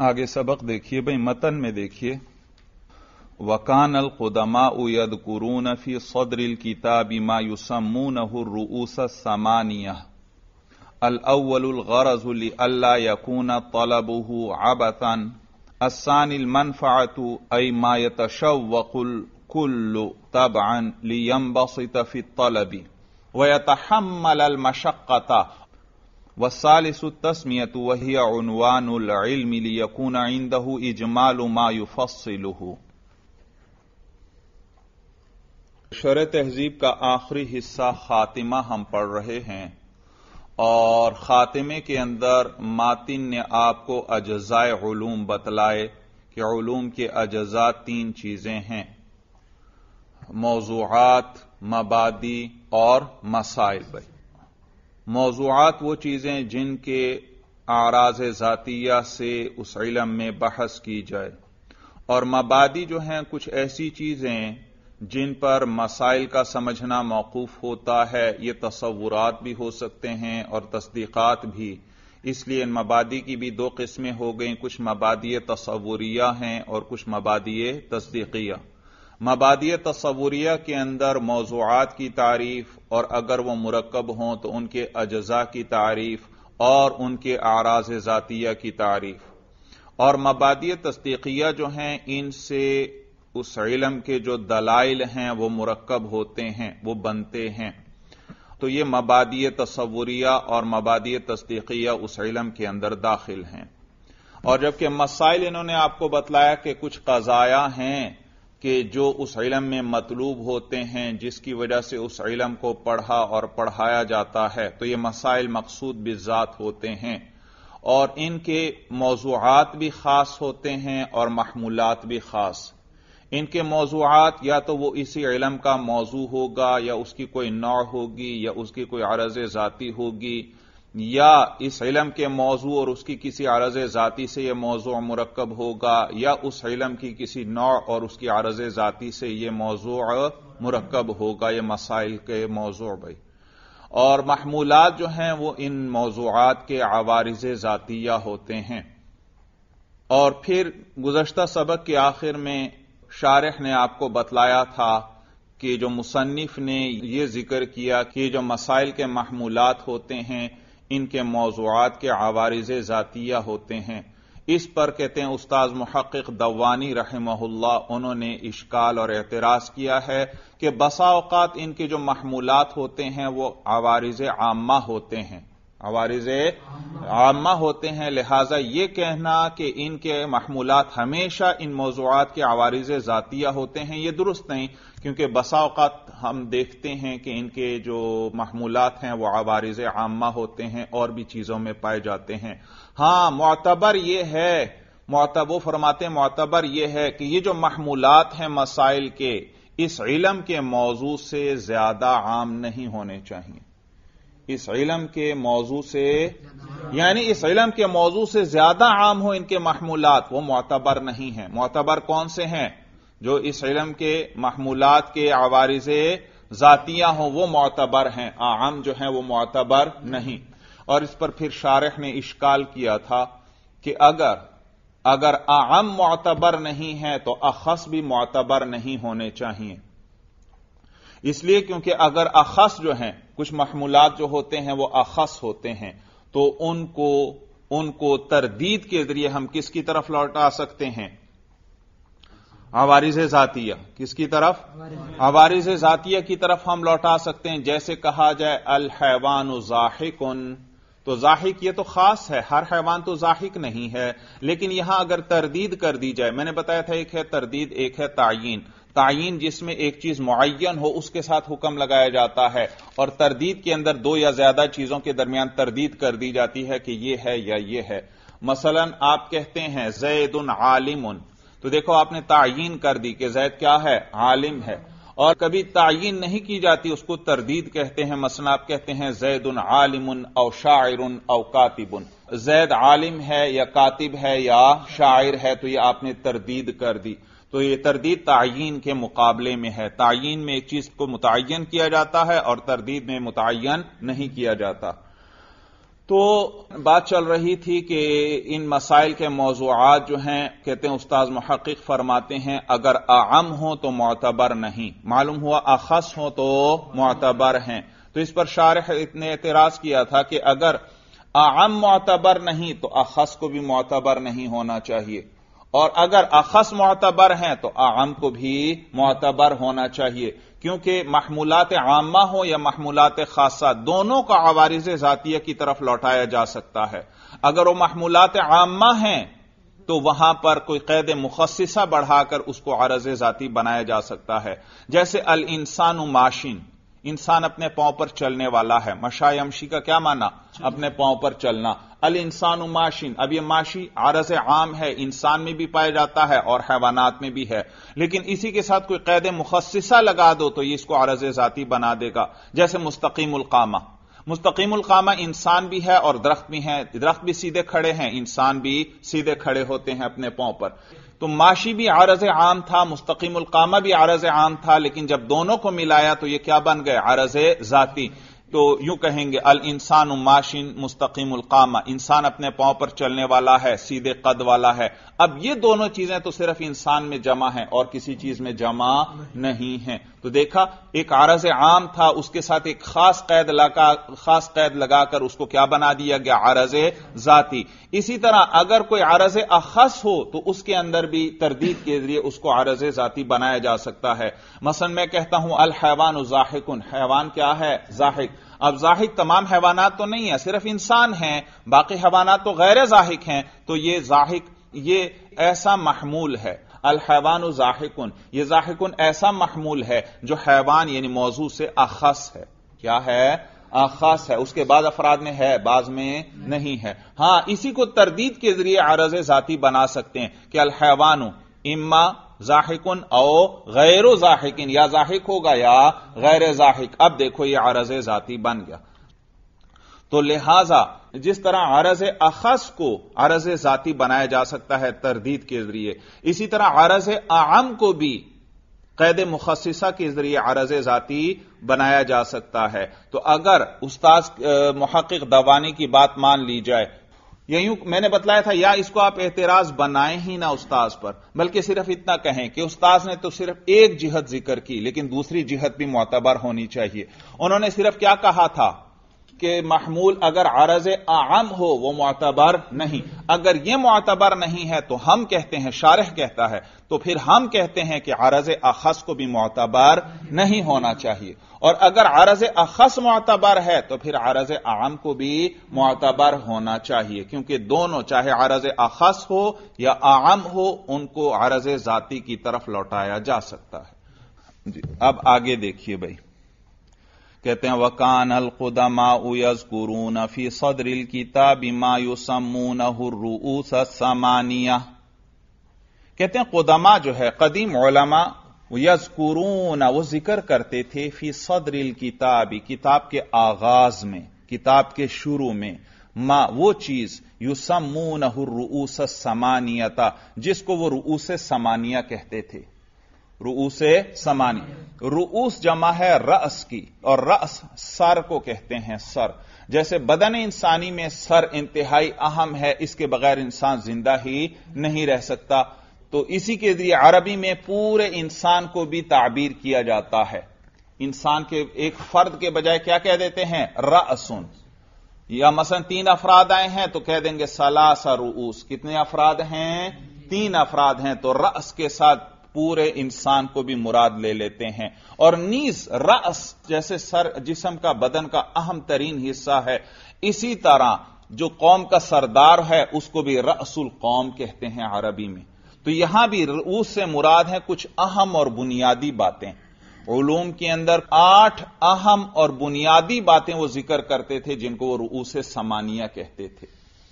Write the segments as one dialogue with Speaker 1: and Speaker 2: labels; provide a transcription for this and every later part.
Speaker 1: आगे सबक देखिए भाई, मतन में देखिए। वकान अल खुदमा यदकुरून फ़ी सदरिल किताब मा युसमून रूस समानिया। अल अव्वल गरज अल्ला यकून तलबहु अबतन। असानिल मनफ़ातु अय मा यतशव्वकुल कुल्लु तबअन लियंबसित फ़ी तलबी। वयतहम्मल अल मशक्कता वसालिस तस्मियत लियकून इंदहु इजमाल मा युफस्सिलुहु शर तहजीब का आखिरी हिस्सा खातिमा हम पढ़ रहे हैं और खातिमे के अंदर मातिन ने आपको अज्जाए उलूम बतलाए कि उलूम के अज्जा तीन चीज़ें हैं मौजूआत मबादी और मसाइल भाई मौजूआत वो चीज़ें जिनके आराज ज़ातिया से उस इलम में बहस की जाए। और मबादी जो हैं, कुछ ऐसी चीज़ें जिन पर मसाइल का समझना मौकूफ होता है, ये तस्वुरात भी हो सकते हैं और तस्दीक़ात भी। इसलिए इन मबादी की भी दो किस्में हो गई, कुछ मबादी तस्वुरिया हैं और कुछ मबादी तस्दीकिया। मबादी तस्वुरिया के अंदर मौजूद की तारीफ़ और अगर वह मुरकब हों तो उनके अज्जा की तारीफ़ और उनके आराज ज़ातिया की तारीफ़। और मबादी तस्दीकिया जो हैं, इनसे उस इलम के जो दलाइल हैं, वो मुरकब होते हैं, वो बनते हैं। तो ये मबादी तस्वुरिया और मबादी तस्दीकिया उस इलम के अंदर दाखिल हैं। और जबकि मसाइल इन्होंने आपको बतलाया कि कुछ कजाया हैं कि जो उस इलम में मतलूब होते हैं, जिसकी वजह से उस इलम को पढ़ा और पढ़ाया जाता है तो ये मसाइल मकसूद बिजात होते हैं। और इनके मौजूआत भी खास होते हैं और महमूलात भी खास। इनके मौजूआत या तो वो इसी इलम का मौजू होगा, या उसकी कोई नौ होगी, या उसकी कोई अरज ज़ाती होगी या इस इलम के मौजू और उसकी किसी आरज ज़ाती से यह मौजू मुरकब होगा, या उस इलम की किसी नौ और उसकी आरज ज़ाती से यह मौजू मुरकब होगा यह मसाइल के मौजू भाई। और महमूलात जो हैं वो इन मौजूआत के आवारज ज़ातिया होते हैं। और फिर गुजशत सबक के आखिर में शारह ने आपको बतलाया था कि जो मुसन्फ ने यह ज़िक्र किया कि जो मसाइल के महमूलात होते हैं इनके मौजूद के आवारज ज़ातिया होते हैं। इस पर कहते हैं उस्ताज महक़ दवानी रहमहुल्ला, उन्होंने इश्काल और एतराज़ किया है कि बसाओकात इनके जो महमूलत होते हैं, वो आवारज आमा होते हैं। आवारज आमा होते हैं, लिहाजा ये कहना कि इनके महमूलात हमेशा इन मौजूद के आवारज ज़ातिया होते हैं। ये दुरुस्त नहीं क्योंकि बसाओकात हम देखते हैं कि इनके जो महमूलात हैं, वो आवारज आमा होते हैं और भी चीज़ों में पाए जाते हैं। हाँ मोतबर यह है मोतबो फरमाते मोतबर यह है कि ये जो महमूलात हैं मसाइल के, इस इलम के मौजू से ज़्यादा आम नहीं होने चाहिए। इस इलम के मौजू से, यानी इस इलम के मौजू से ज़्यादा आम हो इनके महमूलात, वो मोतबर नहीं है। मोतबर कौन से हैं? जो इस इलम के महमूलात के आवारज जातियाँ हों, वो मोतबर हैं। आम जो हैं, वो मोतबर नहीं। और इस पर फिर शारह ने इश्काल किया था कि अगर अगर आम मोतबर नहीं है तो अखस भी मोतबर नहीं होने चाहिए। इसलिए क्योंकि अगर अखस जो हैं, कुछ महमूलात जो होते हैं, वो अखस होते हैं तो उनको उनको तरदीद के ज़रिए हम किसकी तरफ़ लौटा सकते हैं? आवारिज जातिया, किसकी तरफ़? आवारिज जातिया की तरफ़ हम लौटा सकते हैं। जैसे कहा जाए अल हैवान जाहिकुन। तो जाहिक ये तो खास है, हर हैवान तो जाहिक नहीं है। लेकिन यहाँ अगर तरदीद कर दी जाए, मैंने बताया था एक है तरदीद, एक है तायीन। तायीन जिसमें एक चीज़ मुन हो, उसके साथ हुक्म लगाया जाता है। और तरदीद के अंदर दो या ज़्यादा चीज़ों के दरमियान तरदीद कर दी जाती है कि यह है या यह है। मसलन, आप कहते हैं जैद उन आलिम उन तो देखो, आपने तायीन कर दी कि जैद क्या है? आलिम है। और कभी तायीन नहीं की जाती, उसको तरदीद कहते हैं। मसलन, आप कहते हैं, जैदुन आलिमुन औ शायरुन औ कातिबुन। जैद आलिम है या कातिब है या शायर है तो यह आपने तरदीद कर दी। तो ये तरदीद तयन के मुकाबले में है। तयन में एक चीज़ को मुतन किया जाता है और तरदीद में मुतन नहीं किया जाता। तो बात चल रही थी कि इन मसाइल के मौजूद जो हैं, कहते हैं, उस्ताद महक़ फरमाते हैं, अगर आम हो तो मोतबर नहीं। मालूम हुआ अखस हो तो मोतबर हैं। तो इस पर शारह इतने एतराज़ किया था कि अगर आम मोतबर नहीं तो अखस को भी मोतबर नहीं होना चाहिए। और अगर अखस मोतबर हैं तो आम को भी मोतबर होना चाहिए। क्योंकि महमूलात आमा हो या महमूलात खासा, दोनों का आवारिज जातिया की तरफ़ लौटाया जा सकता है। अगर वो महमूलात आमा हैं तो वहाँ पर कोई कैद मुखसिसा बढ़ाकर उसको अरज जाति बनाया जा सकता है। जैसे अल इंसान माशिन इंसान अपने पाँव पर चलने वाला है। मशायमशी का क्या माना? अपने पाँव पर चलना। अल इंसान माशिन। अब यह माशी आरज आम है। इंसान में भी पाया जाता है और हैवानात में भी है। लेकिन इसी के साथ कोई कैद मुखसिसा लगा दो तो ये इसको आरज जाति बना देगा। जैसे मुस्तकीम कामा। मुस्तकीम कामा इंसान भी है और दरख्त भी है। दरख्त भी सीधे खड़े हैं। इंसान भी सीधे खड़े होते हैं अपने पाँव पर। तो माशी भी आरज आम था मुस्तकीम कामा भी आरज आम था, लेकिन जब दोनों को मिलाया तो यह क्या बन गए? आरज जाति। तो यूँ कहेंगे अल इंसान माशिन मुस्तकीम कामा. इंसान अपने पाँव पर चलने वाला है, सीधे कद वाला है। अब ये दोनों चीज़ें तो सिर्फ़ इंसान में जमा है और किसी चीज़ में जमा नहीं है। तो देखा, एक आरज आम था, उसके साथ एक खास कैद लगा, खास कैद लगाकर उसको क्या बना दिया गया? आरज जाति। इसी तरह अगर कोई आरज अखस हो तो उसके अंदर भी तरदीद के ज़रिए उसको आरज जाति बनाया जा सकता है। मसन मैं कहता हूँ अल हैवान जाहिकुन। हैवान क्या है? जाहिक। अब जाहिक तमाम हैवानात तो नहीं है, सिर्फ़ इंसान हैं, बाकी हैवानात तो गैर जाहिक हैं तो ये जाहिक, ये ऐसा महमूल है। अल हैवान जाहिकुन, ये जाहिकुन ऐसा महमूल है जो हैवान यानी मौजू से अखस है। क्या है? खास है। उसके बाद अफराद में है बाज में नहीं है। हाँ, इसी को तरदीद के ज़रिए आरज जाति बना सकते हैं कि अल हैवान इम्मा जाहिकुन ओ गैर जाहिकिन, या जाहिक होगा या गैर जाहिक। अब देखो ये आरज जाति बन गया। तो लिहाजा जिस तरह आरज अखस को आरज जाति बनाया जा सकता है तरदीद के ज़रिए, इसी तरह आरज आम को भी कैद मुखसिसा के ज़रिए अरज जाति बनाया जा सकता है। तो अगर उस्ताद महक़ दवानी की बात मान ली जाए या मैंने बतलाया था, या इसको आप एतराज़ बनाए ही ना उस्ताज पर, बल्कि सिर्फ़ इतना कहें कि उस्ताज ने तो सिर्फ़ एक जिहत ज़िक्र की, लेकिन दूसरी जिहत भी मोतबर होनी चाहिए। उन्होंने सिर्फ़ क्या कहा था? कि महमूल अगर आरज आम हो, वो मोतबर नहीं। अगर यह मोतबर नहीं है तो हम कहते हैं, शारह कहता है तो फिर हम कहते हैं कि आरज अखस को भी मोतबर नहीं होना चाहिए। और अगर आरज अखस मोतबर है तो फिर आरज आम को भी मोतबर होना चाहिए, क्योंकि दोनों, चाहे आरज अखस हो या आम हो, उनको आरज जाति की तरफ़ लौटाया जा सकता है। जी, अब आगे देखिए भाई। कहते हैं, वकान अल अलकुदमा उयजकुरून फ़ी सदरिल किताब मायुसमून हुर्रूस समानिया कहते हैं कुदमा जो है, कदीम ओलमा यजकुरून, वो ज़िक्र करते थे फ़ी सदरिल किताबी, किताब के आगाज़ में, किताब के शुरू में। मा, वो चीज़ युसमून हुर्रूस समानियता जिसको वो रूस समानिया कहते थे। रूस समानी। रूस जमा है रस की, और रस सर को कहते हैं सर। जैसे बदन इंसानी में सर इंतहाई अहम है, इसके बगैर इंसान ज़िंदा ही नहीं रह सकता। तो इसी के ज़रिए अरबी में पूरे इंसान को भी ताबीर किया जाता है। इंसान के एक फर्द के बजाय क्या कह देते हैं? रसुन या मसन तीन अफराद आए हैं तो कह देंगे सलासा रूस। कितने अफराद हैं? तीन अफराद हैं तो रस के साथ पूरे इंसान को भी मुराद ले लेते हैं। और नीज रस जैसे सर, जिसम का बदन का अहम तरीन हिस्सा है, इसी तरह जो कौम का सरदार है, उसको भी रसुल कौम कहते हैं अरबी में। तो यहाँ भी रूस से मुराद है कुछ अहम और बुनियादी बातें। उलूम के अंदर आठ अहम और बुनियादी बातें वो ज़िक्र करते थे, जिनको वो रूस समानिया कहते थे।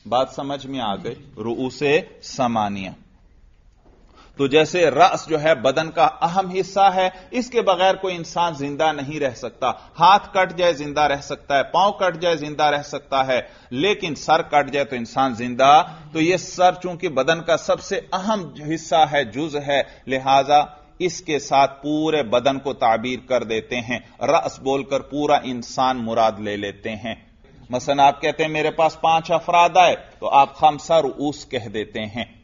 Speaker 1: बात समझ में आ गई? रूस समानिया। तो जैसे रस जो है बदन का अहम हिस्सा है, इसके बगैर कोई इंसान ज़िंदा नहीं रह सकता। हाथ कट जाए, ज़िंदा रह सकता है। पाँव कट जाए, ज़िंदा रह सकता है। लेकिन सर कट जाए तो इंसान ज़िंदा। तो यह सर चूँकि बदन का सबसे अहम हिस्सा है, जुज है, लिहाजा इसके साथ पूरे बदन को ताबीर कर देते हैं। रस बोलकर पूरा इंसान मुराद ले लेते हैं। मसन आप कहते हैं, मेरे पास पाँच अफराद आए तो आप खमसा रूस कह देते हैं।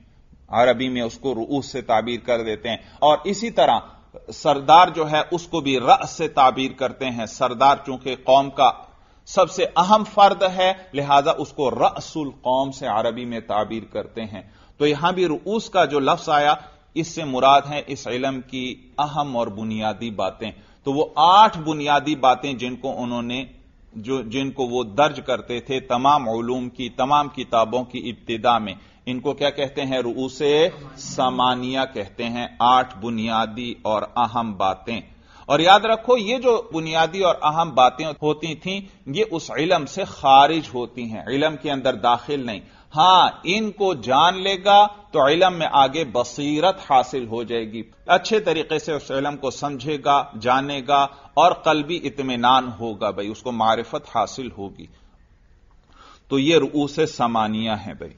Speaker 1: अरबी में उसको रूस से ताबीर कर देते हैं। और इसी तरह सरदार जो है, उसको भी रस से ताबीर करते हैं। सरदार चूँकि कौम का सबसे अहम फर्द है, लिहाजा उसको रसुल कौम से अरबी में ताबीर करते हैं। तो यहाँ भी रूस का जो लफ्ज आया, इससे मुराद है इस इलम की अहम और बुनियादी बातें। तो वो आठ बुनियादी बातें जिनको उन्होंने, जो, जिनको वो दर्ज करते थे तमाम उलूम की, तमाम किताबों की इब्तदा में। इनको क्या कहते हैं? रूसे सामानिया कहते हैं। आठ बुनियादी और अहम बातें। और याद रखो, ये जो बुनियादी और अहम बातें होती थीं, ये उस इलम से खारिज होती हैं। इलम के अंदर दाखिल नहीं। हाँ, इनको जान लेगा तो इलम में आगे बसीरत हासिल हो जाएगी। अच्छे तरीके से उस इलम को समझेगा, जानेगा और कलबी इतमान होगा भाई, उसको मारिफत हासिल होगी। तो ये रूस समानिया है भाई।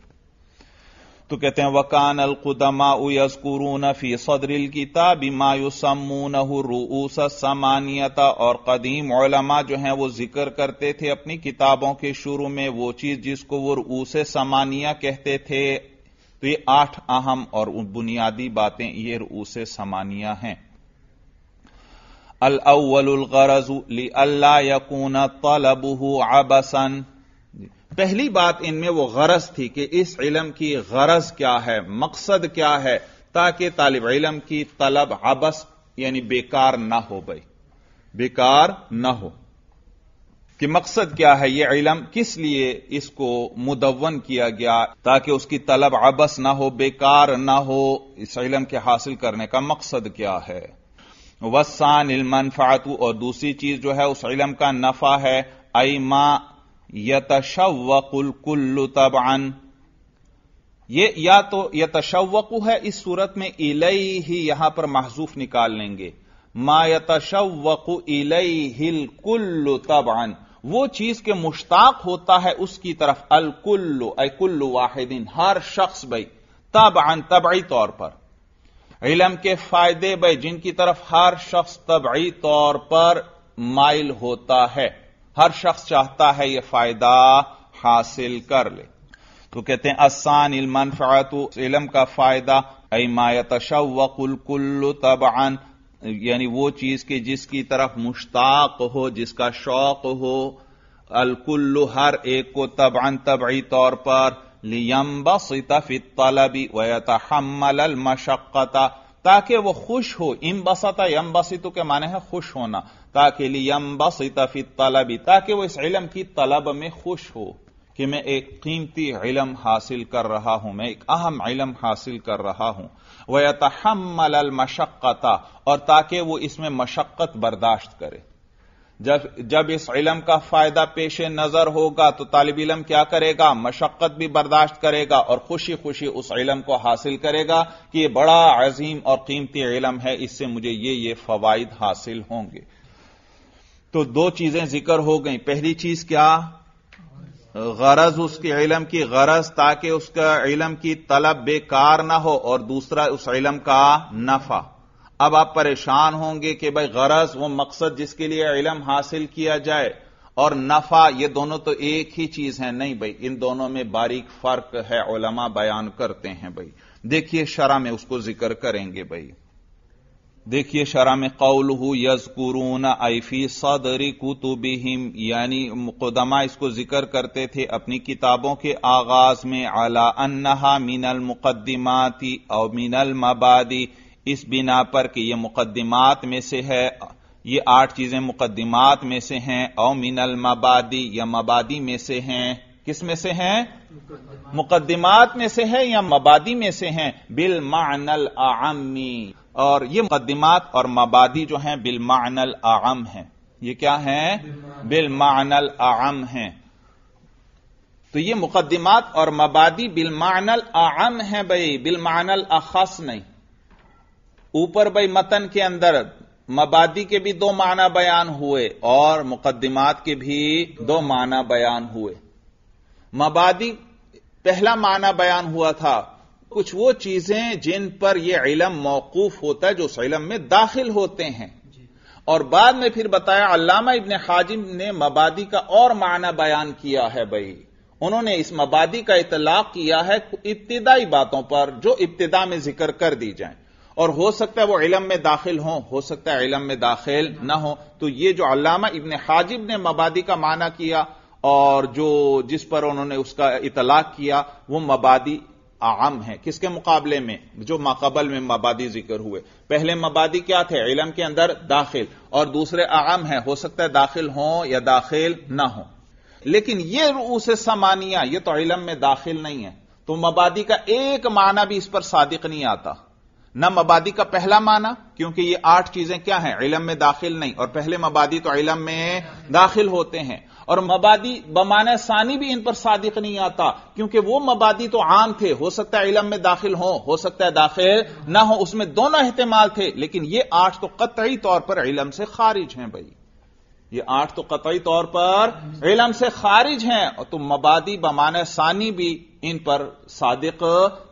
Speaker 1: तो कहते हैं, वकान अलकुदमा यस्कुरून फ़ी सदरिल किताब मायुसमून रूस समानियता और कदीम ओलमा जो हैं, वो ज़िक्र करते थे अपनी किताबों के शुरू में, वो चीज़ जिसको वो रूस समानिया कहते थे। तो ये आठ अहम और बुनियादी बातें, ये रूस समानिया हैं। अल अव्वल गरज ली यकून तलबुहु अबसन। पहली बात इनमें वो गरज थी कि इस इलम की गरज क्या है, मकसद क्या है, ताकि तालिब इलम की तलब आबस यानी बेकार ना हो भाई। बेकार ना हो। कि मकसद क्या है यह इलम, किस लिए इसको मुदवन किया गया, ताकि उसकी तलब आबस ना हो, बेकार ना हो, इस इलम के हासिल करने का मकसद क्या है। वसान इलमनफातु और दूसरी चीज़ जो है, उस इलम का नफा है अमा यतशवकुल कुल्लु तबान ये या तो यतशवकु है इस सूरत में इलई ही यहाँ पर महजूफ निकाल लेंगे। मा यतशवकु इलई हिल कुल्लु तबान वो चीज़ के मुश्ताक होता है उसकी तरफ़, अल कुल्लु अ कुल्लु वाहिदिन, हर शख्स भाई तबान तबई तौर पर। इलम के फ़ायदे भाई जिनकी तरफ़ हर शख्स तबई तौर पर माइल होता है। हर शख्स चाहता है यह फ़ायदा हासिल कर ले। तो कहते हैं आसान इलमन फ़ातु इलम का फ़ायदा अमायतशवकुल कुल्लु तबान यानी वो चीज़ के जिसकी तरफ़ मुश्ताक हो, जिसका शौक हो अलकुल्लु हर एक को तबान तबई तौर पर लियम बसितफित तलबी वयतहमल मशक्कता, ताकि वो खुश हो। इम बसता यम बसितु के माने है खुश होना। ताकि लियम बसितफी तलबी, ताकि वो इस इलम की तलब में खुश हो कि मैं एक कीमती इलम हासिल कर रहा हूँ, मैं एक अहम इलम हासिल कर रहा हूँ। वह तहमल मशक्कता, और ताकि वो इसमें मशक्कत बर्दाश्त करे। जब जब इस इलम का फ़ायदा पेश नज़र होगा तो तालिब इलम क्या करेगा? मशक्कत भी बर्दाश्त करेगा, और खुशी खुशी उस इलम को हासिल करेगा कि यह बड़ा अजीम और कीमती इलम है, इससे मुझे ये ये फवाइद हासिल होंगे। तो दो चीज़ें ज़िक्र हो गई। पहली चीज़ क्या? गरज उसके इलम की, गरज ताकि उसका इलम की तलब बेकार ना हो और दूसरा उस इलम का नफा। अब आप परेशान होंगे कि भाई गरज वो मकसद जिसके लिए इलम हासिल किया जाए और नफा, ये दोनों तो एक ही चीज़ है। नहीं भाई, इन दोनों में बारीक फ़र्क है ओलमा बयान करते हैं भाई। देखिए शरा में उसको ज़िक्र करेंगे भाई। देखिए शरा में कौल यजकुरून ऐफी सदरी कुतुबिहिम, यानी मुकदमा इसको ज़िक्र करते थे अपनी किताबों के आगाज़ में, अला अन्नहा मिनल मुकदमाती और मिनल मबादी, इस बिना पर कि यह मुकदमात में से है, ये आठ चीज़ें मुकदमात में से हैं और मिनल मबादी या मबादी में से हैं। किसमें से हैं? मुकदमात में से है या मबादी में से हैं? बिल मानल आमी और ये मुकदमात और मबादी जो हैं, बिल मानल आम हैं। ये क्या हैं? बिल मानल आम हैं। तो ये मुकदमात और मबादी बिल मानल आम है भाई। बिल मानल अखस नहीं। ऊपर भाई मतन के अंदर मबादी के भी दो माना बयान हुए और मुकदमात के भी दो माना बयान हुए। मबादी, पहला माना बयान हुआ था। कुछ वो चीज़ें जिन पर यह इलम मौकूफ होता है, जो उस इलम में दाखिल होते हैं। और बाद में फिर बताया, अल्लामा इब्न हाजिम ने मबादी का और माना बयान किया है भाई। उन्होंने इस मबादी का इतलाक किया है इब्तदाई बातों पर, जो इब्तदा में ज़िक्र कर दी जाए। और हो सकता है वो इलम में दाखिल हो हो सकता है इलम में दाखिल ना हो। तो ये जो अल्लामा इब्न हाजिब ने मबादी का माना किया और जो जिस पर उन्होंने उसका इतलाक किया, वो मबादी आम है। किसके मुकाबले में? जो माकबल में मबादी ज़िक्र हुए। पहले मबादी क्या थे? इलम के अंदर दाखिल। और दूसरे आम है। हो सकता है दाखिल हो या दाखिल ना हो। लेकिन ये उसे समानिया, ये तो इलम में दाखिल नहीं है। तो मबादी का एक माना भी इस पर सादिक नहीं आता। न मबादी का पहला माना, क्योंकि ये आठ चीज़ें क्या हैं? इलम में दाखिल नहीं। और पहले मबादी तो इलम में दाखिल होते हैं। और मबादी बमान सानी भी इन पर सादिक नहीं आता, क्योंकि वो मबादी तो आम थे। हो सकता है इलम में दाखिल हो हो सकता है दाखिल ना हो, उसमें दोनों एहतमाल थे, लेकिन ये आठ तो कतई तौर पर इलम से खारिज हैं भाई। ये आठ तो कतई तौर पर इलम से खारिज हैं, और तो मबादी बमान सानी भी इन पर सादिक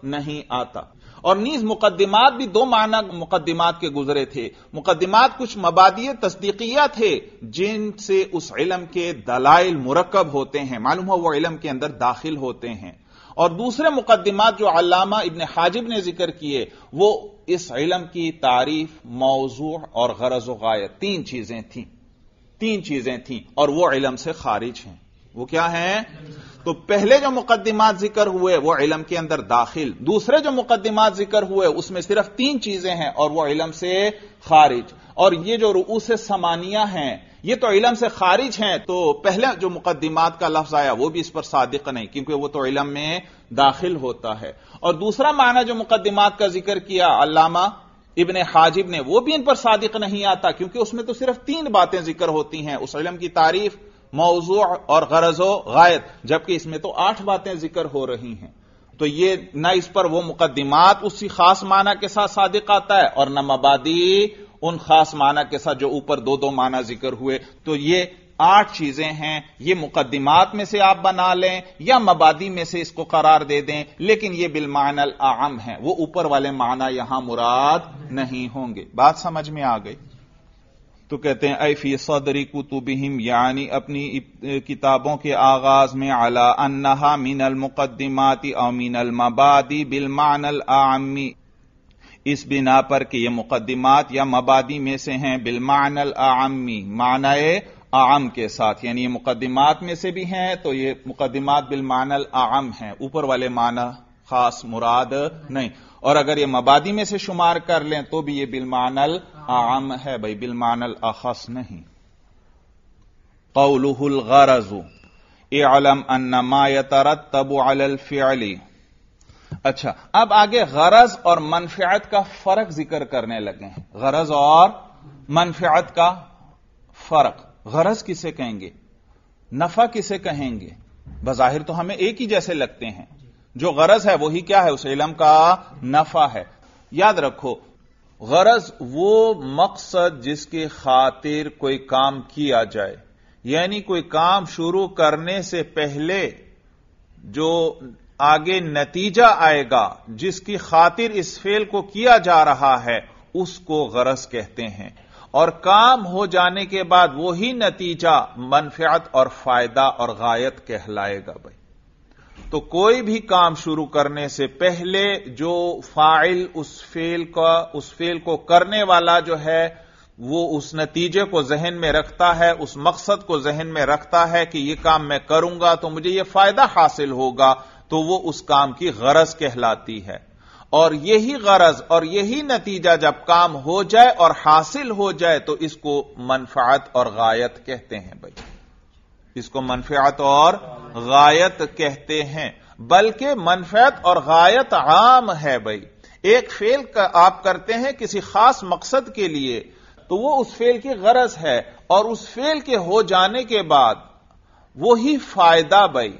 Speaker 1: नहीं आता। और नीज मुकदमात भी दो माना मुकदमात के गुजरे थे। मुकदमात कुछ मबादी तस्दीकिया थे, जिनसे उस इलम के दलाइल मुरकब होते हैं। मालूम हो वह इलम के अंदर दाखिल होते हैं। और दूसरे मुकदमात जो अल्लामा इबन हाजिब ने ज़िक्र किए, वो इस इलम की तारीफ़, मौजू और गरज गायत तीन चीज़ें थी। तीन चीज़ें थी और वो इलम से खारिज हैं। वो क्या है? तो पहले जो मुकदमात ज़िक्र हुए, वो इलम के अंदर दाखिल। दूसरे जो मुकदमात ज़िक्र हुए, उसमें सिर्फ़ तीन चीज़ें हैं, और वह इलम से खारिज। और ये जो रूस समानिया हैं, ये तो इलम से खारिज हैं तो पहले जो मुकदमात का लफ्ज आया, वो भी इस पर सादिक नहीं, क्योंकि वो तो इलम में दाखिल होता है। और दूसरा माना जो मुकदमात का ज़िक्र किया, अल्लामा इबन हाजिब ने, वो भी इन पर सादिक नहीं आता, क्योंकि उसमें तो सिर्फ़ तीन बातें ज़िक्र होती हैं, उस इलम की तारीफ़ मौजू और गरजो गायत जबकि इसमें तो आठ बातें ज़िक्र हो रही हैं। तो ये न इस पर वो मुकदमात उसी खास माना के साथ सादिक आता है, और न मबादी उन खास माना के साथ जो ऊपर दो दो माना ज़िक्र हुए। तो ये आठ चीज़ें हैं, ये मुकदमात में से आप बना लें, या मबादी में से इसको करार दे दें, लेकिन ये बिलमानल आम है। वो ऊपर वाले माना यहाँ मुराद नहीं होंगे। बात समझ में आ गई? तो कहते हैं ऐफी सदरी कुतुबिहिम, यानी अपनी किताबों के आगाज़ में, अला अन्नहा मिनल मुकदमाती और मिनल मबादी बिलमानल आमी। इस बिना पर कि ये मुकदमात या मबादी में से हैं बिलमानल आमी। मानाए आम के साथ, यानी ये मुकदमात में से भी हैं तो ये मुकदमात बिलमानल आम हैं। ऊपर वाले माना खास मुराद नहीं। और अगर ये मबादी में से शुमार कर लें तो भी ये बिलमानल आम है भाई, बिलमानल अखस नहीं। कौलुहुल गरजु इलम अन्नमा यतरतबु अलल फ़ियली अच्छा अब आगे गरज और मनफियात का फ़र्क ज़िक्र करने लगे हैं। गरज और मनफियात का फ़र्क। गरज किसे कहेंगे? नफा किसे कहेंगे? बजाहिर तो हमें एक ही जैसे लगते हैं। जो गरज है वही क्या है? उस इलम का नफा है। याद रखो, गरज वो मकसद जिसकी खातिर कोई काम किया जाए। यानी कोई काम शुरू करने से पहले जो आगे नतीजा आएगा, जिसकी खातिर इस फेल को किया जा रहा है, उसको गरज कहते हैं। और काम हो जाने के बाद वही नतीजा मनफियात और फ़ायदा और गायत कहलाएगा भाई। तो कोई भी काम शुरू करने से पहले जो फ़ाइल उस फेल का, उस फेल को करने वाला जो है, वो उस नतीजे को जहन में रखता है, उस मकसद को जहन में रखता है कि यह काम मैं करूँगा तो मुझे यह फ़ायदा हासिल होगा तो वो उस काम की गरज कहलाती है। और यही गरज और यही नतीजा जब काम हो जाए और हासिल हो जाए तो इसको मनफात और गायत कहते हैं भाई। इसको मनफियात और गायत कहते हैं। बल्कि मनफियत और गायत आम है भाई। एक फेल का आप करते हैं किसी खास मकसद के लिए तो वो उस फेल की गरज है और उस फेल के हो जाने के बाद वही फ़ायदा भाई।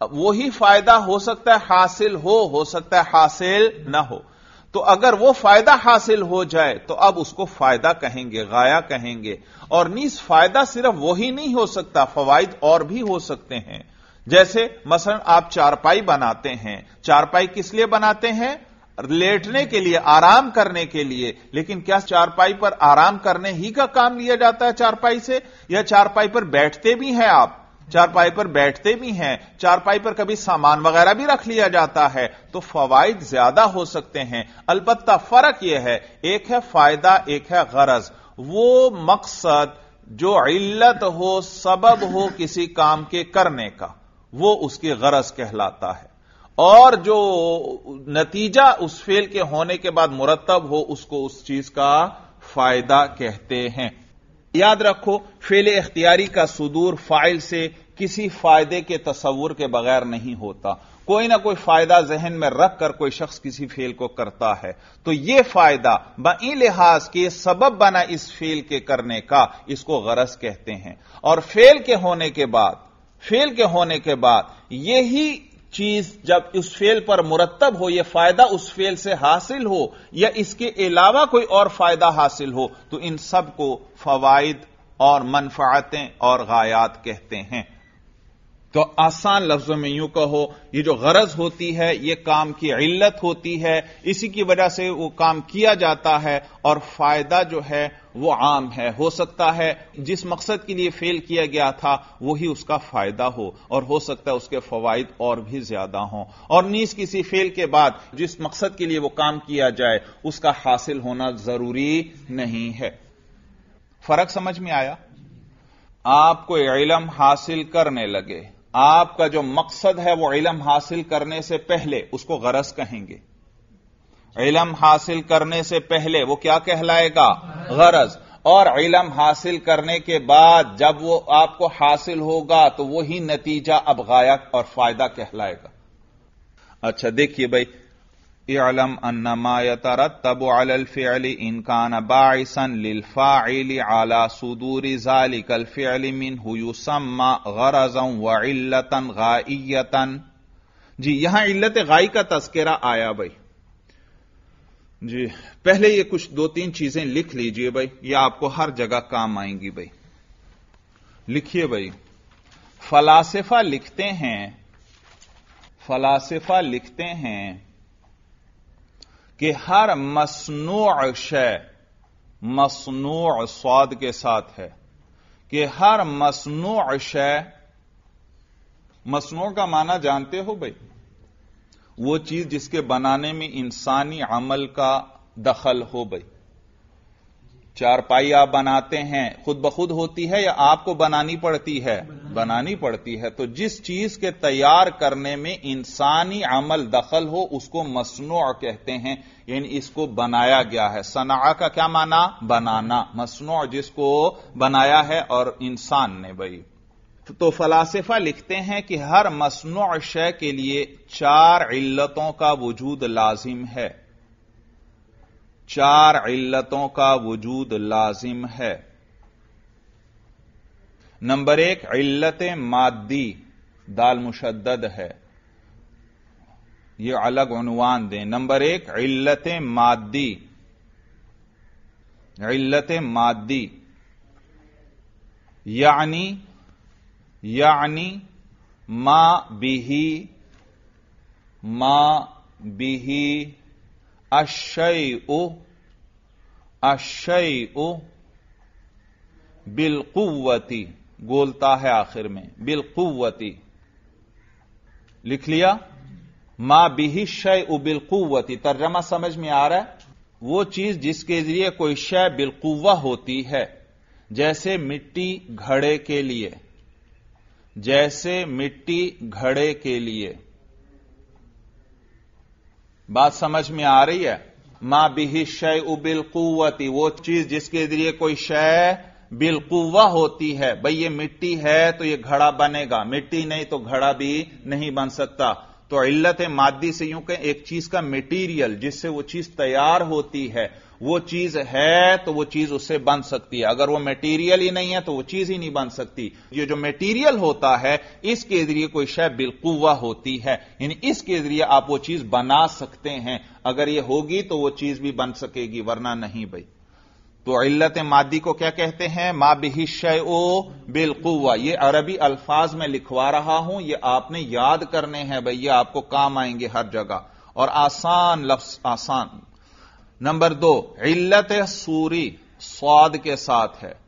Speaker 1: वही फ़ायदा हो सकता है हासिल हो हो सकता है हासिल ना हो। तो अगर वो फ़ायदा हासिल हो जाए तो अब उसको फ़ायदा कहेंगे, गाया कहेंगे। और नीस फ़ायदा सिर्फ़ वही नहीं हो सकता फवाइद और भी हो सकते हैं। जैसे, मसलन आप चारपाई बनाते हैं। चारपाई किस लिए बनाते हैं? लेटने के लिए, आराम करने के लिए। लेकिन क्या चारपाई पर आराम करने ही का काम लिया जाता है चारपाई से? या चारपाई पर बैठते भी हैं आप? चारपाई पर बैठते भी हैं, चारपाई पर कभी सामान वगैरह भी रख लिया जाता है तो फवाइद ज़्यादा हो सकते हैं। अलबत्ता फ़र्क यह है, एक है फ़ायदा, एक है गरज। वो मकसद जो इल्लत हो, सबब हो किसी काम के करने का, वो उसकी गरज कहलाता है। और जो नतीजा उस फेल के होने के बाद मुरतब हो, उसको उस चीज़ का फ़ायदा कहते हैं। याद रखो, फेल इख्तियारी का सुदूर फ़ाइल से किसी फ़ायदे के तस्वुर के बगैर नहीं होता। कोई ना कोई फ़ायदा जहन में रखकर कोई शख्स किसी फेल को करता है। तो यह फ़ायदा बई लिहाज के सबब बना इस फेल के करने का, इसको गरज कहते हैं। और फेल के होने के बाद, फेल के होने के बाद यही चीज़ जब उस फेल पर मुरतब हो यह फ़ायदा उस फेल से हासिल हो, या इसके अलावा कोई और फ़ायदा हासिल हो तो इन सबको फवाइद और मनफातें और गायात कहते हैं। तो आसान लफ्जों में यूँ कहो, ये जो गरज होती है, ये काम की इल्लत होती है, इसी की वजह से वो काम किया जाता है और फ़ायदा जो है, वो आम है, हो सकता है जिस मकसद के लिए फेल किया गया था, वही उसका फ़ायदा हो और हो सकता है उसके फवाइद और भी ज़्यादा हों। और नीस किसी फेल के बाद जिस मकसद के लिए वो काम किया जाए, उसका हासिल होना ज़रूरी नहीं है। फ़र्क समझ में आया? आपको इलम हासिल करने लगे। आपका जो मकसद है वो इलम हासिल करने से पहले उसको गरज कहेंगे। इलम हासिल करने से पहले वो क्या कहलाएगा? गरज। और इलम हासिल करने के बाद जब वो आपको हासिल होगा तो वही नतीजा अब गायक और फ़ायदा कहलाएगा। अच्छा देखिए भाई इलम अन्नमा यतरतब अल फ़िल इनकान बाइसन लिलफ़ाइल आला सुदूरी ज़ालिकल फ़िल मिन हुयुसम्मा गरजं व इल्लतन गाइयतन जी यहाँ इल्लत गाई का तस्करा आया भाई जी पहले ये कुछ दो तीन चीज़ें लिख लीजिए भाई ये आपको हर जगह काम आएँगी भाई लिखिए भाई फलासिफा लिखते हैं फलासिफा लिखते हैं कि हर मसनू शय मसनू स्वाद के साथ है। कि हर मसनू शय मसनू का माना जानते हो भाई? वो चीज़ जिसके बनाने में इंसानी अमल का दखल हो भाई। चारपाई आप बनाते हैं, खुद बखुद होती है या आपको बनानी पड़ती है? बनानी पड़ती है। तो जिस चीज़ के तैयार करने में इंसानी अमल दखल हो, उसको मसनू कहते हैं। यानी इसको बनाया गया है। सना का क्या माना? बनाना। मसनू जिसको बनाया है और इंसान ने भाई। तो फलासिफा लिखते हैं कि हर मसनू शय के लिए चार इल्लतों का वजूद लाजिम है। चार इल्लतों का वजूद लाजिम है। नंबर एक, इल्लत मादी दाल मुशद्दद है। यह अलग उनवान दें। नंबर एक, इल्लत मादी इल्लत मादी यानी यानी मा बिही मा बिही अशय ओ अशय ओ बिलकुवती बोलता है आखिर में बिलकुवती लिख लिया? मा बिही शय उ बिलकुवती तर्जमा समझ में आ रहा है? वो चीज़ जिसके ज़रिए कोई शय बिलकुवा होती है। जैसे मिट्टी घड़े के लिए। जैसे मिट्टी घड़े के लिए। बात समझ में आ रही है? माँ बिही शय उबिल कुवती वो चीज़ जिसके ज़रिए कोई शय बिलकुवा होती है, भाई ये मिट्टी है तो ये घड़ा बनेगा। मिट्टी नहीं तो घड़ा भी नहीं बन सकता। तो इल्लत मादी से यूँ कहें, एक चीज़ का मेटीरियल जिससे वो चीज़ तैयार होती है वो चीज़ है तो वो चीज़ उससे बन सकती है। अगर वो मेटीरियल ही नहीं है तो वो चीज़ ही नहीं बन सकती। ये जो मेटीरियल होता है, इसके ज़रिए कोई शय बिलकुवा होती है। यानी इसके ज़रिए आप वो चीज़ बना सकते हैं। अगर ये होगी तो वो चीज़ भी बन सकेगी, वरना नहीं भाई। तो इल्लत मादी को क्या कहते हैं? मा बिहिशय ओ बिलकुवा। ये अरबी अल्फाज में लिखवा रहा हूँ। ये आपने याद करने हैं भाई। ये आपको काम आएँगे हर जगह। और आसान लफ्ज, आसान। नंबर दो, इल्लत सूरी, स्वाद के साथ है।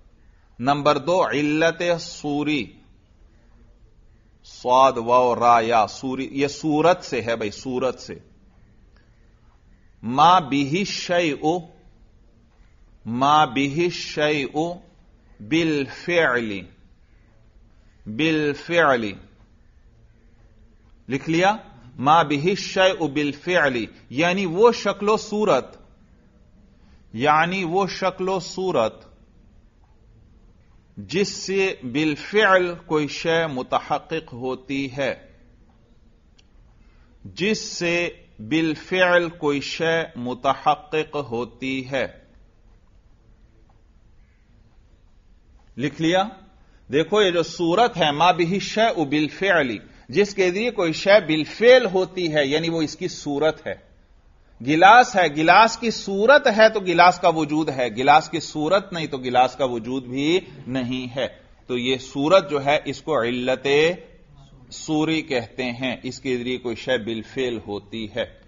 Speaker 1: नंबर दो, इल्लत सूरी, स्वाद व रा, या, सूरी, ये सूरत से है भाई, सूरत से। मा बिही शय ओ मा बिही शय ओ बिल फेली बिल फेली लिख लिया? मा बिही शय ओ बिल फेली यानी वो शक्लो सूरत यानी वो शक्लो सूरत, जिससे बिलफ़िल कोई शय मुतहक़ होती है, जिससे बिलफ़िल कोई शय मुतहक़ होती है। लिख लिया? देखो, ये जो सूरत है माँ भी शय बिलफ़िली, जिसके लिए कोई शय बिलफेल होती है, यानी वो इसकी सूरत है। गिलास है, गिलास की सूरत है तो गिलास का वजूद है, गिलास की सूरत नहीं तो गिलास का वजूद भी नहीं है। तो ये सूरत जो है, इसको इल्लत सूरी कहते हैं, इसके ज़रिए कोई शय बिलफेल होती है।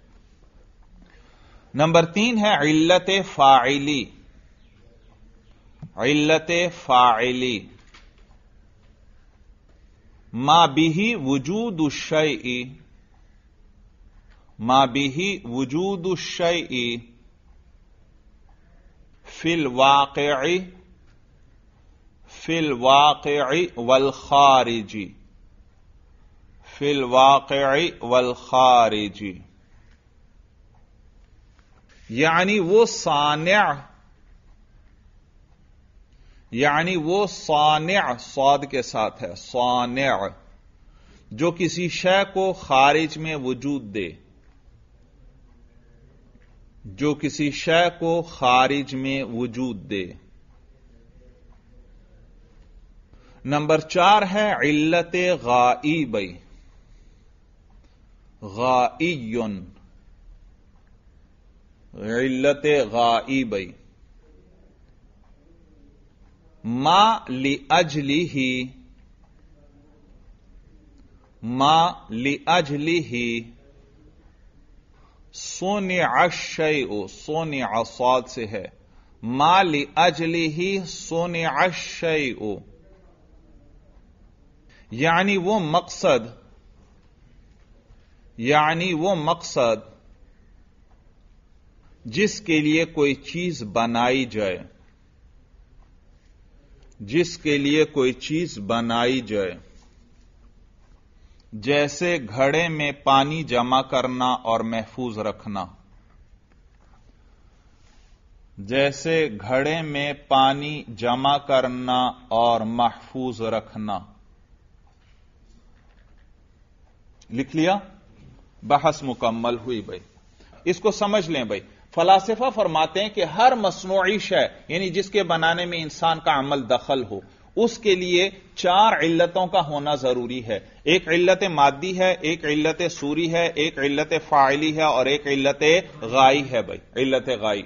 Speaker 1: नंबर तीन है, इल्लत फाइली। इल्लत फाइली। मा बिही वजूद शई मा बिही वजूद शई फिल वाक़ फिल वाक़ वल खारिजी, फिल वाक़ वल खारिजी। यानी वो सान्या, यानी वो सान्या, स्वाद के साथ है, सान्या, जो किसी शय को खारिज में वजूद दे। जो किसी शय को खारिज में वजूद दे। नंबर चार है इल्लत गाईबई गाईयुन। इल्लत गाईबई मा लि अजली ही मा लि अजली ही सोने अशय सोने असाद से है माली अजली ही सोने अशय यानी वो मकसद, यानी वो मकसद जिसके लिए कोई चीज़ बनाई जाए, जिसके लिए कोई चीज़ बनाई जाए। जैसे घड़े में पानी जमा करना और महफूज रखना। जैसे घड़े में पानी जमा करना और महफूज रखना। लिख लिया? बहस मुकम्मल हुई भाई। इसको समझ लें भाई। फलासफा फरमाते हैं कि हर मसनूई शय यानी जिसके बनाने में इंसान का अमल दखल हो। उसके लिए चार इल्लतों का होना ज़रूरी है। एक इल्लत मादी है, एक इल्लत सूरी है, एक इल्लत फाइली है और एक इल्लत गाई है भाई, इल्लत गाई।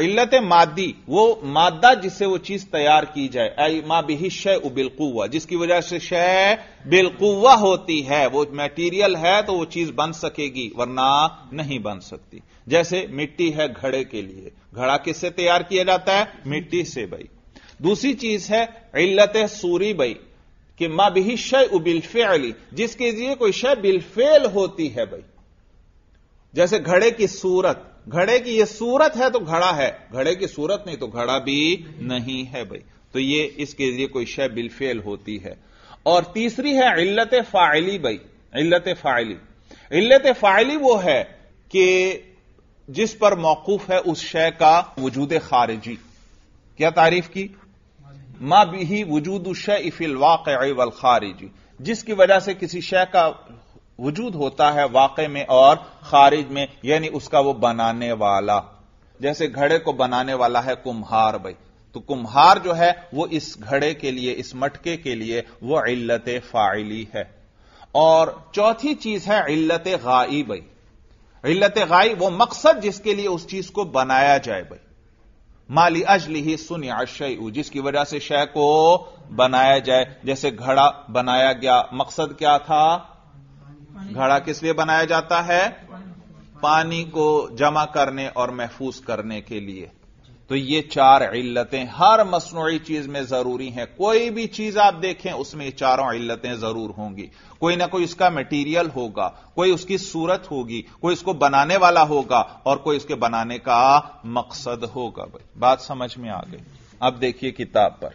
Speaker 1: इल्लत मादी, वो मादा जिससे वो चीज़ तैयार की जाए। माँ भी शय बिलकुआ जिसकी वजह से शय बिलकुआ होती है। वो मेटीरियल है तो वो चीज़ बन सकेगी, वरना नहीं बन सकती। जैसे मिट्टी है घड़े के लिए। घड़ा किससे तैयार किया जाता है? मिट्टी से भाई। दूसरी चीज़ है इल्लत सूरी बई, कि माँ भी शय बिलफेली जिसके लिए कोई शय बिलफेल होती है भाई जैसे घड़े की सूरत, घड़े की यह सूरत है तो घड़ा है, घड़े की सूरत नहीं तो घड़ा भी नहीं है भाई तो ये इसके लिए कोई शय बिलफेल होती है। और तीसरी है इल्लत फाइली भाई इल्लत फाइली। इल्लत फाइली वो है कि जिस पर मौकूफ है उस शय का वजूद खारिजी। क्या तारीफ़ की? मा भी वजूद शय इफिल वाक़ वल खारिजी। जिसकी वजह से किसी शय का वजूद होता है वाकई में और खारिज में, यानी उसका वो बनाने वाला। जैसे घड़े को बनाने वाला है कुम्हार भाई। तो कुम्हार जो है, वो इस घड़े के लिए, इस मटके के लिए वो इल्लत फाइली है। और चौथी चीज़ है इल्लत गाई भाई। इल्लत गाई वो मकसद जिसके लिए उस चीज़ को बनाया जाए भाई। माली अजली ही सुन अशय जिसकी वजह से शय को बनाया जाए। जैसे घड़ा बनाया गया, मकसद क्या था? घड़ा किस लिए बनाया जाता है? पानी को जमा करने और महफूज करने के लिए। तो ये चार इल्लतें हर मसनूई चीज़ में ज़रूरी हैं। कोई भी चीज़ आप देखें, उसमें ये चारों इल्लतें ज़रूर होंगी। कोई ना कोई इसका मटेरियल होगा, कोई उसकी सूरत होगी, कोई इसको बनाने वाला होगा और कोई उसके बनाने का मकसद होगा भाई। बात समझ में आ गई। अब देखिए किताब पर।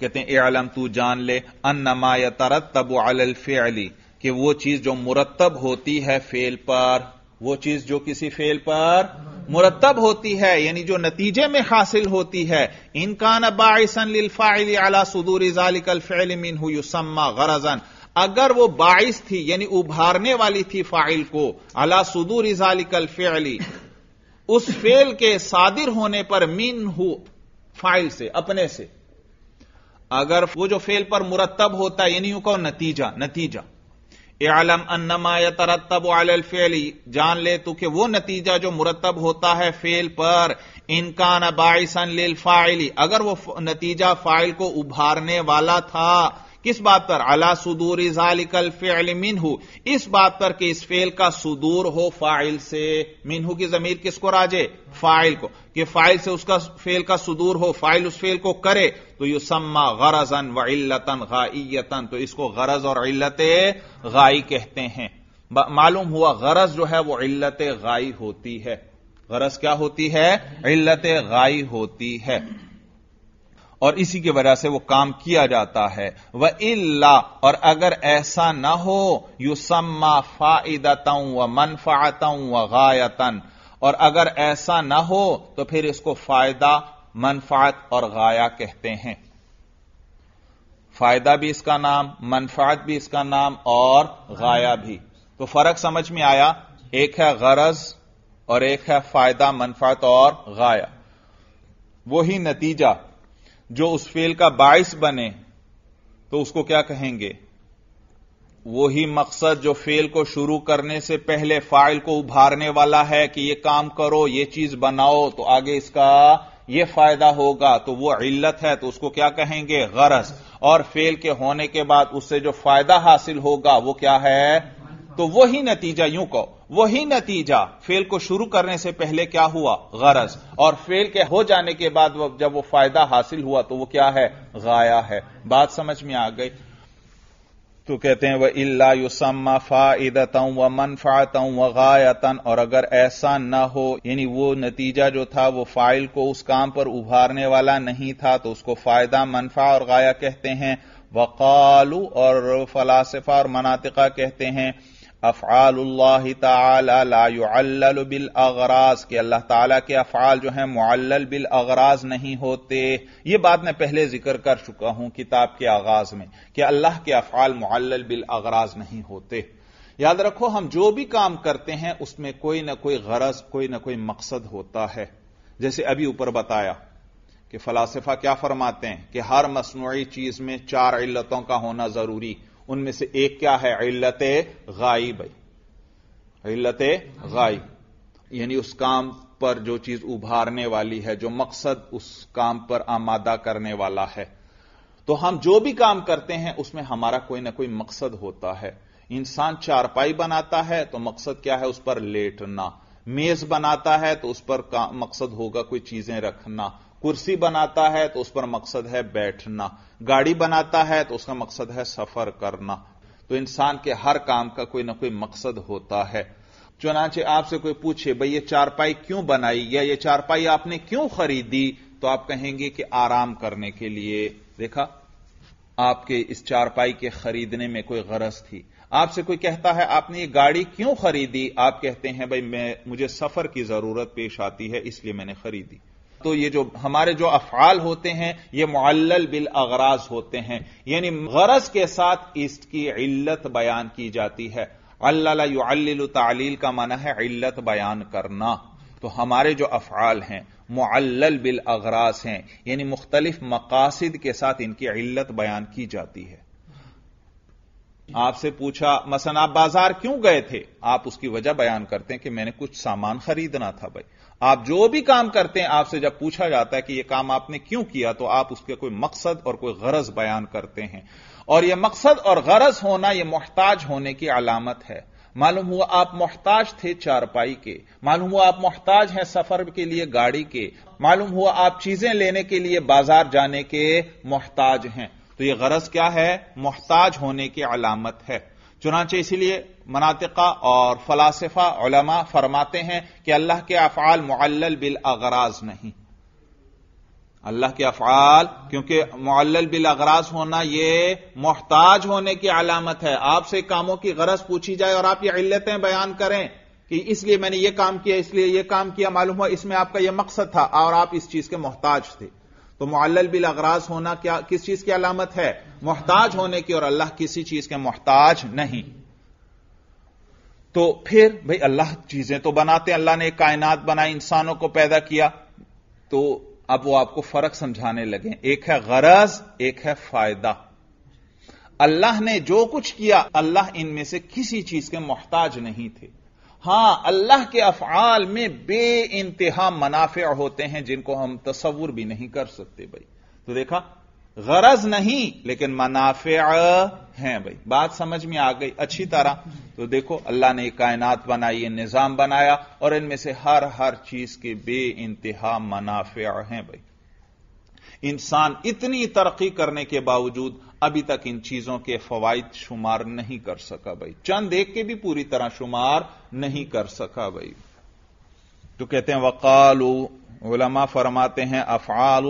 Speaker 1: कहते हैं आलम तू जान ले अन्नमा तरत तब अलफ़ली कि वो चीज़ जो मुरतब होती है फेल पर। वो चीज़ जो किसी फेल पर मुरतब होती है, यानी जो नतीजे में हासिल होती है। इनकान बाइसन लिलफ़ाइल अला सुदूर जालिकल फ़ैल मिन युसम्मा गरजन। अगर वो बाइस थी, यानी उभारने वाली थी फ़ाइल को, अला सुदूर जालिकल फ़ैली, उस फेल के सादिर होने पर मिन हु फ़ाइल से, अपने से। अगर वो जो फेल पर मुरतब होता है, यानी कहो नतीजा नतीजा। आलम अन्नमा तरतब फेली, जान ले तू कि वो नतीजा जो मुरतब होता है फेल पर इनकान बाइसन लिल फाइली, अगर वो नतीजा फ़ाइल को उभारने वाला था किस बात पर? अला सुदूर जालिकल फेल मिनहू। इस बात पर कि इस फेल का सुदूर हो फ़ाइल से। मिनहू की जमीर किसको राजे? फ़ाइल को। कि फ़ाइल से उसका फेल का सुदूर हो, फ़ाइल उस फेल को करे तो यू सम्मा गरजन व इल्लतन गाइयतन। तो इसको गरज और इल्लत गाई कहते हैं। मालूम हुआ गरज जो है वो इल्लत गाई होती है। गरज क्या होती है? इल्लत गाई होती है। और इसी की वजह से वो काम किया जाता है। वह इल्ला, और अगर ऐसा ना हो, युसम्मा फाइदतऊ व मनफातऊ व गायतन। और अगर ऐसा ना हो तो फिर इसको फ़ायदा, मनफात और गाया कहते हैं। फ़ायदा भी इसका नाम, मनफात भी इसका नाम, और गाया भी। तो फ़र्क समझ में आया? एक है गरज, और एक है फ़ायदा, मनफात और गाया। वही नतीजा। जो उस फेल का बायस बने तो उसको क्या कहेंगे? वही मकसद जो फेल को शुरू करने से पहले फ़ाइल को उभारने वाला है कि ये काम करो, ये चीज़ बनाओ तो आगे इसका ये फ़ायदा होगा तो वो इल्लत है तो उसको क्या कहेंगे? गरज। और फेल के होने के बाद उससे जो फ़ायदा हासिल होगा, वो क्या है? तो वही नतीजा यूँ कहो। वही नतीजा फेल को शुरू करने से पहले क्या हुआ? गरज। और फेल के हो जाने के बाद वो जब वो फ़ायदा हासिल हुआ तो वो क्या है? गाया है। बात समझ में आ गई। तो कहते हैं, वह इल्ला युसम्मा फाइदतऊ व मनफातऊ व गायतन। और अगर ऐसा न हो, यानी वो नतीजा जो था, वो फ़ाइल को उस काम पर उभारने वाला नहीं था तो उसको फ़ायदा, मनफा और गाया कहते हैं। वकालू और फलासफा और मनातिका कहते हैं अफ़ाल बिल अगराज के अल्लाह ताला के अफ़ाल जो है मुअल्लल बिल अगराज नहीं होते। ये बात मैं पहले ज़िक्र कर चुका हूँ किताब के आगाज़ में, कि अल्लाह के अफ़ाल मुअल्लल बिल अगराज नहीं होते। याद रखो, हम जो भी काम करते हैं, उसमें कोई ना कोई गरज, कोई ना कोई मकसद होता है। जैसे अभी ऊपर बताया कि फलासफा क्या फरमाते हैं कि हर मसनूई चीज़ में चार इल्लतों का होना ज़रूरी। उनमें से एक क्या है? इल्लत गाइब इल्लत गाइब यानी उस काम पर जो चीज़ उभारने वाली है, जो मकसद उस काम पर आमादा करने वाला है। तो हम जो भी काम करते हैं, उसमें हमारा कोई ना कोई मकसद होता है। इंसान चारपाई बनाता है तो मकसद क्या है? उस पर लेटना। मेज बनाता है तो उस पर मकसद होगा कोई चीज़ें रखना। कुर्सी बनाता है तो उस पर मकसद है बैठना। गाड़ी बनाता है तो उसका मकसद है सफ़र करना। तो इंसान के हर काम का कोई ना कोई मकसद होता है। चुनाचे आपसे कोई पूछे, भाई ये चारपाई क्यों बनाई या ये चारपाई आपने क्यों खरीदी? तो आप कहेंगे कि आराम करने के लिए। देखा? आपके इस चारपाई के खरीदने में कोई गरज थी। आपसे कोई कहता है, आपने ये गाड़ी क्यों खरीदी? आप कहते हैं, भाई मैं, मुझे सफ़र की ज़रूरत पेश आती है, इसलिए मैंने खरीदी। तो ये जो, हमारे जो अफाल होते हैं, ये मुअल्लल बिल अगराज होते हैं। यानी गरज के साथ इसकी इल्लत बयान की जाती है। अल्लाह तालील का माना है इल्लत बयान करना। तो हमारे जो अफाल हैं, मुअल्लल बिल अगराज हैं, यानी मुख्तलिफ़ मकासद के साथ इनकी इल्लत बयान की जाती है। आपसे पूछा मसन आप बाज़ार क्यों गए थे? आप उसकी वजह बयान करते हैं कि मैंने कुछ सामान खरीदना था भाई। आप जो भी काम करते हैं, आपसे जब पूछा जाता है कि यह काम आपने क्यों किया तो आप उसके कोई मकसद और कोई गरज बयान करते हैं। और यह मकसद और गरज होना यह मोहताज होने की अलामत है। मालूम हुआ आप मोहताज थे चारपाई के, मालूम हुआ आप मोहताज हैं सफ़र के लिए गाड़ी के, मालूम हुआ आप चीज़ें लेने के लिए बाज़ार जाने के मोहताज हैं। तो यह गरज क्या है? मोहताज होने की अलामत है। चुनाचे इसीलिए मनातिका और फलासफा, उलमा फरमाते हैं कि अल्लाह के अफाल मुअल्लल बिल अगराज नहीं। अल्लाह के अफाल क्योंकि मुअल्लल बिल अगराज होना यह मोहताज होने की अलामत है। आपसे कामों की गरज पूछी जाए और आप ये इल्लतें बयान करें कि इसलिए मैंने यह काम किया, इसलिए यह काम किया, मालूम हुआ इसमें आपका यह मकसद था और आप इस चीज़ के मोहताज थे। तो मुअल्लल बिल अगराज होना क्या, किस चीज़ की अलामत है? मोहताज होने की और अल्लाह किसी चीज़ के मोहताज नहीं। तो फिर, भाई, अल्लाह चीज़ें तो बनाते अल्लाह ने कायनात बनाई, इंसानों को पैदा किया। तो अब वो आपको फ़र्क समझाने लगे। एक है गरज, एक है फ़ायदा। अल्लाह ने जो कुछ किया, अल्लाह इनमें से किसी चीज़ के मोहताज नहीं थे। हाँ, अल्लाह के अफआल में बे इंतहा मुनाफे होते हैं जिनको हम तस्वुर भी नहीं कर सकते भाई। तो देखा, गरज नहीं, लेकिन मनाफे हैं भाई। बात समझ में आ गई अच्छी तरह। तो देखो, अल्लाह ने कायनात बनाई है निज़ाम बनाया, और इनमें से हर हर चीज़ के बे इंतहा मनाफे हैं भाई। इंसान इतनी तरक्की करने के बावजूद अभी तक इन चीज़ों के फवायद शुमार नहीं कर सका भाई। चंद देख के भी पूरी तरह शुमार नहीं कर सका भाई। तो कहते हैं, वकालू उलमा फरमाते हैं अफ़ाल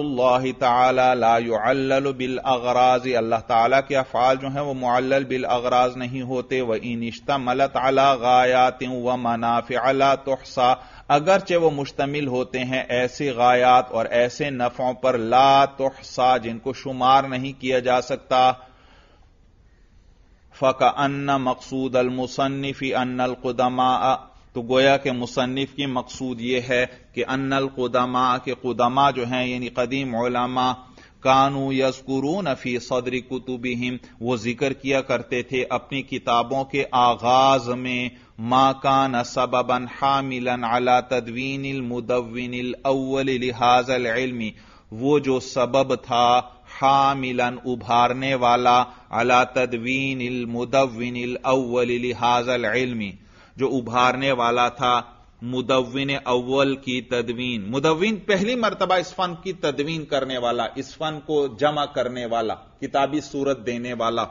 Speaker 1: बिल अगराज अल्लाह ताला के अफ़ाल जो हैं, वो मुअल्लल बिल अगराज नहीं होते। व इनिश्ता मलत अला गायात व मनाफ़ अला तुहसा. अगरचे वो मुश्तमिल होते हैं ऐसे गायात और ऐसे नफ़ों पर ला तुहसा, जिनको शुमार नहीं किया जा सकता। फ़का अन्न मकसूद अल मुसन्फ़ी अन्न कुदमा तो गोया के मुसन्फ की मकसूद यह है कि अन्नल कुदमा, के कुदमा जो हैं, यानी कदीम ओलामा कानू यस्कुरून फ़ी सदरी कुतुबिहिम, वो ज़िक्र किया करते थे अपनी किताबों के आगाज़ में, मा कान सबबन हामिलन अला तदवीन मुदविन अव्वल लिहाजल इल्मी, वो जो सबब था हामिलन उभारने वाला अला तदवीन मुदविन अव्वल लिहाजल इल्मी। जो उभारने वाला था मुदविन अव्वल की तदवीन। मुदविन पहली मरतबा इस फन की तदवीन करने वाला, इस फन को जमा करने वाला, किताबी सूरत देने वाला।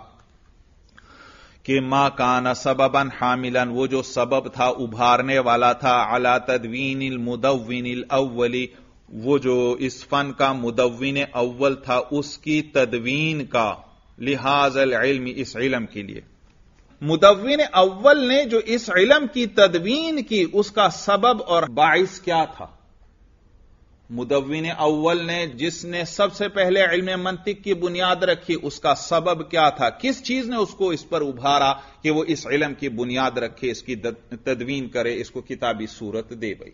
Speaker 1: कि माँ काना सबबन हामिलन, वो जो सबब था, उभारने वाला था, अला तदवीन मुदविन अव्वली। वो जो इस फन का मुदविन अव्वल था, उसकी तदवीन का, लिहाज इल्म, इस इलम के लिए। मुदविन अव्वल ने जो इस इलम की तदवीन की, उसका सबब और बाइस क्या था? मुदविन अव्वल ने जिसने सबसे पहले इल्म मंतिक की बुनियाद रखी, उसका सबब क्या था? किस चीज़ ने उसको इस पर उभारा कि वो इस इलम की बुनियाद रखे, इसकी तदवीन करे, इसको किताबी सूरत दे भाई?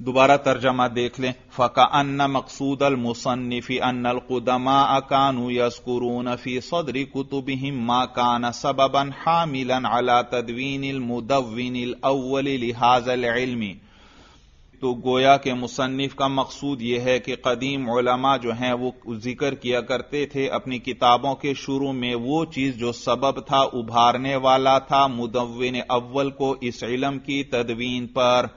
Speaker 1: दोबारा तर्जमा देख लें। फ़का अन्न मकसूद अल मुसन्फ़ी अनल कुदमा अकानू यसकुरून फ़ी सदरी कुतुबिहिम मा कान सबबन हामिलन अला तदवीन मुदविन अव्वल लिहाजल इल्मी। तो गोया के मुसन्फ का मकसूद यह है कि कदीम उलमा जो हैं, वो ज़िक्र किया करते थे अपनी किताबों के शुरू में, वो चीज़ जो सबब था, उभारने वाला था मुदविन अव्वल को इस इलम की तदवीन पर।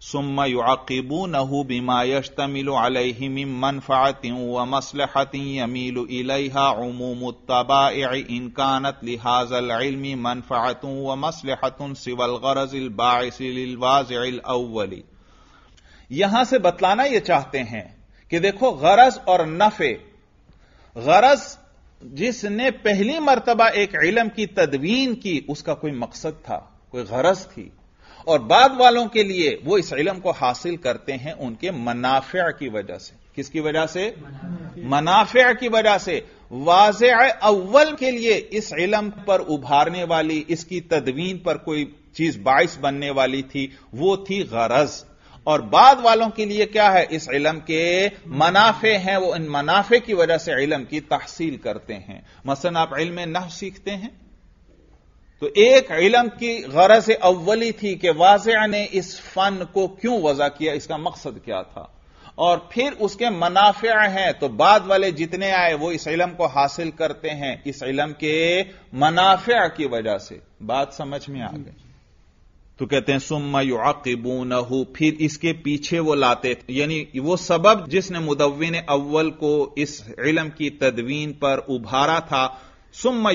Speaker 1: सुम्मा युआबू नहू बिमा यश्तमिल अलैहि मिन मनफ़ातिन व मसलहतिन यमील इलैहा उमूम तबाइ इन कानत लिहाजल इल्मी मनफ़ातुन व मसलहतुन सिवल गरजिल अव्वली। यहाँ से बतलाना यह चाहते हैं कि देखो गरज और नफे, गरज जिसने पहली मर्तबा एक इलम की तदवीन की, उसका कोई मकसद था, कोई गरज थी। और बाद वालों के लिए वो इस इलम को हासिल करते हैं उनके मनाफिया की वजह से। किसकी वजह से? मनाफिया की वजह से। वाज अव्वल के लिए इस इलम पर उभारने वाली, इसकी तदवीन पर कोई चीज़ बाइस बनने वाली थी, वो थी गरज। और बाद वालों के लिए क्या है? इस इलम के मनाफे हैं, वो इन मनाफे की वजह से इलम की तहसील करते हैं। मसन आप इल्म नह सीखते हैं? तो एक इलम की गरज अव्वली थी कि वाजिया ने इस फन को क्यों वजह किया, इसका मकसद क्या था? और फिर उसके मुनाफे हैं तो बाद वाले जितने आए, वो इस इलम को हासिल करते हैं, इस इलम के मुनाफे की वजह से। बात समझ में आ गई? तो कहते हैं, सुम्मा युआकिबूनहु फिर इसके पीछे वो लाते थे। यानी वो सबब जिसने मुदविन अव्वल को इस इलम की तदवीन पर उभारा था सुम्मा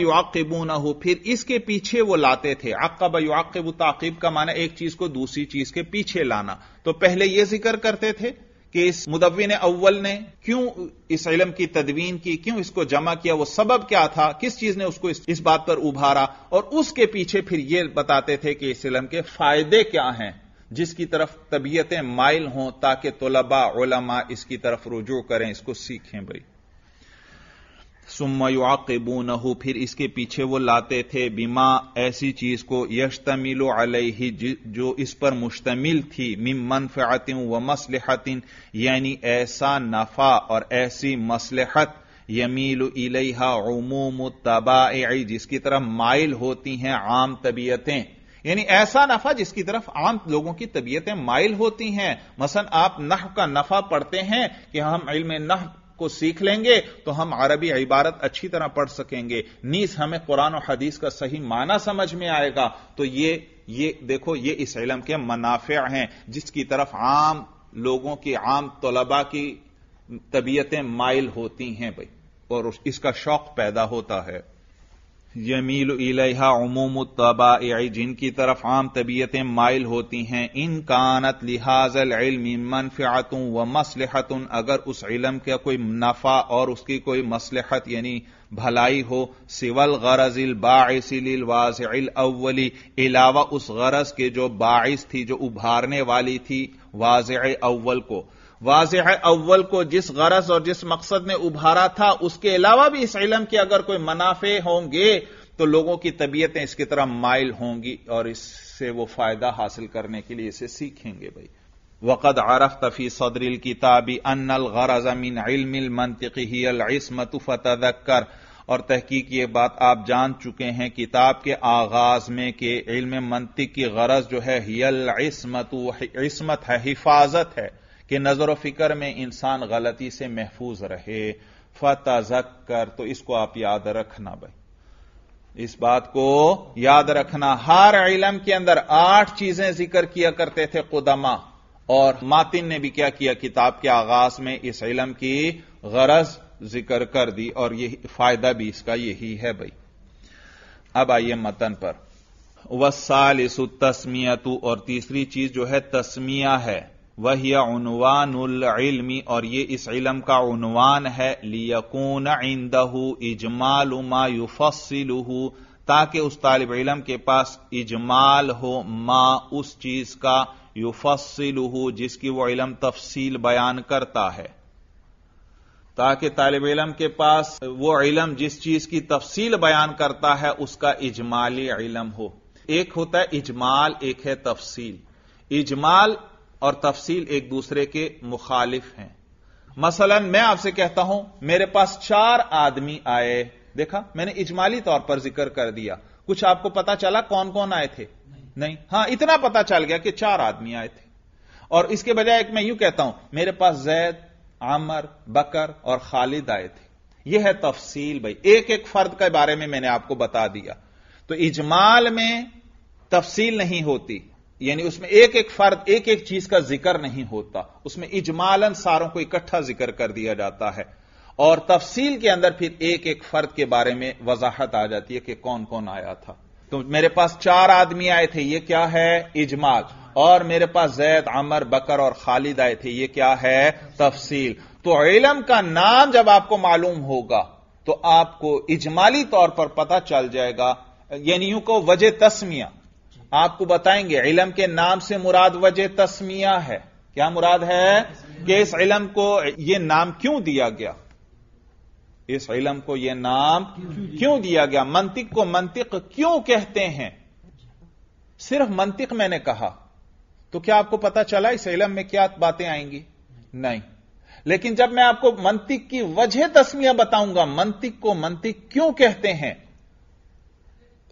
Speaker 1: हो फिर इसके पीछे वो लाते थे। अक्ब युआकिबु ताकिब का माना एक चीज़ को दूसरी चीज़ के पीछे लाना। तो पहले यह ज़िक्र करते थे कि इस मुदविन अव्वल ने क्यों इस इलम की तदवीन की क्यों इसको जमा किया वो सबब क्या था किस चीज़ ने उसको इस, इस बात पर उभारा। और उसके पीछे फिर यह बताते थे कि इस इलम के फ़ायदे क्या हैं जिसकी तरफ़ तबीयतें माइल हों ताकि तलबा इसकी तरफ़ रुजू करें इसको सीखें भाई। सुम्मयुआबूनहू फिर इसके पीछे वो लाते थे, बीमा, ऐसी चीज़ को, यशतमिल अलही, जो इस पर मुश्तमिल थी, मिम मनफ़ातिन व मसलहतिन, यानी ऐसा नफा और ऐसी मसलहत, यमील इलेहा उमूम तबाई जिसकी तरफ़ माइल होती हैं आम तबीयतें। यानी ऐसा नफा जिसकी तरफ़ आम लोगों की तबीयतें माइल होती हैं। मसन आप नह का नफा पढ़ते हैं कि हम इल्म नह को सीख लेंगे तो हम अरबी इबारत अच्छी तरह पढ़ सकेंगे। नीस हमें कुरान और हदीस का सही माना समझ में आएगा। तो ये ये देखो, ये इस इलम के मुनाफे हैं, जिसकी तरफ़ आम लोगों की, आम तलबा की तबीयतें माइल होती हैं भाई, और इसका शौक पैदा होता है। यमील इलेहा उमूम तबाई जिनकी तरफ़ आम तबीयतें माइल होती हैं। इन कानत लिहाजल मनफ़ातुं व मसलहतुन, अगर उस इलम का कोई नफा और उसकी कोई मसलहत, यानी भलाई हो, सिवल गरजिल बासिल वाजिल अव्वली अलावा उस गरज के जो बाइस थी, जो उभारने वाली थी वाज अव्वल को वाज अव्वल को जिस गरज और जिस मकसद ने उभारा था, उसके अलावा भी इस इलम के अगर कोई मुनाफे होंगे तो लोगों की तबीयतें इसकी तरह माइल होंगी और इससे वो फ़ायदा हासिल करने के लिए इसे सीखेंगे भाई। वक़द आरफ तफी सदरिल किताबी अनल गरज मिन इल्मिल मंतिकी इसमत फतदक्कर और तहकीक ये बात आप जान चुके हैं, किताब के आगाज़ में कि इल्म मंतिक की गरज जो है, हियल इसमत है, हिफाजत है। कि नज़र फ़िक्र में इंसान गलती से महफूज रहे। फतजक कर तो इसको आप याद रखना भाई। इस बात को याद रखना। हर इलम के अंदर आठ चीज़ें ज़िक्र किया करते थे कुदमा, और मातिन ने भी क्या किया? किताब के आगाज़ में इस इलम की गरज ज़िक्र कर दी, और यही फ़ायदा भी इसका यही है भाई। अब आइए मतन पर। वसाल तस्मियतु, और तीसरी चीज़ जो है तस्मिया है। वह उनवानमी और ये इस इलम का उनवान है, लियकून इंदहू इजमाल मा युफसिलहू ताकि उस तालब इलम के पास इजमाल हो, मा उस चीज़ का युफसिलहू जिसकी वो इलम तफसील बयान करता है। ताकि तालब इलम के पास वो इलम जिस चीज़ की तफसील बयान करता है, उसका इजमाली इलम हो। एक होता है इजमाल, एक है तफसील। इजमाल और तफसील एक दूसरे के मुखालिफ हैं। मसलन मैं आपसे कहता हूँ मेरे पास चार आदमी आए। देखा मैंने इजमाली तौर पर ज़िक्र कर दिया। कुछ आपको पता चला कौन कौन आए थे? नहीं, नहीं। हाँ इतना पता चल गया कि चार आदमी आए थे। और इसके बजाय एक मैं यूँ कहता हूँ मेरे पास जैद आमर बकर और खालिद आए थे। यह है तफसील भाई। एक एक फर्द के बारे में मैंने आपको बता दिया। तो इजमाल में तफसील नहीं होती। यानी उसमें एक एक फर्द, एक एक चीज़ का ज़िक्र नहीं होता। उसमें इजमालन सारों को इकट्ठा ज़िक्र कर दिया जाता है। और तफसील के अंदर फिर एक एक फर्द के बारे में वजाहत आ जाती है कि कौन कौन आया था। तो मेरे पास चार आदमी आए थे, ये क्या है? इजमाल। और मेरे पास जैद, अमर, बकर और खालिद आए थे, ये क्या है? तफसील। तो इलम का नाम जब आपको मालूम होगा तो आपको इजमाली तौर पर पता चल जाएगा। यानी यूँ को वजह तस्मिया। आपको बताएँगे, इलम के नाम से मुराद वजह तस्मिया है। क्या मुराद है? कि इस इलम को यह नाम क्यों दिया गया? इस इलम को यह नाम क्यों दिया गया? मंतिक को मंतिक क्यों कहते हैं? सिर्फ़ मंतिक मैंने कहा। तो क्या आपको पता चला इस इलम में क्या बातें आएँगी? नहीं। लेकिन जब मैं आपको मंतिक की वजह तस्मिया बताऊँगा, मंतिक को मंतिक क्यों कहते हैं?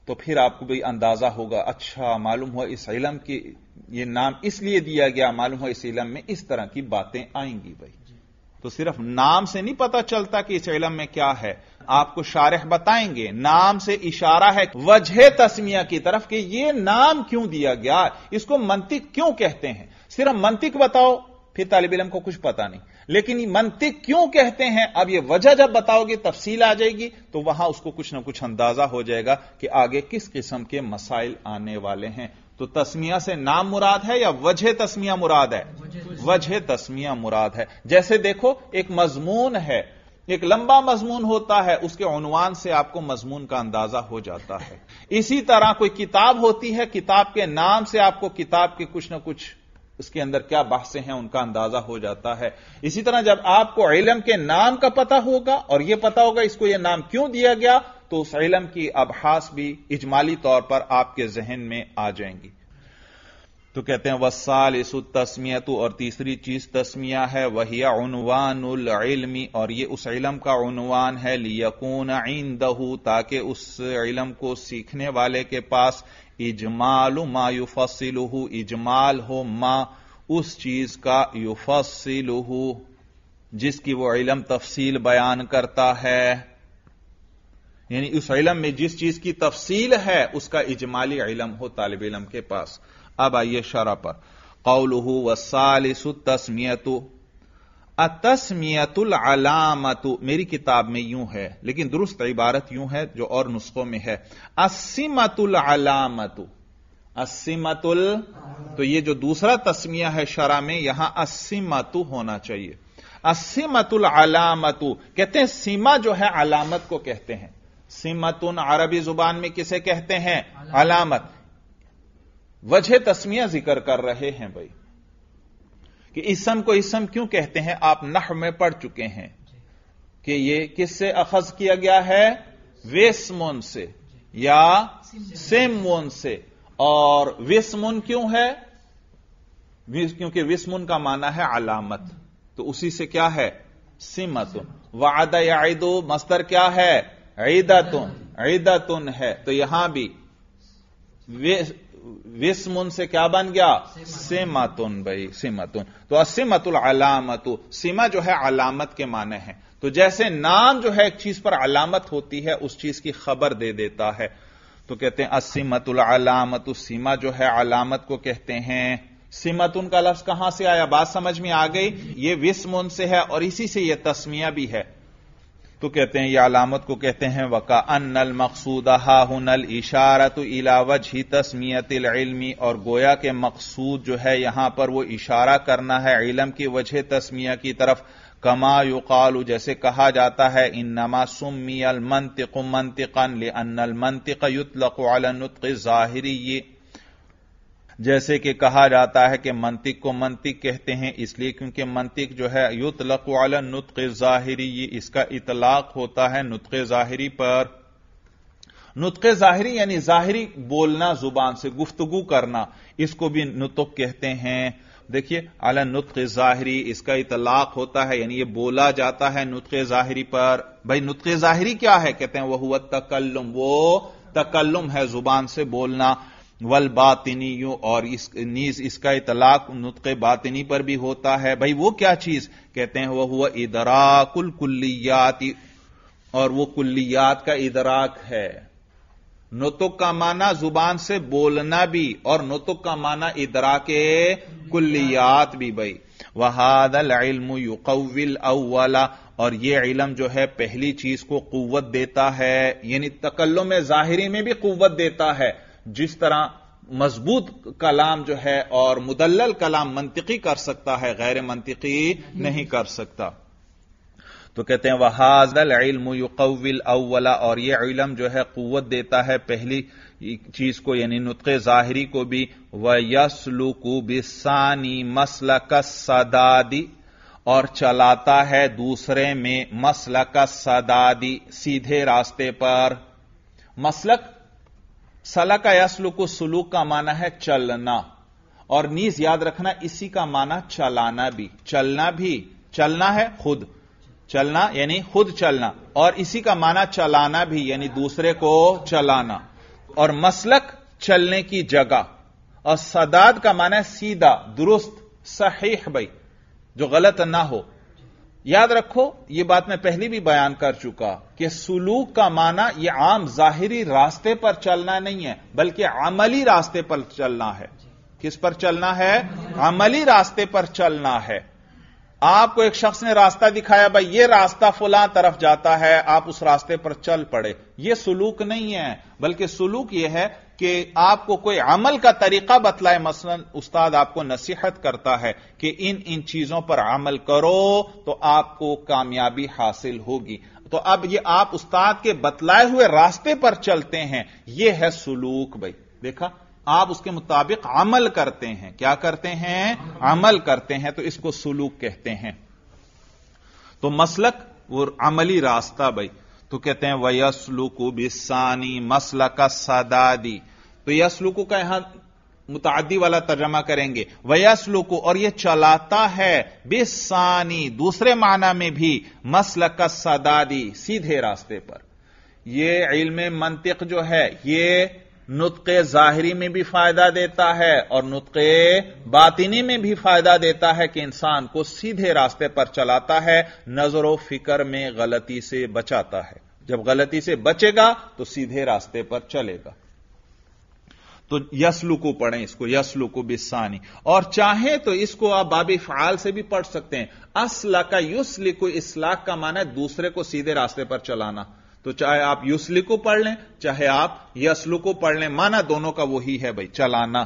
Speaker 1: तो फिर आपको भी अंदाज़ा होगा अच्छा मालूम हुआ इस इलम की ये नाम इसलिए दिया गया मालूम हुआ इस इलम में इस तरह की बातें आएँगी भाई। तो सिर्फ़ नाम से नहीं पता चलता कि इस इलम में क्या है। आपको शारह बताएँगे नाम से इशारा है वजह तस्मिया की तरफ़ कि यह नाम क्यों दिया गया इसको मंतिक क्यों कहते हैं? सिर्फ़ मंतिक बताओ फिर तालिब इलम को कुछ पता नहीं। लेकिन मंतिक क्यों कहते हैं? अब यह वजह जब बताओगे, तफसील आ जाएगी तो वहाँ उसको कुछ ना कुछ अंदाज़ा हो जाएगा कि आगे किस किस्म के मसाइल आने वाले हैं। तो तस्मिया से नाम मुराद है या वजह तस्मिया मुराद है? वजह तस्मिया मुराद है। जैसे देखो, एक मजमून है, एक लंबा मजमून होता है, उसके उनवान से आपको मजमून का अंदाज़ा हो जाता है। इसी तरह कोई किताब होती है, किताब के नाम से आपको किताब के कुछ ना कुछ उसके अंदर क्या बाहसे हैं, उनका अंदाज़ा हो जाता है। इसी तरह जब आपको इलम के नाम का पता होगा, और यह पता होगा इसको यह नाम क्यों दिया गया तो उस इलम की अबहास भी इजमाली तौर पर आपके जहन में आ जाएँगी। तो कहते हैं वसाल इस तस्मियतु, और तीसरी चीज़ तस्मिया है, वहिया उनवानुल इल्मी, और ये उस इलम का उनवान है, लियकून दहू ताकि उस इलम को सीखने वाले के पास इजमाल मा युफसिलहू इजमाल हो मा, उस चीज़ का युफसिलहू जिसकी वो इलम तफसील बयान करता है। यानी उस इलम में जिस चीज़ की तफसील है, उसका इजमाली इलम हो तालब इलम के पास। अब आइए शरा पर। कौलहू वसालिसु तस्मियतु अतस्मियतुल अलामतु, मेरी किताब में यूँ है, लेकिन दुरुस्त इबारत यूँ है जो और नुस्खों में है। असीमतुल अलामतु, असीमतुल तो ये जो दूसरा तस्मिया है शरा में, यहाँ असीमतु होना चाहिए। असीमतुल अलामतु, कहते हैं सीमा जो है अलामत को कहते हैं। सीमतुन अरबी ज़ुबान में किसे कहते हैं? अलामत। वजह तस्मिया ज़िक्र कर रहे हैं भाई। कि इसम को इसम क्यों कहते हैं? आप नह में पढ़ चुके हैं। कि ये किससे अखज किया गया है? वेस्मुन से या सेमुन से। और विस्मुन क्यों है? क्योंकि विस्मुन का माना है अलामत। तो उसी से क्या है? सिमतुन। वादा यादो मस्तर क्या है? ईदतुन। ईदतुन है। तो यहाँ भी विस्मुन से क्या बन गया? सिमतुन। भाई सिमतुन। तो असिमतुल अलामतु। सीमा जो है अलामत के माने हैं। तो जैसे नाम जो है एक चीज़ पर अलामत होती है उस चीज़ की खबर दे देता है। तो कहते हैं असिमतुल अलामत। सीमा जो है अलामत को कहते हैं। सिमतुन का लफ्ज कहाँ से आया? बात समझ में आ गई? ये विस्मुन से है और इसी से यह तस्मिया भी है। तो कहते हैं यह अलामत को कहते हैं, वका अन्नल मकसूदा हुनल इशारत इलावज ही तस्मियतिल इल्मी और गोया के मकसूद जो है, यहाँ पर वो इशारा करना है, इलम की वजह तस्मिया की तरफ़। कमा युकालू, जैसे कहा जाता है इन नमा सुमी अल मंतिक मंतिकन ले अन्नल मंतिक युतलक नुत्क ज़ाहिरी जैसे कि कहा जाता है कि मंतिक को मंतिक कहते हैं, इसलिए क्योंकि मंतिक जो है, युतलक वाला नुत्क ज़ाहिरी, ये इसका इतलाक होता है नुत्क ज़ाहिरी पर। नुत्क ज़ाहिरी यानी ज़ाहिरी बोलना, ज़ुबान से गुफ्तगु करना, इसको भी नुतुक कहते हैं। देखिए, अला नुत्क ज़ाहिरी, इसका इतलाक होता है, यानी ये बोला जाता है नुत्क ज़ाहिरी पर। भाई, नुत्क ज़ाहिरी क्या है? कहते हैं वह हुआ तकल्लुम, वो तकल्लुम है ज़ुबान से बोलना। वल बातिनी और इस नीज इसका इतलाक नुत्क बातिनी पर भी होता है। भाई, वो क्या चीज़? कहते हैं, वह हुआ इदराकुल कुल्लियात, और वो कुल्लियात का इदराक है। नुतुक का माना ज़ुबान से बोलना भी, और नुतुक का माना इदराक कुल्लियात भी, भाई। वहादल इल्म युकविल अव्वला, और ये इलम जो है, पहली चीज़ को कुवत देता है। यानी तकल्लो में, जाहिरी में भी कुवत देता है। जिस तरह मज़बूत कलाम जो है और मुदल्लल कलाम मंतिकी कर सकता है, गैर मंतिकी नहीं कर सकता। तो कहते हैं वहाजल इल्म युकविल अव्वला और यह इलम जो है कुत देता है पहली चीज़ को, यानी नुत्क जाहिरी को भी। व यसलुकु बिसानी मसलक सदादी और चलाता है दूसरे में, मसलक सदादी सीधे रास्ते पर। मसलक सला का यसलुक सुलूक का माना है चलना। और नीज याद रखना, इसी का माना चलाना भी। चलना भी, चलना है खुद। चलना यानी खुद चलना। और इसी का माना चलाना भी, यानी दूसरे को चलाना। और मसलक, चलने की जगह। और सदाद का माना है सीधा, दुरुस्त सही भाई। जो गलत ना हो। याद रखो, ये बात मैं पहले भी बयान कर चुका कि सुलूक का माना यह आम जाहिरी रास्ते पर चलना नहीं है, बल्कि अमली रास्ते पर चलना है। किस पर चलना है? अमली रास्ते पर चलना है। आपको एक शख्स ने रास्ता दिखाया, भाई, ये रास्ता फुला तरफ़ जाता है, आप उस रास्ते पर चल पड़े। ये सुलूक नहीं है, बल्कि सुलूक यह है कि आपको कोई अमल का तरीका बतलाए, मसलन, उस्ताद आपको नसीहत करता है कि इन इन चीज़ों पर अमल करो तो आपको कामयाबी हासिल होगी। तो अब ये आप उस्ताद के बतलाए हुए रास्ते पर चलते हैं। यह है सुलूक भाई। देखा? आप उसके मुताबिक अमल करते हैं। क्या करते हैं? अमल करते हैं तो इसको सुलूक कहते हैं। तो मसलक, वो अमली रास्ता भाई। तो कहते हैं, वयसलुकु बिसानी मसल का सदादी। तो यसलुकु का यहाँ मुतादी वाला तर्जमा करेंगे। वयसलुकु, और यह चलाता है बिसानी दूसरे माना में भी मसल का सदादी, सीधे रास्ते पर। यह इल्म मंतिक जो है, ये नुतके जाहिरी में भी फ़ायदा देता है और नुतके बातिनी में भी फ़ायदा देता है कि इंसान को सीधे रास्ते पर चलाता है, नज़र फ़िक्र में गलती से बचाता है। जब गलती से बचेगा तो सीधे रास्ते पर चलेगा। तो यसलू को पढ़ें इसको यसलू को बिस्सानी। और चाहे तो इसको आप बाबी फाल से भी पढ़ सकते हैं। असला का युसली को इसलाक का माना है दूसरे को सीधे रास्ते पर चलाना। तो चाहे आप युसली को पढ़ लें, चाहे आप यसलू को पढ़ लें, माना दोनों का वही है भाई, चलाना।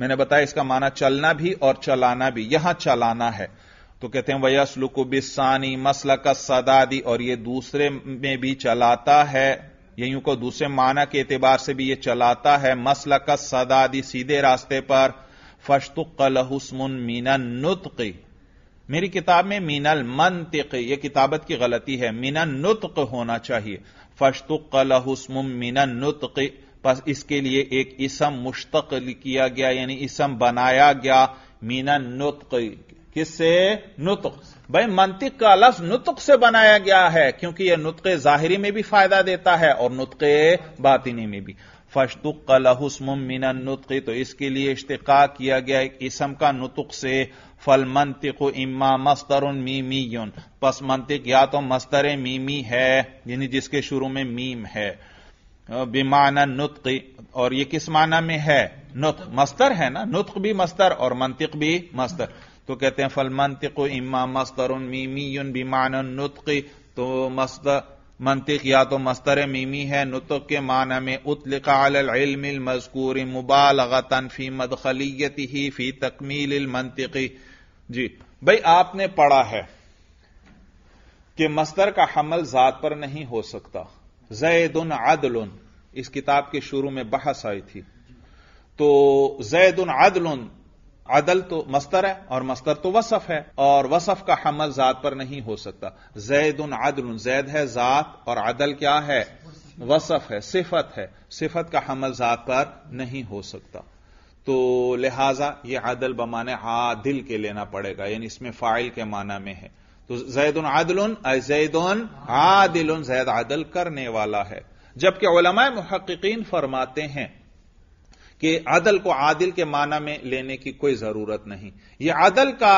Speaker 1: मैंने बताया इसका माना चलना भी और चलाना भी, यहाँ चलाना है। तो कहते हैं वयसलु को बिसानी मसल का सदादी और ये दूसरे में भी चलाता है। यही को दूसरे माना के एतबार से भी ये चलाता है मसल का सदादी, सीधे रास्ते पर फश्तुकल हुस्मुन मीना नुतकी। मेरी किताब में मीनल मंतिक यह किताबत की गलती है। मीना नुतक होना चाहिए। फश्तुकल हुस्मुम मीना नुतक। बस इसके लिए एक इसम मुश्तक किया गया, यानी इसम बनाया गया। मीना नुतक। किससे? नुतक। भाई, मंतिक का लफ्ज नुतक से बनाया गया है, क्योंकि यह नुतक जाहिरी में भी फ़ायदा देता है और नुतक बातिनी में भी। फशतुक लहुस्मुम मीना नुतकी। तो इसके लिए इश्तिका किया गया, एक इसम का नुतुक से फल मंतिक इम्मा मस्तर मीमीयुन। पस मंतिक या तो मस्तर मीमी है, यानी जिसके शुरू में मीम है। बिमाना नुतकी, और ये किस माना में है? नुत मस्तर है ना? नुतक भी मस्तर और मंतिक भी मस्तर। तो कहते हैं फल मंतिक इम्मा मस्तर मीमीयुन बिमाना नुतकी। तो मस्तर मंतिक या तो मस्तर मीमी है। नुतक के माना में उतलिकालमिल मजकूर मुबालगतन फ़ी मदखलीत ही फ़ी तकमील मंतिकी। जी। भाई, आपने पढ़ा है कि मस्तर का हमल जात पर नहीं हो सकता। जैदुन अदलुन, इस किताब के शुरू में बहस आई थी। तो जैदुन अदलुन, अदल तो मस्तर है और मस्तर तो वसफ है, और वसफ का हमल जात पर नहीं हो सकता। जैदुन अदल जैद है जात और अदल क्या है? वसफ है, सिफत है। सिफत का हमल जात पर नहीं हो सकता। तो लिहाजा यह आदल बमाने आदिल के लेना पड़ेगा यानी इसमें फ़ाइल के माना में है। तो जैदुन आदिल जैदुन आदिल उन जैद आदल करने वाला है। जबकि उलमा मुहक्कीन फरमाते हैं कि आदल को आदिल के माना में लेने की कोई ज़रूरत नहीं। यह आदल का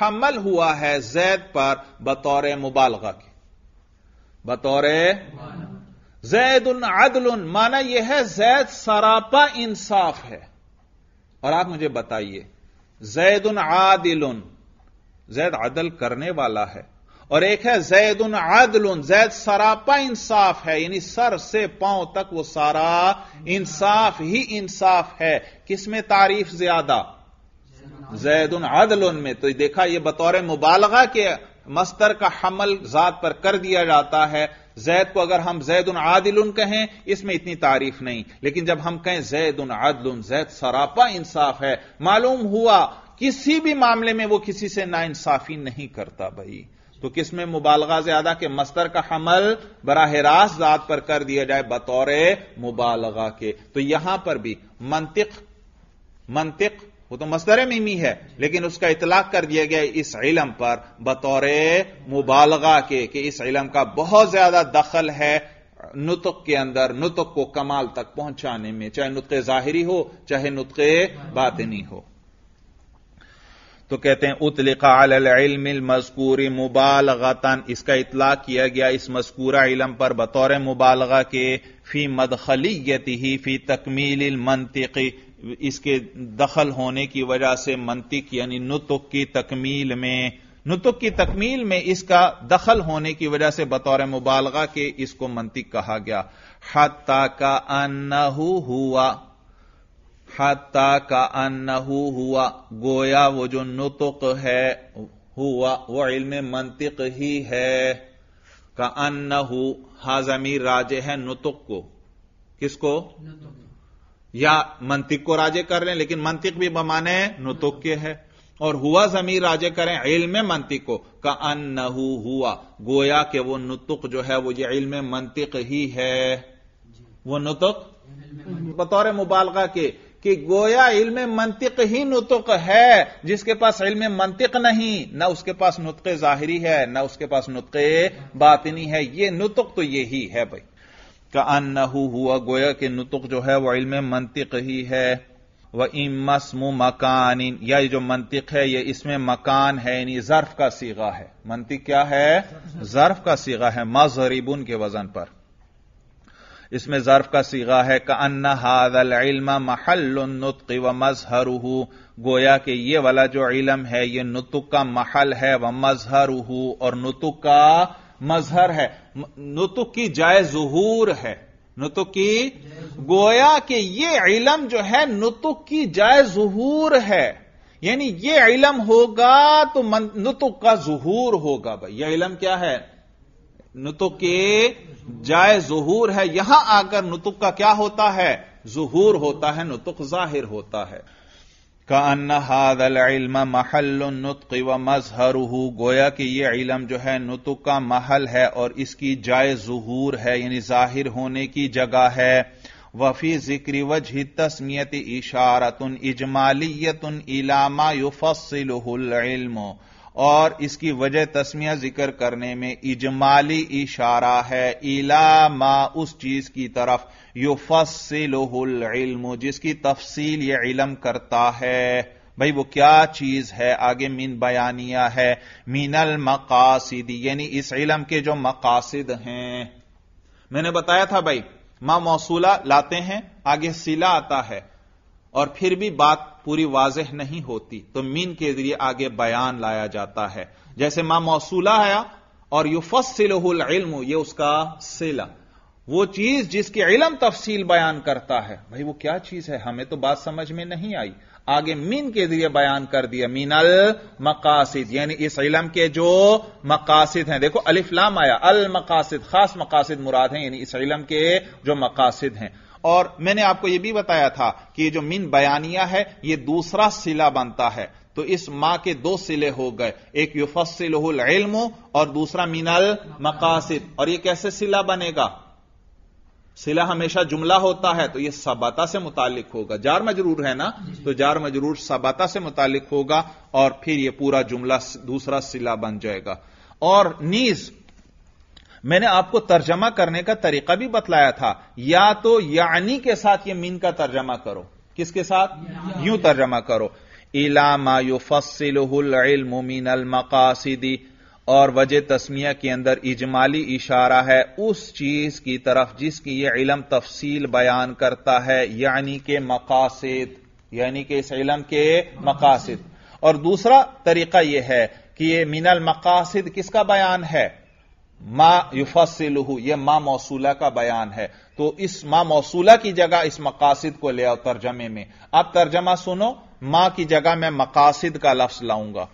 Speaker 1: हमल हुआ है जैद पर बतौर मुबालगा के। बतौर जैद अदल माना यह है जैद सरापा इंसाफ है। और आप मुझे बताइए जैद उन आदिल जैद अदल करने वाला है, और एक है जैद उन आदल जैद सरापा इंसाफ है, यानी सर से पाँव तक वो सारा इंसाफ ही इंसाफ है। किसमें तारीफ़ ज़्यादा? जैद उन आदल में। तो देखा, ये बतौर मुबालगा के मस्तर का हमल जात पर कर दिया जाता है। जैद को अगर हम जैद उन आदिल कहें, इसमें इतनी तारीफ़ नहीं। लेकिन जब हम कहें जैद उन आदल जैद सरापा इंसाफ है, मालूम हुआ किसी भी मामले में वो किसी से नाइंसाफी नहीं करता भाई। तो किसमें मुबालगा ज़्यादा के मस्तर का हमल बराह रास्त जात पर कर दिया जाए बतौर मुबालगा के। तो यहाँ पर भी मंतिक मंतिक वो तो मस्तर मीमी है लेकिन उसका इतलाक कर दिया गया इस इलम पर, बतौर मुबालगा के, कि इस इलम का बहुत ज़्यादा दखल है नुतक के अंदर, नुतक को कमाल तक पहुँचाने में, चाहे नुतक जाहिरी हो, चाहे नुतक बातिनी हो। तो कहते हैं, उतलिका मजकूरी मुबालगतन, इसका इतला किया गया इस मजकूरा इलम पर, बतौर मुबालगा के, फ़ी मदखलीयत ही फ़ी तकमील मंतिकी इसके दखल होने की वजह से मंतिक, यानी नुतुक की तकमील में, नुतुक की तकमील में इसका दखल होने की वजह से बतौर मुबालगा के इसको मंतिक कहा गया। हत्ता का अन्नहु हुआ, हत्ता का अन्नहु हुआ, गोया वो जो नुतुक है, हुआ, वो इल्म मंतिक ही है। का अन्नहु हाजमीर राजे है नुतुक को। किसको? या मंतिक को राजे कर लें, लेकिन मंतिक भी बमाने नुतुक के है। और हुआ जमीर राजे करें इल्म मंतिक को, का अन्नहु हुआ। गोया के वो नुतुक जो है, वो ये इल्म मंतिक ही है। वो नुतुक? बतौर मुबालगा के, कि गोया इल्म मंतिक ही नुतुक है, जिसके पास इल्म मंतिक नहीं, ना उसके पास नुतक जाहिरी है, ना उसके पास नुतक बातिनी है। ये नुतुक तो यही है भाई। का अन्नहु हुआ गोया के नुतुक जो है वह इल्म मंतिक ही है। वह इमसमु मकान या जो मंतिक है, ये इसमें मकान है, यानी जर्फ का सीगा है। मंतिक क्या है? जर्फ का सीगा है, मजरिबुन के वज़न पर। इसमें जर्फ का सीगा है का अन्ना हादल इल्म महल्लुत्क व मजहरुहू। गोया के ये वाला जो इलम है, ये नुतुक का महल है, व मजहरुहू, और नुतुक का मजहर है। नुतुक की जाय जहूर है। नुतुक की गोया के ये इलम जो है नुतुक की जाय जहूर है। यानी ये इलम होगा तो नुतुक का जहूर होगा भाई। यह इलम क्या है? नुतुक के जाय जहूर है। यहाँ आकर नुतुक का क्या होता है? जहूर होता है नुतुक ज़ाहिर होता है। का अन्न हादल इल्म महल नुतक व मजहरुहू गोया कि यह इलम जो है नुतुक का महल है और इसकी जाय जहूर है यानी ज़ाहिर होने की जगह है वफी ज़िक्र वजह तस्मियत इशारतन इजमालियतन इलामा युफसिलुल इल्म और इसकी वजह तस्मिया ज़िक्र करने में इजमाली इशारा है इलामा उस चीज़ की तरफ़ युफसिलुल इल्म, जिसकी तफसील यह इलम करता है। भाई, वो क्या चीज़ है? आगे मीन बयानिया है, मीनल मकासिद, यानी इस इलम के जो मकासिद हैं। मैंने बताया था भाई, माँ मौसूला लाते हैं, आगे सिला आता है, और फिर भी बात पूरी वाजह नहीं होती तो मीन के ज़रिए आगे बयान लाया जाता है। जैसे माँ मौसूला आया और युफसिलहुल इल्म, ये उसका सिला। वो चीज़ जिसकी इलम तफसील बयान करता है। भाई, वो क्या चीज़ है? हमें तो बात समझ में नहीं आई। आगे मीन के ज़रिए बयान कर दिया, मीनल मकासिद, यानी इस इलम के जो मकासिद हैं। देखो अलिफ्लाम आया। अल मकासिद, खास मकासिद मुराद हैं, यानी इस इलम के जो मकासिद हैं। और मैंने आपको यह भी बताया था कि ये जो मीन बयानिया है, ये दूसरा सिला बनता है। तो इस माँ के दो सिले हो गए। एक युफसिलहुल इल्म और दूसरा मीनल मकासिद। और ये कैसे सिला बनेगा? सिला हमेशा जुमला होता है तो यह सबाता से मुतालिक होगा। जार मजरूर है ना? तो जार मजरूर सबाता से मुतालिक होगा और फिर यह पूरा जुमला दूसरा सिला बन जाएगा। और नीज मैंने आपको तर्जमा करने का तरीका भी बतलाया था। या तो यानी के साथ ये मीन का तर्जमा करो। किसके साथ? यूँ तर्जमा करो। इलामा युफसिलहुल इल्म मिनल मकासिदी। और वजह तस्मिया के अंदर इजमाली इशारा है उस चीज़ की तरफ़ जिसकी यह इलम तफसील बयान करता है। यानी के मकासिद। यानी कि इस इलम के मकासिद। और दूसरा तरीका यह है कि यह मिनल मकासिद किसका बयान है? मा युफसिलहू यह माँ मौसूला का बयान है। तो इस माँ मौसूला की जगह इस मकासिद को ले आओ तर्जमे में। अब तर्जमा सुनो, माँ की जगह मैं मकासिद का लफ्ज लाऊँगा।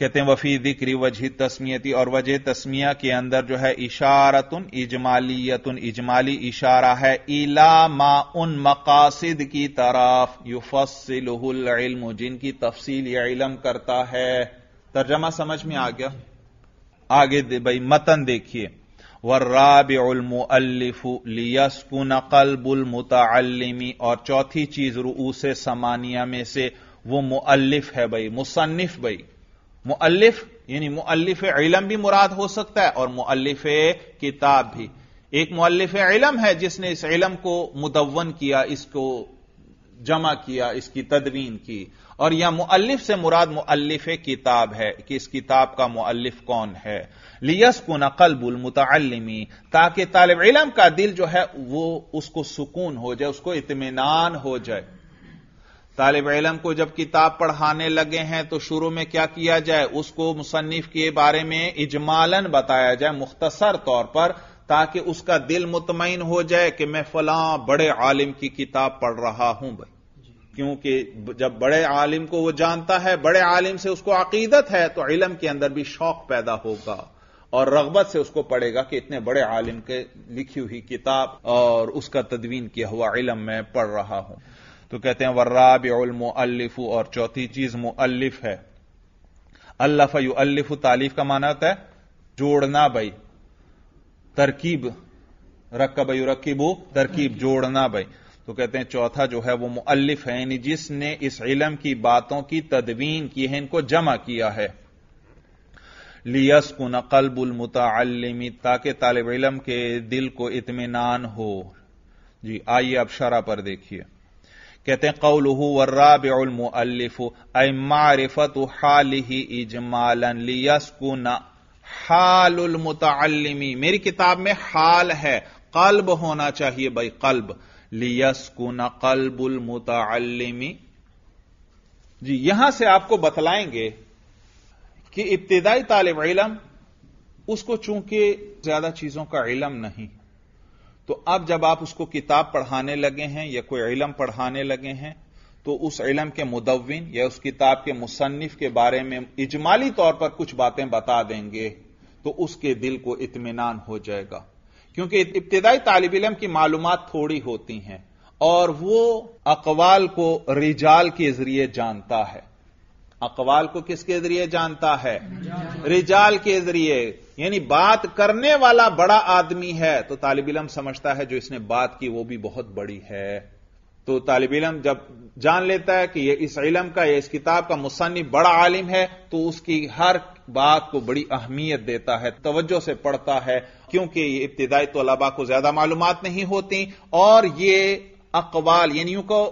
Speaker 1: कहते हैं, वफी दिक्री वजह तस्मियती, और वजह तस्मिया के अंदर जो है इशारतुन इजमालियतुन, इजमाली इशारा है, इला मा उन मकासिद की तरफ़ युफसिलहुल इल्म, जिनकी तफसील यह इलम करता है। तर्जमा समझ में आ गया? आगे दे, भाई, मतन देखिए। वर्राबिलमुअल्लिफु लियस्कुन कल्बुल मुतअल्लिमी, और चौथी चीज़ रूस समानिया में से वो मुअल्लिफ है भाई, मुसन्निफ भाई। मुअल्लिफ, यानी मुअल्लिफ इलम भी मुराद हो सकता है, और मुअल्लिफ किताब भी। एक मुअल्लिफ इलम है जिसने इस इलम को मुदवन किया, इसको जमा किया, इसकी तदवीन की। और यह मुअल्लिफ से मुराद मुअल्लिफ किताब है कि इस किताब का मुअल्लिफ कौन है। लियस लियसकुन कल्बुल मुतअल्लिमी, ताकि तालब इलम का दिल जो है वो उसको सुकून हो जाए, उसको इत्मीनान हो जाए। तालब इलम को जब किताब पढ़ाने लगे हैं तो शुरू में क्या किया जाए? उसको मुसन्फ के बारे में इजमालन बताया जाए, मुख्तसर तौर पर, ताकि उसका दिल मुतमिन हो जाए कि मैं फला बड़े आलिम की किताब पढ़ रहा हूँ भाई। क्योंकि जब बड़े आलिम को वो जानता है बड़े आलिम से उसको अकीदत है तो इलम के अंदर भी शौक पैदा होगा और रगबत से उसको पढ़ेगा कि इतने बड़े आलिम के लिखी हुई किताब और उसका तदवीन किया हुआ इलम मैं पढ़ रहा हूँ। तो कहते हैं वर्राबिफ और चौथी चीज़ मुअल्लिफ है। अल्लाफ अल्लिफ तालीफ का माना होता है जोड़ना भाई। तरकीब रक्का भाई रकीबू तरकीब। जोड़ना भाई। तो कहते हैं चौथा जो है वो मुअल्लिफ है, यानी जिसने इस इलम की बातों की तदवीन की है, इनको जमा किया है। लियसकुन कल्बुल मुतालिमी ताकि तालब इलम के दिल को इतमान हो। जी, आइए अब शरा पर देखिए। कहते हैं, कौलहू वर्राबिलमुअल्लिफ ऐ मारिफत हाल ही इजमालन, लियसकुन हालुल मुतालिमी मेरी किताब में हाल है, कल्ब होना चाहिए भाई, कल्ब। लियसकुन कल्बुल मुतालिमी जी, यहाँ से आपको बतलाएँगे कि इब्तदाई तालब इलम, उसको चूँकि ज़्यादा चीज़ों का इलम नहीं तो अब जब आप उसको किताब पढ़ाने लगे हैं या कोई इलम पढ़ाने लगे हैं तो उस इलम के मुदविन या उस किताब के मुसन्फ के बारे में इजमाली तौर पर कुछ बातें बता देंगे तो उसके दिल को इतमान हो जाएगा। क्योंकि इब्तदाई तालब इलम की मालूम थोड़ी होती हैं और वो अकवाल को रिजाल के ज़रिए जानता है। अकवाल को किसके ज़रिए जानता है? रिजाल के ज़रिए। यानी बात करने वाला बड़ा आदमी है तो तालिब इलम समझता है जो इसने बात की वो भी बहुत बड़ी है। तो तालिब इलम जब जान लेता है कि ये इस इलम का, या इस किताब का मुसन्फ बड़ा आलिम है तो उसकी हर बात को बड़ी अहमियत देता है, तवज्जो से पढ़ता है क्योंकि ये इब्तदाई तलबा को ज़्यादा मालूम नहीं होती और ये अकवाल यानी को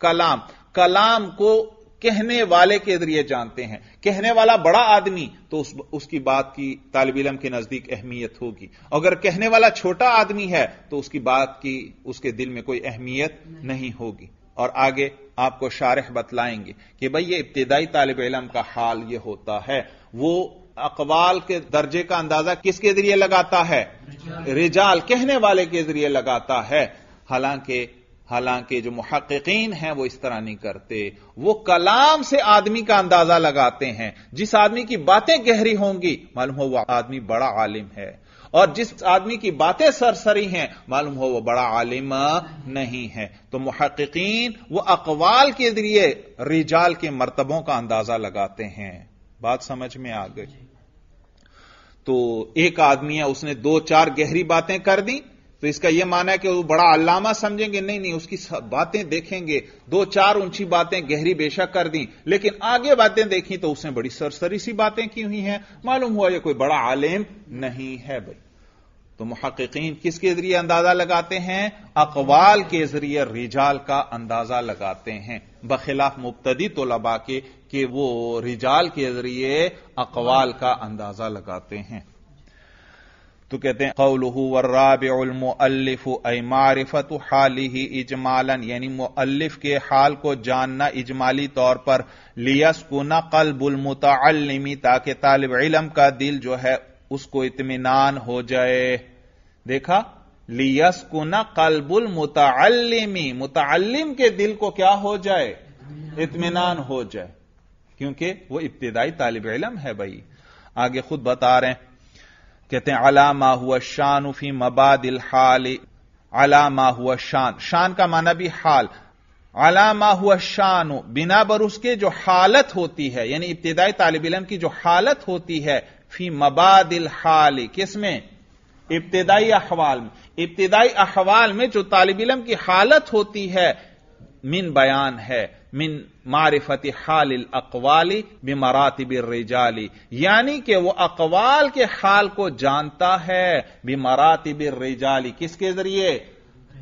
Speaker 1: कलाम कलाम को कहने वाले के ज़रिए जानते हैं। कहने वाला बड़ा आदमी तो उस, उसकी बात की तालब इलम के नज़दीक अहमियत होगी। अगर कहने वाला छोटा आदमी है तो उसकी बात की उसके दिल में कोई अहमियत नहीं नहीं होगी। और आगे आपको शारह बतलाएँगे कि भाई ये इब्तदाई तालब इलम का हाल ये होता है। वो अकवाल के दर्जे का अंदाज़ा किसके ज़रिए लगाता है? रिजाल कहने वाले के ज़रिए लगाता है। हालाँकि हालाँकि जो मुहक्कीन हैं, वो इस तरह नहीं करते। वो कलाम से आदमी का अंदाज़ा लगाते हैं। जिस आदमी की बातें गहरी होंगी, मालूम हो वो आदमी बड़ा आलिम है। और जिस आदमी की बातें सरसरी हैं, मालूम हो वो बड़ा आलिम नहीं है। तो मुहक्कीन वो अकवाल के ज़रिए रिजाल के मरतबों का अंदाज़ा लगाते हैं। बात समझ में आ गई। तो एक आदमी है, उसने दो, चार गहरी बातें कर दी तो इसका यह माना है कि वो बड़ा अल्लामा समझेंगे। नहीं नहीं, उसकी बातें देखेंगे। दो, चार ऊँची बातें गहरी बेशक कर दी, लेकिन आगे बातें देखी तो उसने बड़ी सरसरी सी बातें की हुई हैं। मालूम हुआ ये कोई बड़ा आलिम नहीं है भाई। तो मुहक्कीन किसके ज़रिए अंदाज़ा लगाते हैं? अकवाल के ज़रिए रिजाल का अंदाज़ा लगाते हैं। बखिलाफ मुबतदी तोलबा के कि वो रिजाल के ज़रिए अकवाल का अंदाज़ा लगाते हैं। तो कहते हैं, कौलहू वर्राबिलमुअल्लिफ ऐ मारिफत हाल ही इजमालन यानी मुअल्लिफ के हाल को जानना इजमाली तौर पर लियसकुना कल्बुल मुतअल्लिमी ताकि तालिब इलम का दिल जो है उसको इत्मीनान हो जाए। देखा? लियसकुना कल्बुल मुतअल्लिमी मुतअल्लिम के दिल को क्या हो जाए? इत्मीनान हो जाए। क्योंकि वो इब्तदाई तालिब इलम है भाई। आगे खुद बता रहे हैं। कहते हैं अलामा हुआ शान फ़ी मबादिल हाल। अलामा हुआ शान। शान का माना भी हाल। अलामा हुआ शान। बिना बर उसके जो हालत होती है, यानी इब्तदाई तालब इलम की जो हालत होती है, फ़ी मबादिल हाल। किसमें इब्तदाई अहवाल में। इब्तदाई अहवाल में जो तालब इलम की हालत होती है मिन बयान है, मिन मारिफत हाल अकवाली बिमरातिब रिजाली। यानी कि वो अकवाल के हाल को जानता है बिमरातिब रिजाली किसके ज़रिए?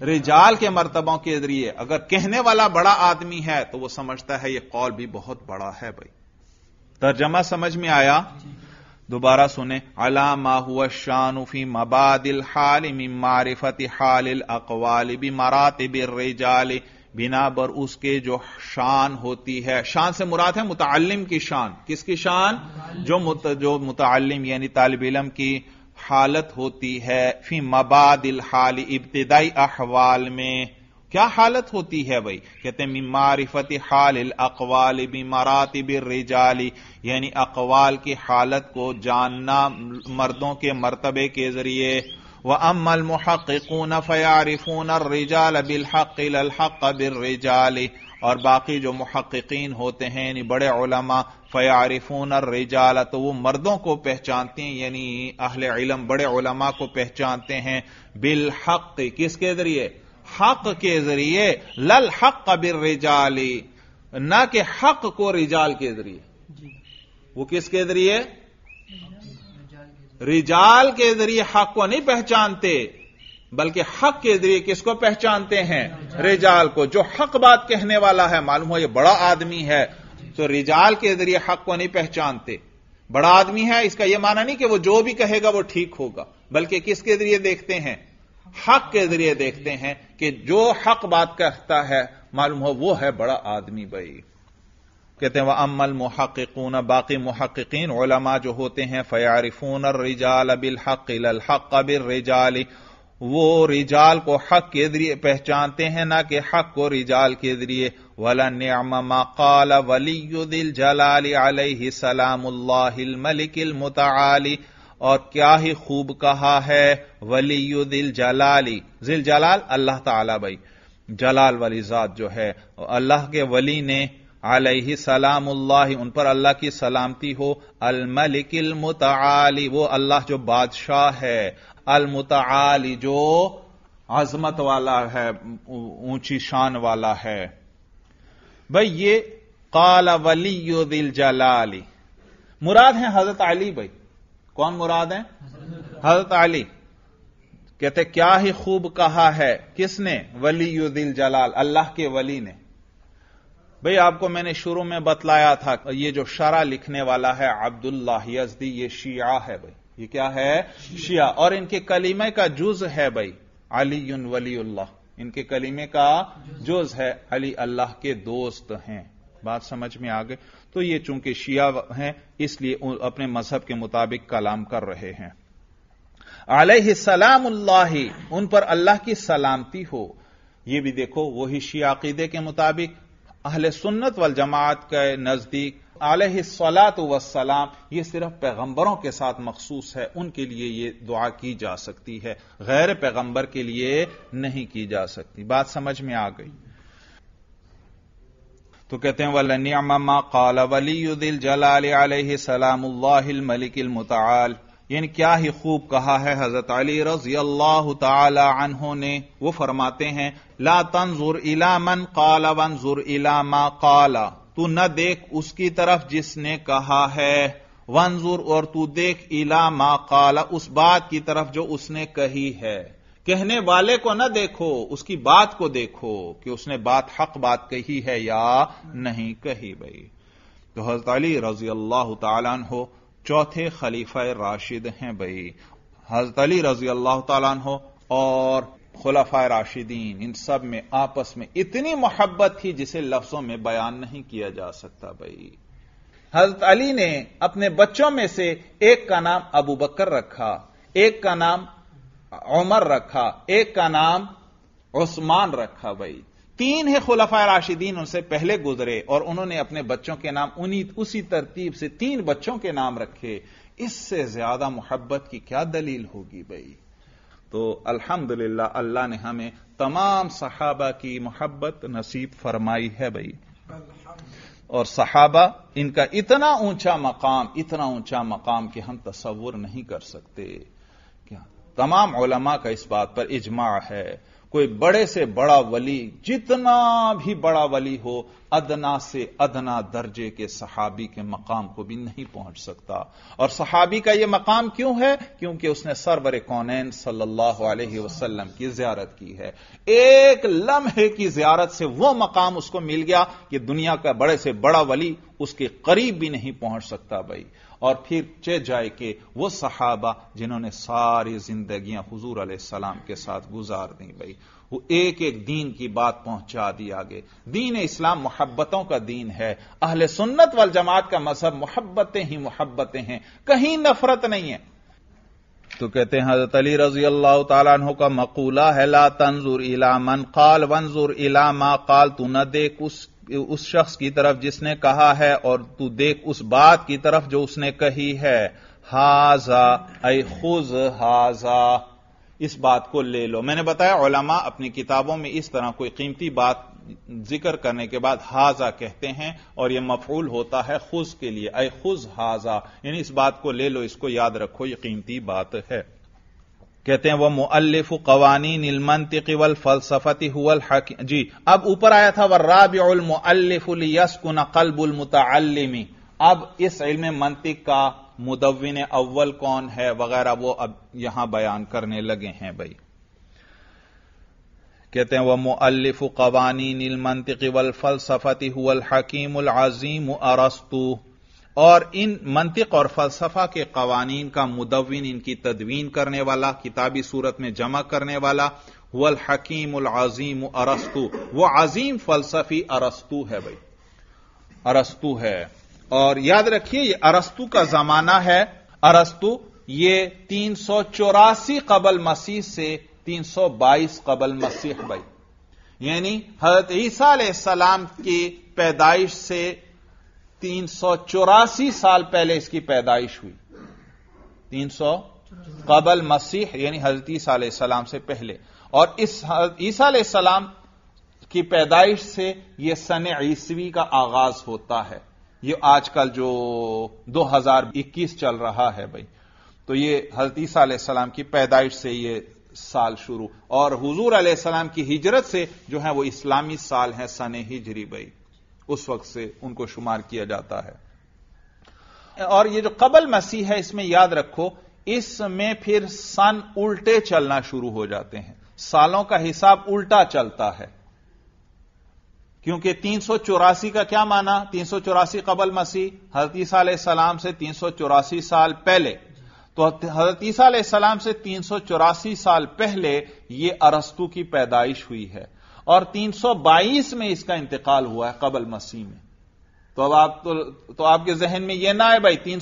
Speaker 1: रिजाल के मरतबों के ज़रिए। अगर कहने वाला बड़ा आदमी है तो वो समझता है ये कौल भी बहुत बड़ा है भाई। तर्जमा समझ में आया? दोबारा सुने। अलामा हुआ शानुफी मबादिल हाल मारिफत हाल अकवाल भी मरातिब रिजाली। बिना बर उसके जो शान होती है। शान से मुराद है मुतालिम की शान। किसकी शान? जो मुत, जो मुतालिम यानी तालब इलम की हालत होती है। फ़ी मबादिल हाल इब्तदाई अहवाल में। क्या हालत होती है भाई? कहते हैं मारिफत हाल अकवाल मरातिब रिजाली। यानी अकवाल की हालत को जानना मर्दों के मरतबे के ज़रिए अमल मुहक़ून फ़यारिफून रिजाल बिलहक़ हक़ बिरजाली और बाकी जो मुहक्कीन होते हैं यानी बड़े उलमा फ़यारिफून रिजाल तो वो मर्दों को पहचानते हैं यानी अहले इलम बड़े उलमा को पहचानते हैं बिल हक किसके ज़रिए हक के ज़रिए लल हक बिर रिजाली न के हक को रिजाल के ज़रिए वो किसके ज़रिए रिजाल के ज़रिए हक को नहीं पहचानते, बल्कि हक के ज़रिए किसको पहचानते हैं? रिजाल को। जो हक बात कहने वाला है, मालूम हो ये बड़ा आदमी है तो रिजाल के ज़रिए हक को नहीं पहचानते। बड़ा आदमी है, इसका यह माना नहीं कि वो जो भी कहेगा वो ठीक होगा, बल्कि किसके ज़रिए देखते हैं? हक के ज़रिए देखते हैं कि जो हक बात कहता है, मालूम हो वो है बड़ा आदमी भाई। कहते हैं वह अमल मुहक्ून बाकी मुहक्कीन ओलमा जो होते हैं, फयारिफून रिजाल बिल हक हक बिल रिजाली. वो रिजाल को हक के ज़रिए पहचानते हैं, ना कि हक को रिजाल के ज़रिए। वला नमा काल वलीदिल जलाली अलैहि सलामुल्लाहिल मलिकिल मुताली और क्या ही खूब कहा है वलीदिल जलाली। जिल जलाल अल्लाह ताला भाई, जलाल वाली जात जो है, अल्लाह के वली ने अलही सलामुल्लाह, उन पर अल्लाह की सलामती हो। अल मलिकिल मुताली वो अल्लाह जो बादशाह है। अलमुताली जो आजमत वाला है, ऊँची शान वाला है। भाई, ये काला वली दिल जलाली। मुराद है हज़रत अली भाई। कौन मुराद है? हज़रत अली। कहते, क्या ही खूब कहा है? किसने? वली दिल जलाल, अल्लाह के वली ने। भाई, आपको मैंने शुरू में बतलाया था, ये जो शरा लिखने वाला है अब्दुल्ला यजदी, ये शिया है भाई। ये क्या है? शिया। और इनके कलीमे का जुज है भाई अली वलीउल्लाह। इनके कलीमे का जुज है, अली अल्लाह के दोस्त हैं। बात समझ में आ गई? तो ये चूँकि शिया हैं, इसलिए अपने मज़हब के मुताबिक कलाम कर रहे हैं। आलह सलाम उन पर अल्लाह की सलामती हो। ये भी देखो, वही शिया अकीदे के मुताबिक। अहल सुन्नत वल जमात के नज़दीक आलसलात वसलाम ये सिर्फ़ पैगंबरों के साथ मखसूस है, उनके लिए ये दुआ की जा सकती है। गैर पैगंबर के लिए नहीं की जा सकती। बात समझ में आ गई। तो कहते हैं, वलनियामा काला वलीदिल जलाल सलाम मलिकिल मुताल। यानी क्या ही खूब कहा है हज़रत अली रज़ी अल्लाह तहों ने, वो फरमाते हैं, ला तंजुर इला मन काला वंजुर इला मा काला। तू न देख उसकी तरफ़ जिसने कहा है, वंजुर और तू देख इला मा काला, उस बात की तरफ़ जो उसने कही है। कहने वाले को न देखो, उसकी बात को देखो, कि उसने बात हक बात कही है या नहीं कही भाई। तो हज़रत अली रज़ी अल्लाह तला हो चौथे खलीफा राशिद हैं भाई। हज़रत अली रज़ी अल्लाह तला हो और खुलाफा राशिदीन, इन सब में आपस में इतनी मोहब्बत थी जिसे लफ्जों में बयान नहीं किया जा सकता भाई। हज़रत अली ने अपने बच्चों में से एक का नाम अबू बकर रखा, एक का नाम उमर रखा, एक का नाम उस्मान रखा भाई। तीन है खुलफा राशिदीन उनसे पहले गुजरे और उन्होंने अपने बच्चों के नाम उन्हीं, उसी तरतीब से तीन बच्चों के नाम रखे। इससे ज़्यादा मोहब्बत की क्या दलील होगी भाई? तो अल्हम्दुलिल्लाह अल्लाह ने हमें तमाम सहाबा की मोहब्बत नसीब फरमाई है भाई। और सहाबा, इनका इतना ऊँचा मकाम, इतना ऊँचा मकाम कि हम तस्वुर नहीं कर सकते। क्या? तमाम ओलमा का इस बात पर इजमा है। कोई बड़े से बड़ा वली, जितना भी बड़ा वली हो, अदना से अदना दर्जे के सहाबी के मकाम को भी नहीं पहुँच सकता। और सहाबी का यह मकाम क्यों है? क्योंकि उसने सरवर कौनैन सल्लल्लाहु अलैहि वसल्लम की जियारत की है। एक लम्हे की जियारत से वह मकाम उसको मिल गया कि दुनिया का बड़े से बड़ा वली उसके करीब भी नहीं पहुँच सकता भाई। और फिर चे जाए कि वो सहाबा जिन्होंने सारी जिंदगियाँ हुजूर सलाम के साथ गुजार दी भाई। वो एक एक दीन की बात पहुँचा दी आगे। दीन इस्लाम मोहब्बतों का दीन है। अहले सुन्नत वाल जमात का मज़हब मोहब्बतें ही मोहब्बतें हैं। कहीं नफरत नहीं है। तो कहते हैं, हज़रत अली रज़ी अल्लाह तु का मकूला है, ला तंजुर इला मन काल, वंजुर इला मा काल, तू न देख उस उस शख्स की तरफ़ जिसने कहा है और तू देख उस बात की तरफ़ जो उसने कही है। हाजा ऐ खुज हाजा। इस बात को ले लो। मैंने बताया ओलमा अपनी किताबों में इस तरह कोई कीमती बात ज़िक्र करने के बाद हाजा कहते हैं और यह मफूल होता है खुज के लिए। ऐ खुज हाजा। यानी इस बात को ले लो, इसको याद रखो यह कीमती बात है। कहते हैं वह मुअल्लिफ कवानी नीलमंतिक वल फलसफती हुल हक जी अब ऊपर आया था वह राबिउल मुअल्लिफुल यसकुन कल्बुल मुतअल्लिमी अब इस इल्म मंतिक का मुदविन अव्वल कौन है वगैरह वो अब यहाँ बयान करने लगे हैं भाई कहते हैं वह मुअल्लिफ कवानी नीलमंतिक वल फलसफती हुल हकीमुल अजीम अरस्तु और इन मंतिक और फलसफा के कवानीन का मुदविन इनकी तदवीन करने वाला, किताबी सूरत में जमा करने वाला, वल हकीम उल अजीम अरस्तु। वो अजीम फलसफी अरस्तु है भाई। अरस्तु है। और याद रखिए, ये अरस्तु का जमाना है। अरस्तु, ये तीन सौ चौरासी कबल मसीह से तीन सौ बाईस कबल मसीह भाई। यानी हज़रत ईसा सलाम की पैदाइश से तीन सौ चौरासी साल पहले इसकी पैदाइश हुई। तीन सौ कबल मसीह, यानी हज़रत ईसा से पहले। और इस ईसा सलाम की पैदाइश से यह सन ईसवी का आगाज़ होता है। ये आजकल जो 2021 चल रहा है भाई। तो ये हज़रत ईसा सलाम की पैदाइश से ये साल शुरू। और हुजूर सलाम की हिजरत से जो है वो इस्लामी साल है सन हिजरी भाई। उस वक्त से उनको शुमार किया जाता है। और ये जो कबल मसीह है, इसमें याद रखो, इसमें फिर सन उल्टे चलना शुरू हो जाते हैं। सालों का हिसाब उल्टा चलता है। क्योंकि तीन सौ चौरासी का क्या माना? तीन सौ चौरासी कबल मसीह, हज़रत सलाम से तीन सौ चौरासी साल पहले। तो हज़रत सलाम से तीन सौ चौरासी साल पहले यह अरस्तु की पैदाइश हुई है। और 322 में इसका इंतकाल हुआ है कबल मसीह में। तो अब आप तो, तो आपके जहन में यह ना है भाई तीन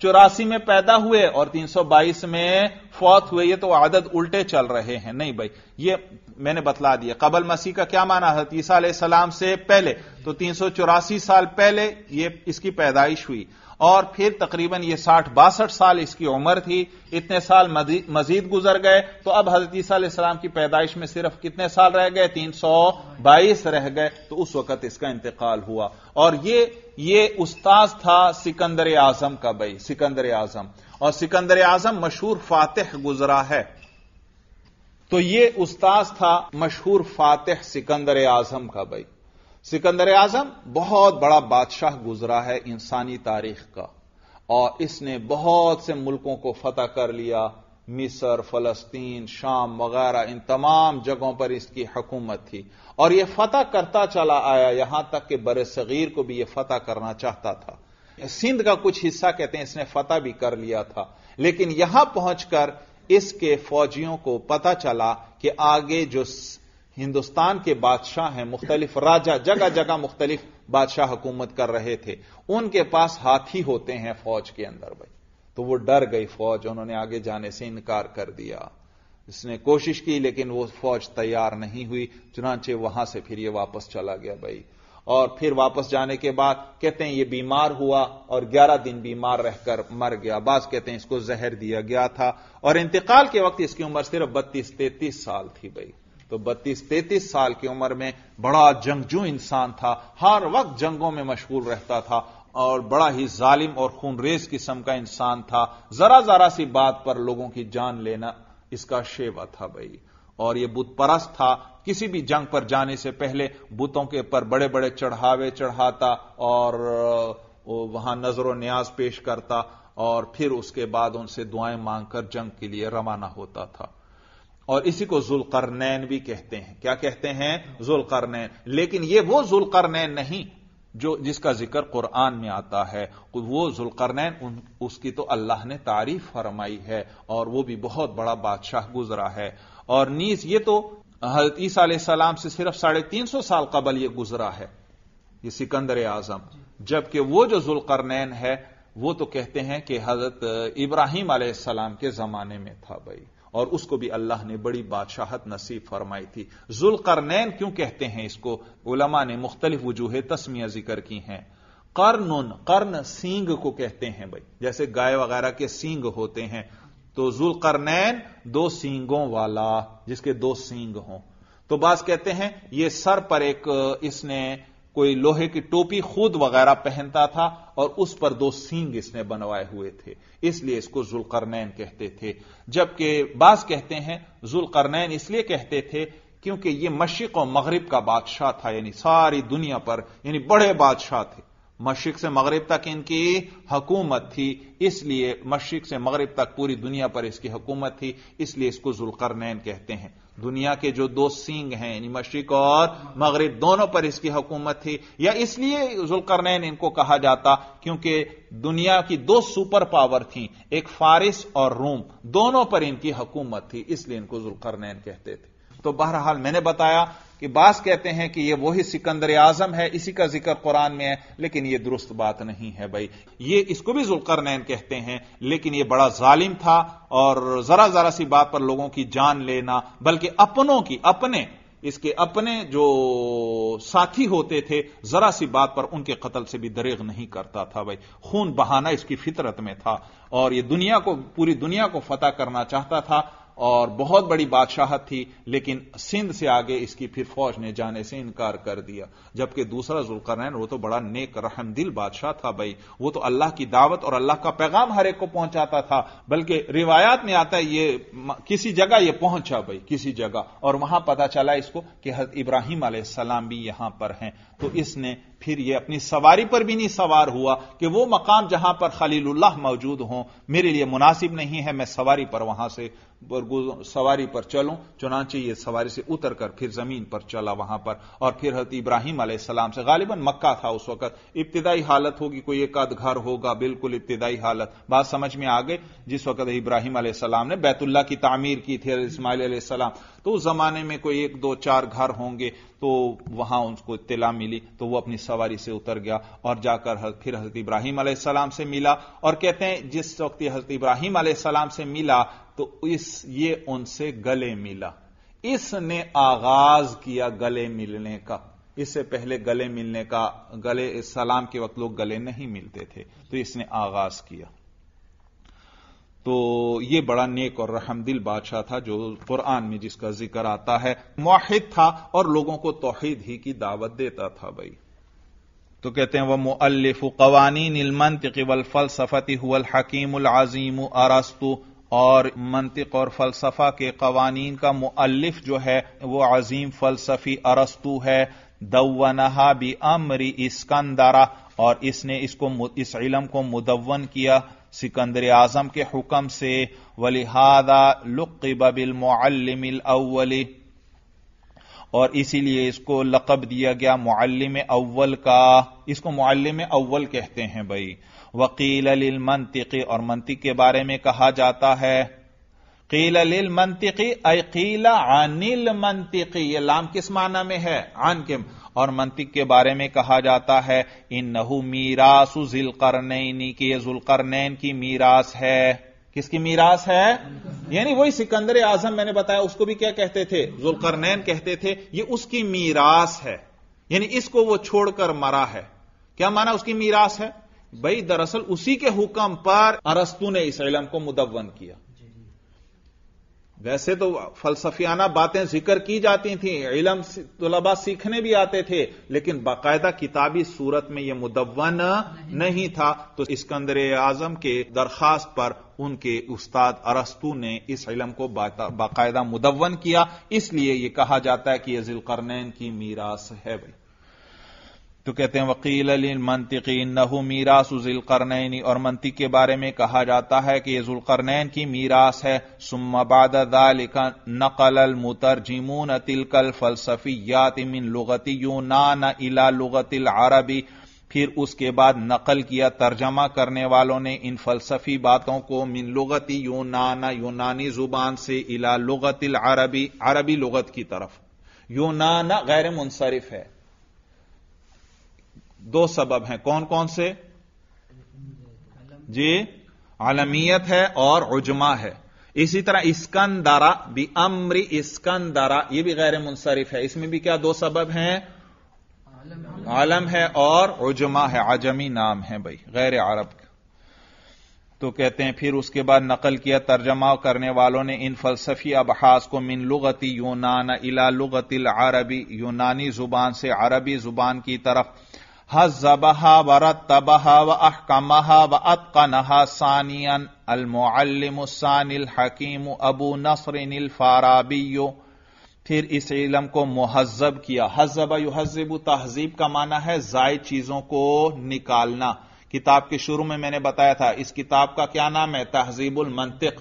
Speaker 1: चौरासी में पैदा हुए और 322 में फौत हुए ये तो आदत उल्टे चल रहे हैं। नहीं भाई ये मैंने बतला दिया। कबल मसीह का क्या माना है तीसा सलाम से पहले। तो तीन साल पहले ये इसकी पैदाइश हुई। और फिर तकरीबन ये साठ बासठ साल इसकी उम्र थी, इतने साल मजीद गुजर गए तो अब हज़रत सलाम की पैदाइश में सिर्फ़ कितने साल रह गए? तीन सौ बाईस रह गए तो उस वक्त इसका इंतकाल हुआ। और ये ये उस्ताज था सिकंदर आज़म का भाई, सिकंदर आज़म। और सिकंदर आज़म मशहूर फातिह गुजरा है। तो ये उस्ताज था मशहूर फातिह सिकंदर आज़म का भाई। सिकंदर आज़म, बहुत बड़ा बादशाह गुजरा है इंसानी तारीख का। और इसने बहुत से मुल्कों को फतह कर लिया, मिसर, फलस्तीन, शाम, वगैरह, इन तमाम जगहों पर इसकी हकूमत थी। और यह फतह करता चला आया, यहाँ तक कि बर सगीर को भी यह फतह करना चाहता था। सिंध का कुछ हिस्सा कहते हैं, इसने फतह भी कर लिया था। लेकिन यहाँ पहुंचकर इसके फौजियों को पता चला कि आगे जो हिंदुस्तान के बादशाह हैं, मुख्तलिफ़ राजा, जगह जगह मुख्तलिफ़ बादशाह हुकूमत कर रहे थे। उनके पास हाथी होते हैं फौज के अंदर भाई। तो वो डर गई फौज, उन्होंने आगे जाने से इनकार कर दिया। इसने कोशिश की, लेकिन वो फौज तैयार नहीं हुई। चुनाचे वहाँ से फिर ये वापस चला गया भाई। और फिर वापस जाने के बाद कहते हैं, ये बीमार हुआ और 11 दिन बीमार रहकर मर गया। बाज कहते हैं, इसको जहर दिया गया था। और इंतकाल के वक्त इसकी उम्र सिर्फ़ बत्तीस, तैतीस साल थी भाई। तो बत्तीस, तैतीस साल की उम्र में बड़ा जंगजू इंसान था। हर वक्त जंगों में मशगूल रहता था और बड़ा ही जालिम और खूनरेज किस्म का इंसान था। जरा जरा सी बात पर लोगों की जान लेना इसका शेवा था भाई। और यह बुत परस्त था। किसी भी जंग पर जाने से पहले बुतों के ऊपर बड़े बड़े चढ़ावे चढ़ाता और वहाँ नज़र न्याज पेश करता और फिर उसके बाद उनसे दुआएँ मांगकर जंग के लिए रवाना होता था। और इसी को जुलकरनैन भी कहते हैं। क्या कहते हैं? जुलकरनैन। लेकिन यह वो जुलकरनैन नहीं जो जिसका ज़िक्र कुरान में आता है। वो जुलकरनैन उसकी तो अल्लाह ने तारीफ़ फरमाई है और वो भी बहुत बड़ा बादशाह गुजरा है। और नीज ये तो हज़रत ईसा सलाम से सिर्फ़ साढ़े तीन सौ साल कबल ये गुजरा है, ये सिकंदर आज़म। जबकि वो जो जुलकरनैन है, वो तो कहते हैं कि हज़रत इब्राहिम सलाम के जमाने में था भाई। और उसको भी अल्लाह ने बड़ी बादशाहत नसीब फरमाई थी। जुलकरनैन क्यों कहते हैं इसको? उलमा ने मुख्तलिफ़ वजूह तस्मिया ज़िक्र की हैं। कर्न कर्न सींग को कहते हैं भाई। जैसे गाय वगैरह के सींग होते हैं। तो जुलकरनैन दो सींगों वाला, जिसके दो सींग हों। तो बास कहते हैं, ये सर पर एक, इसने कोई लोहे की टोपी खुद वगैरह पहनता था और उस पर दो सींग इसने बनवाए हुए थे। इसलिए इसको जुलकरनैन कहते थे। जबकि बास कहते हैं, जुलकरनैन इसलिए कहते थे क्योंकि यह मशरक और मगरब का बादशाह था, यानी सारी दुनिया पर, यानी बड़े बादशाह थे। मशरक से मगरब तक इनकी हकूमत थी, इसलिए मशरक से मगरब तक पूरी दुनिया पर इसकी हकूमत थी, इसलिए इसको जुलकरनैन कहते हैं। दुनिया के जो दो सींग हैं, यानी मशरक और मगरब, दोनों पर इसकी हुकूमत थी। या इसलिए जुलकरनैन इनको कहा जाता, क्योंकि दुनिया की दो सुपर पावर थी, एक फारिस और रोम, दोनों पर इनकी हुकूमत थी, इसलिए इनको जुलकरनैन कहते थे। तो बहरहाल मैंने बताया कि बास कहते हैं कि यह वही सिकंदर आज़म है, इसी का ज़िक्र कुरान में है, लेकिन यह दुरुस्त बात नहीं है भाई। ये इसको भी जुलकरनैन कहते हैं, लेकिन यह बड़ा जालिम था और जरा जरा सी बात पर लोगों की जान लेना, बल्कि अपनों की, अपने, इसके अपने जो साथी होते थे, जरा सी बात पर उनके कत्ल से भी दरेग नहीं करता था भाई। खून बहाना इसकी फितरत में था और यह दुनिया को, पूरी दुनिया को फतह करना चाहता था। और बहुत बड़ी बादशाहत थी, लेकिन सिंध से आगे इसकी फिर फौज ने जाने से इनकार कर दिया। जबकि दूसरा जुलकरनैन, वो तो बड़ा नेक, रहम दिल बादशाह था भाई। वो तो अल्लाह की दावत और अल्लाह का पैगाम हर एक को पहुंचाता था, बल्कि रिवायात में आता है, ये किसी जगह ये पहुँचा भाई, किसी जगह। और वहाँ पता चला इसको कि हज़रत इब्राहिम सलाम भी यहाँ पर हैं। तो इसने फिर यह अपनी सवारी पर भी नहीं सवार हुआ कि वो मकाम जहाँ पर खलीलुल्लाह मौजूद हों, मेरे लिए मुनासिब नहीं है, मैं सवारी पर वहाँ से सवारी पर चलूँ। चुनाचे ये सवारी से उतर कर फिर ज़मीन पर चला वहाँ पर और फिर हज़रत इब्राहिम सलाम से गालिबन मक्का था उस वक्त। इब्तदाई हालत होगी, कोई एक आध घर होगा, बिल्कुल इब्तदाई हालत। बात समझ में आ गई? जिस वक्त इब्राहिम सलाम ने बैतुल्ला की तामीर की थी इस्माइल सलाम। तो उस जमाने में कोई एक, दो, चार घर होंगे तो वहाँ उसको इतला मिली तो वो अपनी सवारी से उतर गया और जाकर फिर हज़रत इब्राहिम सलाम से मिला। और कहते हैं, जिस वक्त हज़रत इब्राहिम सलाम से मिला तो इस, ये उनसे गले मिला। इसने आगाज़ किया गले मिलने का। इससे पहले गले मिलने का, गले सलाम के वक्त लोग गले नहीं मिलते थे तो इसने आगाज़ किया। तो ये बड़ा नेक और रहमदिल बादशाह था जो कुरान में जिसका ज़िक्र आता है मुहिद था और लोगों को तोहीद ही की दावत देता था भाई। तो कहते हैं, वह मुअल्लिफ कवानी नीलमंतिक वल फलसफती हुल हकीम आजीम अरस्तु। और मंतिक और फलसफा के कवानीन का मुअल्लिफ जो है, वो अजीम फलसफी अरस्तु है। दवनहा बी अमरी इसकंदरा और इसने इसको इस इलम को मुदवन किया। सिकंदर आज़म के हुक्म से, वलिहादा लुकबिल मुअल्लिमिल अव्वली। और इसीलिए इसको लकब दिया गया मुअल्लिम अव्वल का। इसको मुअल्लिम अव्वल कहते हैं भाई। वकील मंतिकी, और मंतिक के बारे में कहा जाता है, कील लिल मंतिकी अकीला अनिल मंतिकी। ये लाम किस माना में है? आन के और मंतिक के बारे में कहा जाता है इन नहू मीरासु जिलकरनैनी, की जुलकरनैन की मीरास है। किसकी मीरास है? यानी वही सिकंदर आज़म मैंने बताया, उसको भी क्या कहते थे? जुलकरनैन कहते थे, ये उसकी मीरास है। यानी इसको वो छोड़कर मरा है। क्या माना उसकी मीरास है? भाई, दरअसल उसी के हुक्म पर अरस्तु ने इस इलम को मुदवन किया। वैसे तो फलसफियाना बातें ज़िक्र की जाती थी, इलम तलबा सीखने भी आते थे, लेकिन बाकायदा किताबी सूरत में यह मुदवन नहीं था। तो इसकंदर आज़म के दरखास्त पर उनके उस्ताद अरस्तु ने इस इलम को बाकायदा मुदवन किया। इसलिए यह कहा जाता है कि यह जिलकरनैन की मीरास है भाई। तो कहते हैं, वकील मनतिकी नहू मीरास जुलकरनैनी, और मंतिक के बारे में कहा जाता है कि यह जुलकरनैन की मीरास है। सुम्माबाद नकल अल मुतर मुतरजिमून तिलकल फलसफियात मिन लुगती यूनान इला लुगतिल अरबी। फिर उसके बाद नकल किया, तर्जमा करने वालों ने इन फलसफी बातों को मिन लुगती यूनाना, यूनानी ज़ुबान से इला लुगतिल अरबी अरबी लुगत की तरफ़। यूनाना गैर मुनसरिफ है। दो सबब हैं। कौन कौन से? जी, आलमियत है और उजमा है। इसी तरह इसकंदरा भी अमरी इसकंदरा यह भी गैर मुनसरिफ है। इसमें भी क्या दो सबब हैं? आलम है और उजमा है। आजमी नाम है भाई, गैर अरब तो कहते हैं, फिर उसके बाद नकल किया तर्जमा करने वालों ने इन फलसफी अबहास को मिन लुगती यूनान इला लुगतिल अरबी, यूनानी ज़ुबान से अरबी ज़ुबान की तरफ़ हजबहा वरतबहा व अहकमहा व अतकनहा सानियन हकीम अबू नसरिन फाराबियो फिर इस इलम को मुहजब किया। हजब युहजब तहजीब का माना है जाय चीज़ों को निकालना। किताब के शुरू में मैंने बताया था, इस किताब का क्या नाम है? तहजीबुल मंतिक।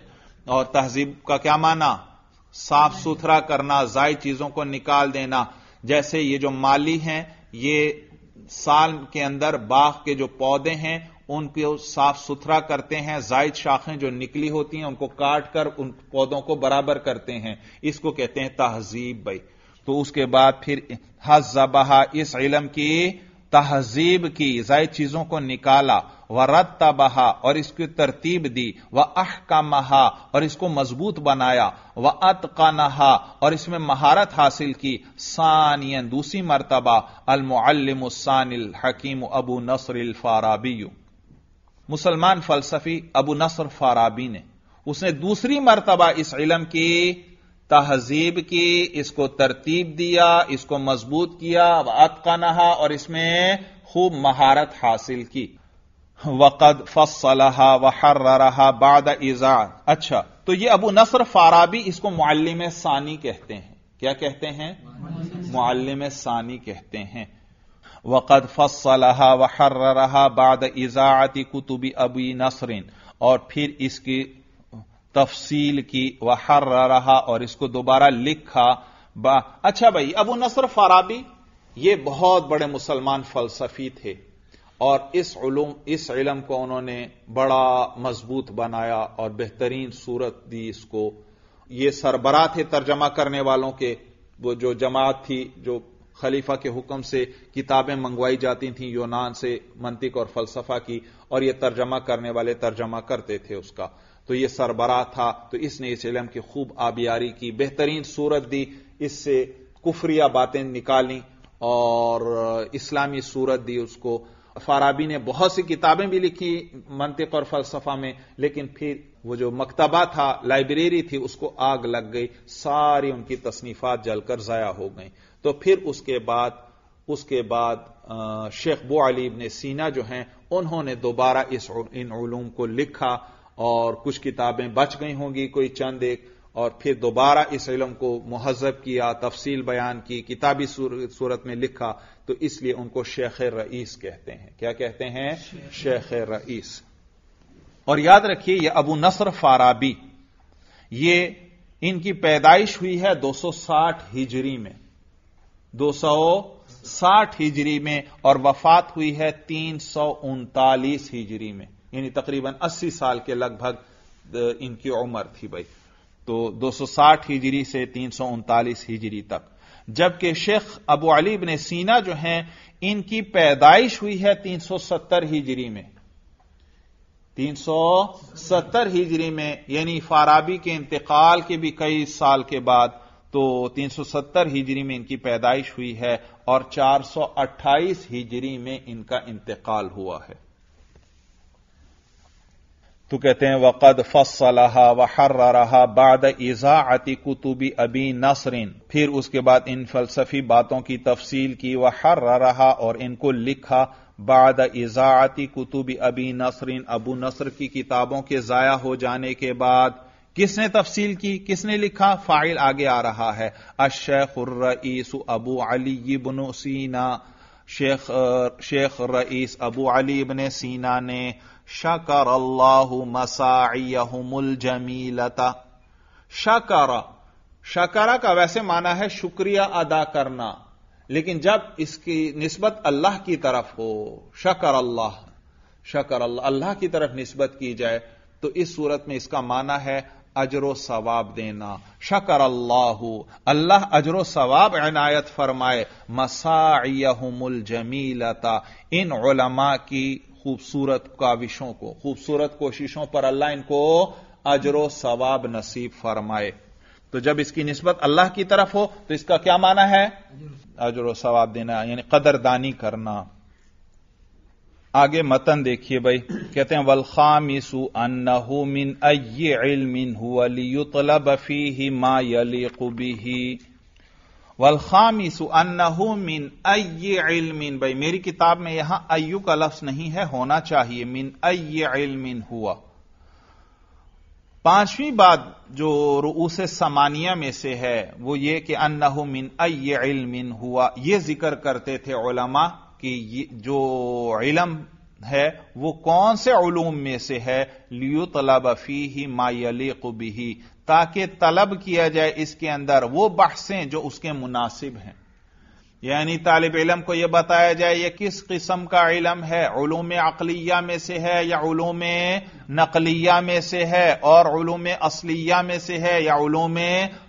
Speaker 1: और तहजीब का क्या माना? साफ़ सुथरा करना जाय चीज़ों को निकाल देना। जैसे ये जो माली हैं, ये साल के अंदर बाग के जो पौधे हैं, उनको साफ़ सुथरा करते हैं, जायद शाखें जो निकली होती हैं, उनको काट कर उन पौधों को बराबर करते हैं। इसको कहते हैं तहजीब, भाई। तो उसके बाद फिर हजबहा इस इलम की तहजीब की जायद चीज़ों को निकाला। व रत्तबहा, और इसकी तरतीब दी। व अहकमहा, और इसको मज़बूत बनाया। व अतकानहा, और इसमें महारत हासिल की। सानियन, दूसरी मरतबा अलमुअल्लिमुसानिल हकीम अबू नसर फाराबी मुसलमान फलसफी अबू नसर फाराबी ने। उसने दूसरी मरतबा इस इलम की तहजीब की, इसको तरतीब दिया, इसको मज़बूत किया अतकानहा और इसमें खूब महारत हासिल की। वक़द फसलहा वहर रहा बाद इजार अच्छा तो ये अबू नसर फाराबी इसको मुल्लिम सानी कहते हैं। क्या कहते हैं? मुल्लिम सानी कहते हैं। वक़द फसलहा वहर रहा बाद इजाती कुतुबी अबी नसरिन। और फिर इसकी तफसील की वहर रहा और इसको दोबारा लिखा, बा अच्छा भाई, अबू नसर फाराबी, ये बहुत बड़े मुसलमान फलसफी थे, और इस उलूम, इस इलम को उन्होंने बड़ा मज़बूत बनाया और बेहतरीन सूरत दी इसको। ये सरबरा थे तर्जमा करने वालों के, वो जो जमात थी, जो खलीफा के हुक्म से किताबें मंगवाई जाती थी, यूनान से मंतिक और फलसफा की, और ये तर्जमा करने वाले तर्जमा करते थे उसका। तो ये सरबरा था तो इसने इस इलम की खूब आबियारी की, बेहतरीन सूरत दी, इससे कुफरिया बातें निकाली और इस्लामी सूरत दी उसको। फाराबी ने बहुत सी किताबें भी लिखी मंतिक और फलसफा में, लेकिन फिर वो जो मकतबा था, लाइब्रेरी थी, उसको आग लग गई, सारी उनकी तसनीफात जलकर जया हो गई। तो फिर उसके बाद उसके बाद शेख बो अली ने सीना जो हैं, उन्होंने दोबारा इस इन को लिखा और कुछ किताबें बच गई होंगी कोई चंद एक, और फिर दोबारा इस इलम को महजब किया, तफसील बयान की, किताबी सूरत में लिखा तो इसलिए उनको शेख रईस कहते हैं। क्या कहते हैं? Sheikh Rais. और याद रखिए यह अबू नसर फाराबी, ये इनकी पैदाइश हुई है 260 हिजरी में। 260 हिजरी में और वफात हुई है तीन हिजरी में। यानी तकरीबन 80 साल के लगभग इनकी उम्र थी भाई। तो 260 हिजरी से तीन हिजरी तक। जबकि शेख अबू अली इबन सीना जो हैं, इनकी पैदाइश हुई है 370 हिजरी में। 370 हिजरी में, यानी फाराबी के इंतकाल के भी कई साल के बाद तो 370 हिजरी में इनकी पैदाइश हुई है और 428 हिजरी में इनका इंतकाल हुआ है। तो कहते हैं, वक़द फसलहा व रहा बाद इजाअती कुतुबी अबी नसरिन। फिर उसके बाद इन फलसफी बातों की तफसील की, व रहा और इनको लिखा बाद इजाअती कुतुबी अबी नसरिन। अबू नसर की किताबों के जाया हो जाने के बाद किसने तफसील की, किसने लिखा? फ़ाइल आगे आ रहा है। अशेखुर्रईस Abu Ali Ibn Sina. Sheikh Sheikh Rais Abu Ali Ibn Sina ने शकर अल्लाह मसाइयहुमुल जमीलता शकर शकरा का वैसे माना है शुक्रिया अदा करना, लेकिन जब इसकी निस्बत अल्लाह की तरफ़ हो शकर अल्लाह शकर अल्लाह अल्लाह की तरफ़ निस्बत की जाए तो इस सूरत में इसका माना है अजरो सवाब देना। शकर अल्लाह अल्लाह अजरो सवाब इनायत फरमाए, मसाइयहुमुल जमीलता। इन उलमा की खूबसूरत काविशों को, खूबसूरत कोशिशों पर अल्लाह इनको अजरो सवाब नसीब फरमाए। तो जब इसकी नस्बत अल्लाह की तरफ़ हो तो इसका क्या माना है? अजरो सवाब देना, यानी कदरदानी करना। आगे मतन देखिए भाई। कहते हैं वल खामिसु अन्नहु मिन अय्य हुआ लियुतलब फीहि मा यलीकु बिही। वल खामिसु अन्नहु मिन अय इल्मिन। भाई, मेरी किताब में यहाँ अयु का लफ्ज नहीं है, होना चाहिए, मिन अय इल्मिन हुआ पांचवी बात जो रूस समानिया में से है, वो ये कि अन्नहु मिन अय इल्मिन हुआ ये ज़िक्र करते थे ओलमा कि जो इलम है, वो कौन से उलूम में से है? लियो तलब ही मायलिक बिही। ताकि तलब किया जाए इसके अंदर वो बहसें जो उसके मुनासिब हैं। यानी तालब इलम को यह बताया जाए यह किस किस्म का इलम है? उलूम अकलिया में से है या उलूम नकलिया में से है? और उलूम असलिया में से है या उलूम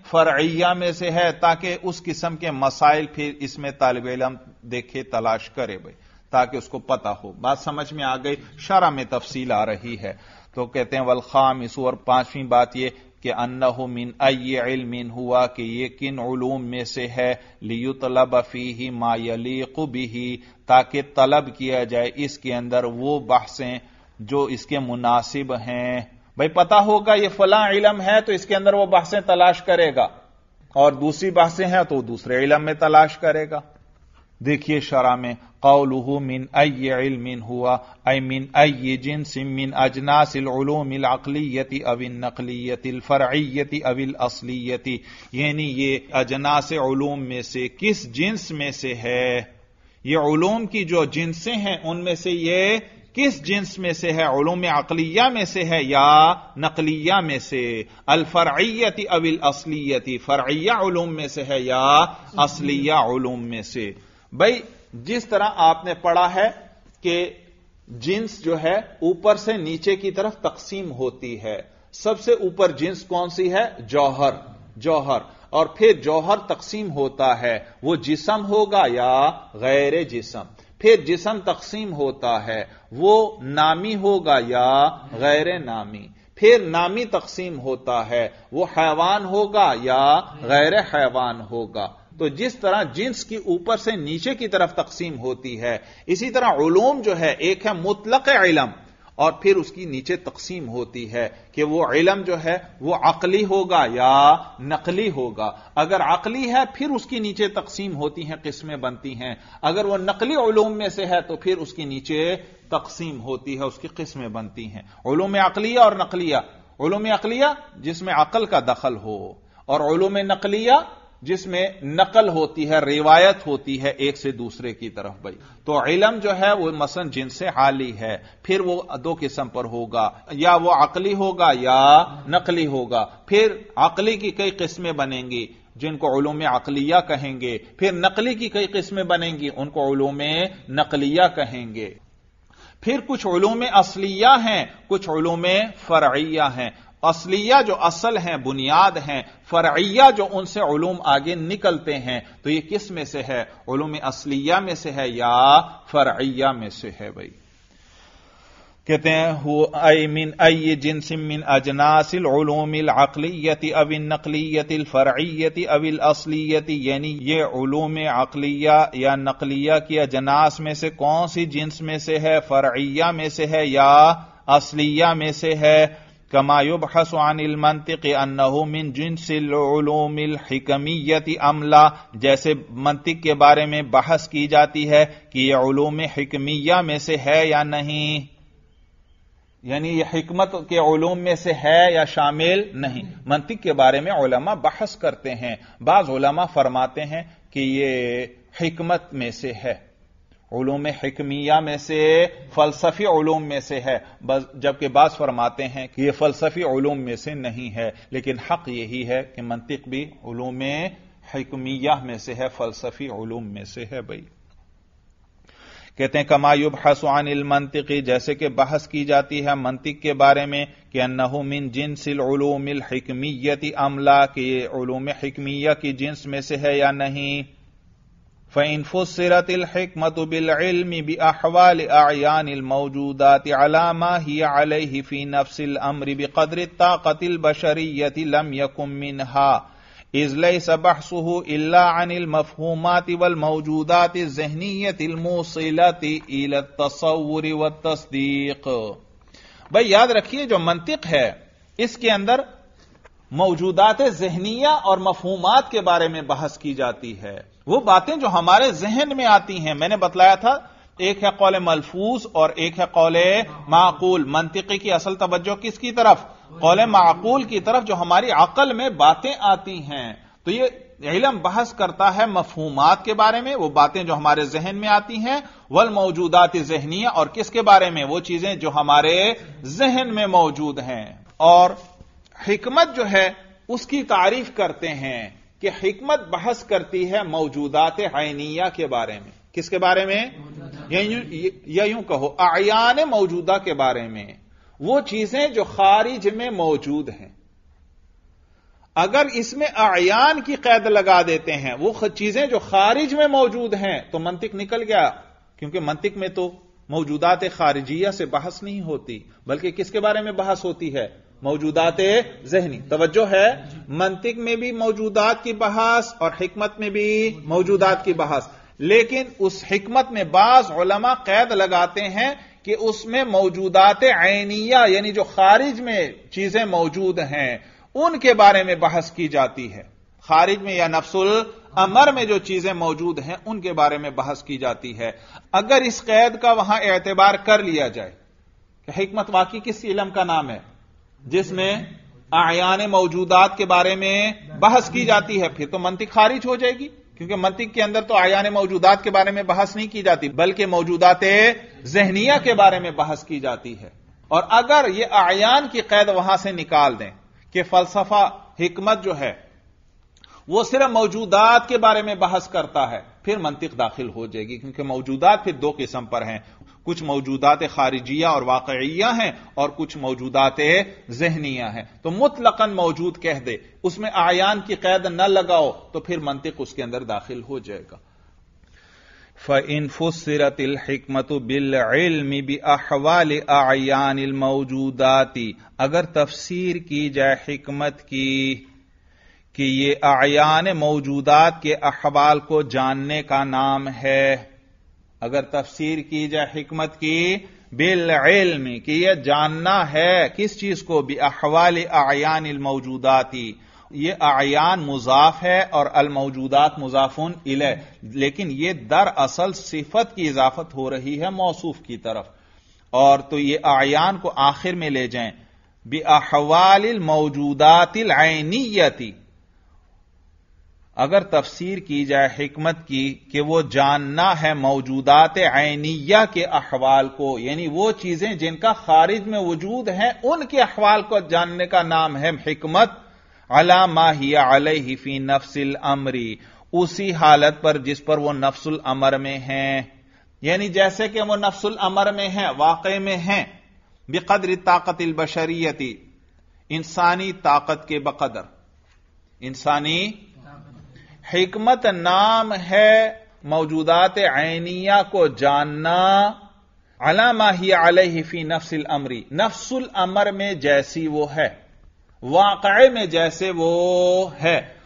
Speaker 1: फरैया में से है ताकि उस किस्म के मसाइल फिर इसमें तालब इलम देखे, तलाश करे भाई, ताकि उसको पता हो। बात समझ में आ गई, शरा में तफसील आ रही है। तो कहते हैं, वल खाम इस और पांचवी बात यह कि अन्नहु मिन इल्मिन हुआ कि ये किन उलूम में से है, लियुतलब फीही मा यलीक बिही, ताकि तलब किया जाए इसके अंदर वो बहसें जो इसके मुनासिब हैं। भाई पता होगा ये फला इलम है तो इसके अंदर वो बहसें तलाश करेगा। और दूसरी बहसें हैं तो दूसरे इलम में तलाश करेगा। देखिए शरा में, कौलहू मिन अयमिन हुआ आई मिन अय जिनस मिन अजनासिलूमिल अकलीयती अविन नकलीयतिल फरैयती अविल असलीयती। यानी ये अजनास उलूम में से किस जिन्स में से है? ये उलूम की जो जिनसें हैं, उनमें से ये किस जिन्स में से है? उलूम अकलिया में से है या नकलिया में से? अलफरैयती अविल असलियती? फरैया उलूम में से है या असलिया उलूम में से? भाई, जिस तरह आपने पढ़ा है कि जिन्स जो है ऊपर से नीचे की तरफ़ तकसीम होती है। सबसे ऊपर जिन्स कौन सी है? जौहर जौहर। और फिर जौहर तकसीम होता है। वो जिसम होगा या गैर जिसम? फिर जिसम तकसीम होता है, वो नामी होगा या गैर नामी। फिर नामी तकसीम होता है, वो हैवान होगा या गैर हैवान होगा। तो जिस तरह जिन्स की ऊपर से नीचे की तरफ़ तकसीम होती है, इसी तरह उलूम जो है, एक है मुतलक इलम। और फिर उसकी नीचे तकसीम होती है कि वो इलम जो है, वो अकली होगा या नकली होगा। अगर अकली है, फिर उसकी नीचे तकसीम होती हैं, किस्में बनती हैं। अगर वो नकली उलूम में से है तो फिर उसकी नीचे तकसीम होती है, उसकी किस्में बनती हैं। उलूम अकलिया और नकलिया। उलूम अकलिया जिसमें अकल का दखल हो, और उलूम नकलिया जिसमें नकल होती है, रिवायत होती है एक से दूसरे की तरफ़ भाई। तो इलम जो है, वो मसन जिनसे हाली है, फिर वो दो किस्म पर होगा। या वो अकली होगा या नकली होगा। फिर अकली की कई किस्में बनेंगी, जिनको उलूम अकलिया कहेंगे। फिर नकली की कई किस्में बनेंगी, उनको उलूम नकलिया कहेंगे। फिर कुछ उलूम असलिया हैं, कुछ उलूम फरैया हैं। असलिया जो असल हैं, बुनियाद हैं फरैया जो उनसे उलूम आगे निकलते हैं तो ये किसमें से है? उलूम असलिया में से है या फरैया में से है भाई? कहते हैं हु आई मिन आई जिनसिम मिन अजनासिल उलूमिल अकलियति अविन नकलियतिल फरैयति अविल असलियति, यानी ये उलूम अकलिया या नकलिया की अजनास में से कौन सी जिन्स में से है? फरैया में से है या असलिया में से है? कमायुब हसवानिल जिनसिलूमिल हिकमीयती अमला जैसे मंतिक के बारे में बहस की जाती है कि यह उलूम हिकमिया में से है या नहीं यानी यह हिकमत के उलूम में से है या शामिल नहीं मंतिक के बारे में उलमा बहस करते हैं बाज उलमा फरमाते हैं कि यह हिकमत में से है उलूम हिकमिया में से फलसफी उलूम में से है। जबकि बास फरमाते हैं कि यह फलसफी उलूम में से नहीं है, लेकिन हक यही है कि मंतिक भी उलूम हिकमिया में से है, फलसफी उलूम में से है भाई। कहते हैं कमायुब हसवानिल मंतिकी, जैसे कि बहस की जाती है मंतिक के बारे में कि अन्नहु मिन जिनसिल उलूमिल हिकमियती, अमला कि ये उलूम हिकमिया की जिन्स में से है या नहीं। फ़ैन फुसरत हमत बिलम बहवाल आयान मौजूदात अलामा ही अलही फ़ी नफसिल अमर बकदर ताकतिल बशरीयति लम यकुम मिनहा इजलई सबहसुहु इल्ला अनिल मफहूमात वल मौजूदात जहनीयत मोसिलत इल तस्वुर व तस्दीक भाई याद रखिए जो मंतिक है इसके अंदर मौजूदात जहनिया और मफहूमात के बारे में बहस की जाती है वो बातें जो हमारे जहन में आती हैं। मैंने बतलाया था, एक है कौल मलफूज और एक है कौल माकूल। मंतिकी की असल तवज्जो किसकी तरफ़? कौल माकूल की तरफ़, जो हमारी अकल में बातें आती हैं। तो ये इलम बहस करता है मफहूमात के बारे में, वो बातें जो हमारे जहन में आती हैं, वल मौजूदात जहनिया और किसके बारे में? वो चीज़ें जो हमारे जहन में मौजूद हैं। और हिकमत जो है, उसकी तारीफ़ करते हैं। कि हिकमत बहस करती है मौजूदात आइनिया के बारे में। किसके बारे में? या यूँ कहो आयान मौजूदा के बारे में। वो चीज़ें जो खारिज में मौजूद हैं। अगर इसमें आयान की कैद लगा देते हैं वो चीज़ें जो खारिज में मौजूद हैं तो मंतिक निकल गया। क्योंकि मंतिक में तो मौजूदात खारिजिया से बहस नहीं होती बल्कि किसके बारे में बहस होती है? मौजूदात जहनी। तवज्जो है, मंतिक में भी मौजूदात की बहस और हिकमत में भी मौजूदात की बहस। लेकिन उस हिकमत में बाज उलमा कैद लगाते हैं कि उसमें मौजूदात ऐनिया, यानी जो खारिज में चीज़ें मौजूद हैं, उनके बारे में बहस की जाती है। खारिज में या नफसुल अमर में जो चीज़ें मौजूद हैं, उनके बारे में बहस की जाती है। अगर इस कैद का वहाँ एतबार कर लिया जाए कि हिकमत वाकई किस इलम का नाम है? जिसमें आयान मौजूदात के बारे में बहस की जाती है, फिर तो मंतिक खारिज हो जाएगी, क्योंकि मंतिक के अंदर तो आयान मौजूदात के बारे में बहस नहीं की जाती, बल्कि मौजूदात जहनिया के बारे में बहस की जाती है। और अगर यह आयान की कैद वहाँ से निकाल दें कि फलसफा, हिकमत जो है, वो सिर्फ़ मौजूदात के बारे में बहस करता है, फिर मंतिक दाखिल हो जाएगी, क्योंकि मौजूदात फिर दो किस्म पर हैं। कुछ मौजूदात खारिजिया और वाकइया हैं और कुछ मौजूदात जहनिया हैं। तो मुतलकन मौजूद कह दे, उसमें आयान की कैद न लगाओ तो फिर मंतिक उसके अंदर दाखिल हो जाएगा। फ़िन फुसरत हमत बिलम बी अहवाल आयान मौजूदाती। अगर तफसीर की जाए हिकमत की, कि ये आयान मौजूदात के अहवाल को जानने का नाम है अगर तफसीर की जाए, हिकमत की, बिल इल्म कि यह जानना है किस चीज़ को? भी अहवाल आयान मौजूदाती। ये आयान मुजाफ है और अल मौजूदात मुजाफुन इल। लेकिन ये दर असल सिफत की इजाफत हो रही है मौसूफ की तरफ़। और तो ये आयान को आखिर में ले जाएँ। बी अहवाल मौजूदातिल आयनीयती अगर तफसीर की जाए, हिकमत की, कि वो जानना है मौजूदात आइनिया के अहवाल को, यानी वो चीज़ें जिनका खारिज में वजूद है, उनके अहवाल को जानने का नाम है हिकमत। अला माहिया अलही फ़ी नफसिल अमरी। उसी हालत पर जिस पर वो नफसुल अमर में है। यानी जैसे कि वो नफसुल अमर में है, वाकई में है। बेकदर ताकत बशरीयती। इंसानी ताकत के बकदर। इंसानी हिकमत नाम है मौजूदात ऐनिया को जानना। अलामा ही अलही नफसिल अमरी। नफसुल अमर में जैसी वो है। वाकए में जैसे वो है।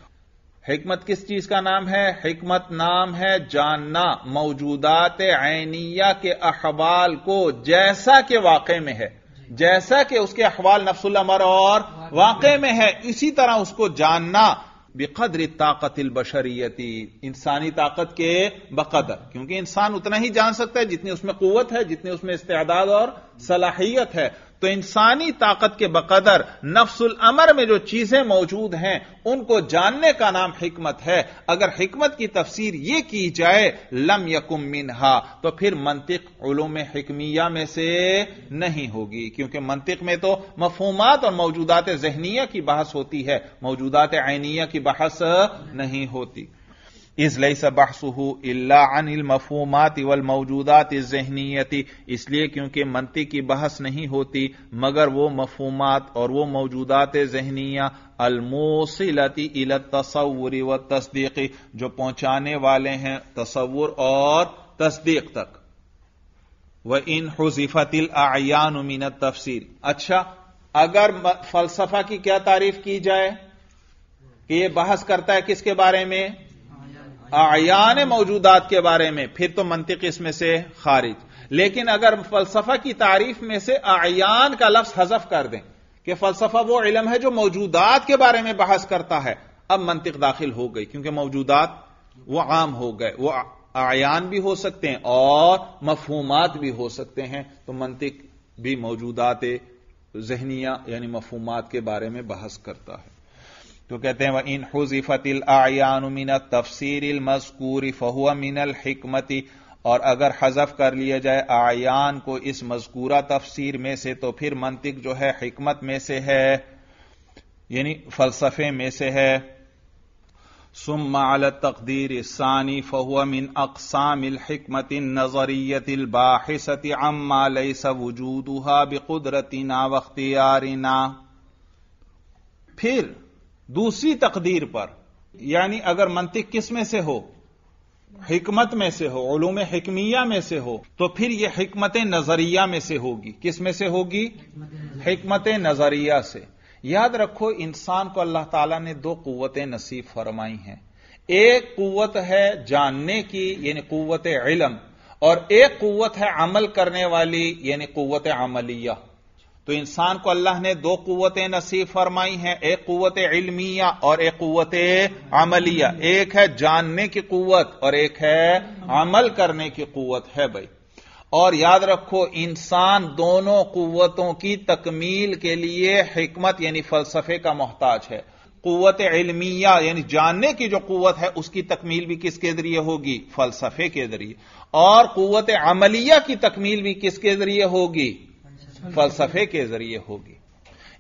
Speaker 1: हिकमत किस चीज़ का नाम है? हिकमत नाम है जानना। मौजूदात ऐनिया के अहवाल को जैसा के वाकई में है। जैसा कि उसके अहवाल नफसुल अमर और वाकई में है। इसी तरह उसको जानना। बेकदर ताकत बशरियती, इंसानी ताकत के बकदर। क्योंकि इंसान उतना ही जान सकता है जितनी उसमें कुत है, जितनी उसमें इस्तेदाद और सलाहियत है। तो इंसानी ताकत के बकदर नफ्सुल अमर में जो चीज़ें मौजूद हैं, उनको जानने का नाम हिकमत है। अगर हिकमत की तफसीर यह की जाए, लम यकुम मिनहा तो फिर मंतिक उलूम हिकमिया में से नहीं होगी। क्योंकि मंतिक में तो मफहूमात और मौजूदात जहनिया की बहस होती है, मौजूदात आइनिया की बहस नहीं होती। इस लई सबहसू अनिल मफूमात वल मौजूदात जहनीयती। इसलिए क्योंकि मनती की बहस नहीं होती, मगर वो मफूमात और वो मौजूदात जहनिया अलमोसिलती इल तस्वुरी व तस्दीकी, जो पहुँचाने वाले हैं तस्वुर और तस्दीक तक। व इन हुजिफतिल आयान मिन तफसीर अच्छा अगर फलसफा की क्या तारीफ़ की जाए? कि यह बहस करता है किसके बारे में? आयान मौजूदात के बारे में, फिर तो मंतिक इसमें से खारिज। लेकिन अगर फलसफा की तारीफ़ में से आयान का लफ्ज हजफ कर दें, कि फलसफा वो इलम है जो मौजूदात के बारे में बहस करता है, अब मंतिक दाखिल हो गई, क्योंकि मौजूदात वो आम हो गए, वो आयान भी हो सकते हैं और मफहूमात भी हो सकते हैं तो मंतिक भी मौजूदात जहनिया यानी मफहूमात के बारे में बहस करता है। तो कहते हैं, वह इन हुजिफतिल आयान मिन तफसीर मजकूर फहुआ मिनल हिकमती, और अगर हजफ कर लिया जाए आयान को इस मजकूरा तफसीर में से तो फिर मंतिक जो है हिकमत में से है, यानी फलसफे में से है। सुम्माल तकदीर सानी फहुआ मिन अकसाम हिकमत नजरियत बाहिसत अम्मा लैस वजूदुहा बेकुदरतिना वख्तियारिना। फिर दूसरी तकदीर पर, यानी अगर मंतिक किसमें से हो? हिकमत में से हो ओलूम हिकमिया में से हो तो फिर यह हिकमत नज़रिया में से होगी। किसमें से होगी? हिकमत नज़रिया से। याद रखो, इंसान को अल्लाह ताला ने दो कुतें नसीब फरमाई हैं। एक कुत है जानने की, यानी कुत इलम, और एक कुत है अमल करने वाली, यानी कुत अमलिया। तो इंसान को अल्लाह ने दो कुतें नसीब फरमाई हैं, एक कुत इल्मिया और एक कुत अमलिया। एक है जानने की कुत और एक है अमल करने की कुत है भाई। और याद रखो, इंसान दोनों कुतों की तकमील के लिए हिकमत यानी फलसफे का मोहताज है। कुत इल्मिया यानी जानने की जो कुत है, उसकी तकमील भी किसके ज़रिए होगी? फलसफे के ज़रिए। और कुत अमलिया की तकमील भी किसके ज़रिए होगी? फलसफे के ज़रिए होगी।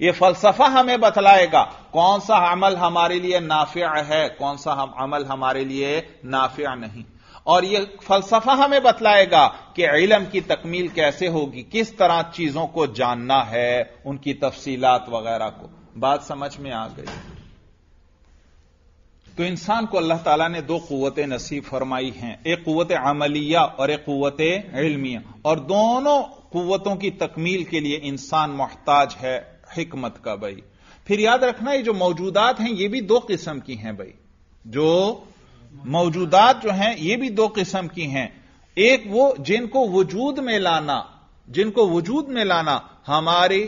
Speaker 1: यह फलसफा हमें बतलाएगा, कौन सा अमल हमारे लिए नाफिया है, कौन सा हम अमल हमारे लिए नाफिया नहीं। और यह फलसफा हमें बतलाएगा कि इलम की तकमील कैसे होगी, किस तरह चीज़ों को जानना है, उनकी तफसीलात वगैरह को। बात समझ में आ गई। तो इंसान को अल्लाह ताला ने दो कुतें नसीब फरमाई हैं, एक कुत अमलिया और एक कुत इलमिया। और दोनों कुतों की तकमील के लिए इंसान मोहताज है, हिकमत का भाई फिर याद रखना, ये जो मौजूदात हैं, ये भी दो किस्म की हैं भाई जो मौजूदात जो हैं, ये भी दो किस्म की हैं। एक वो जिनको वजूद में लाना, जिनको वजूद में लाना हमारी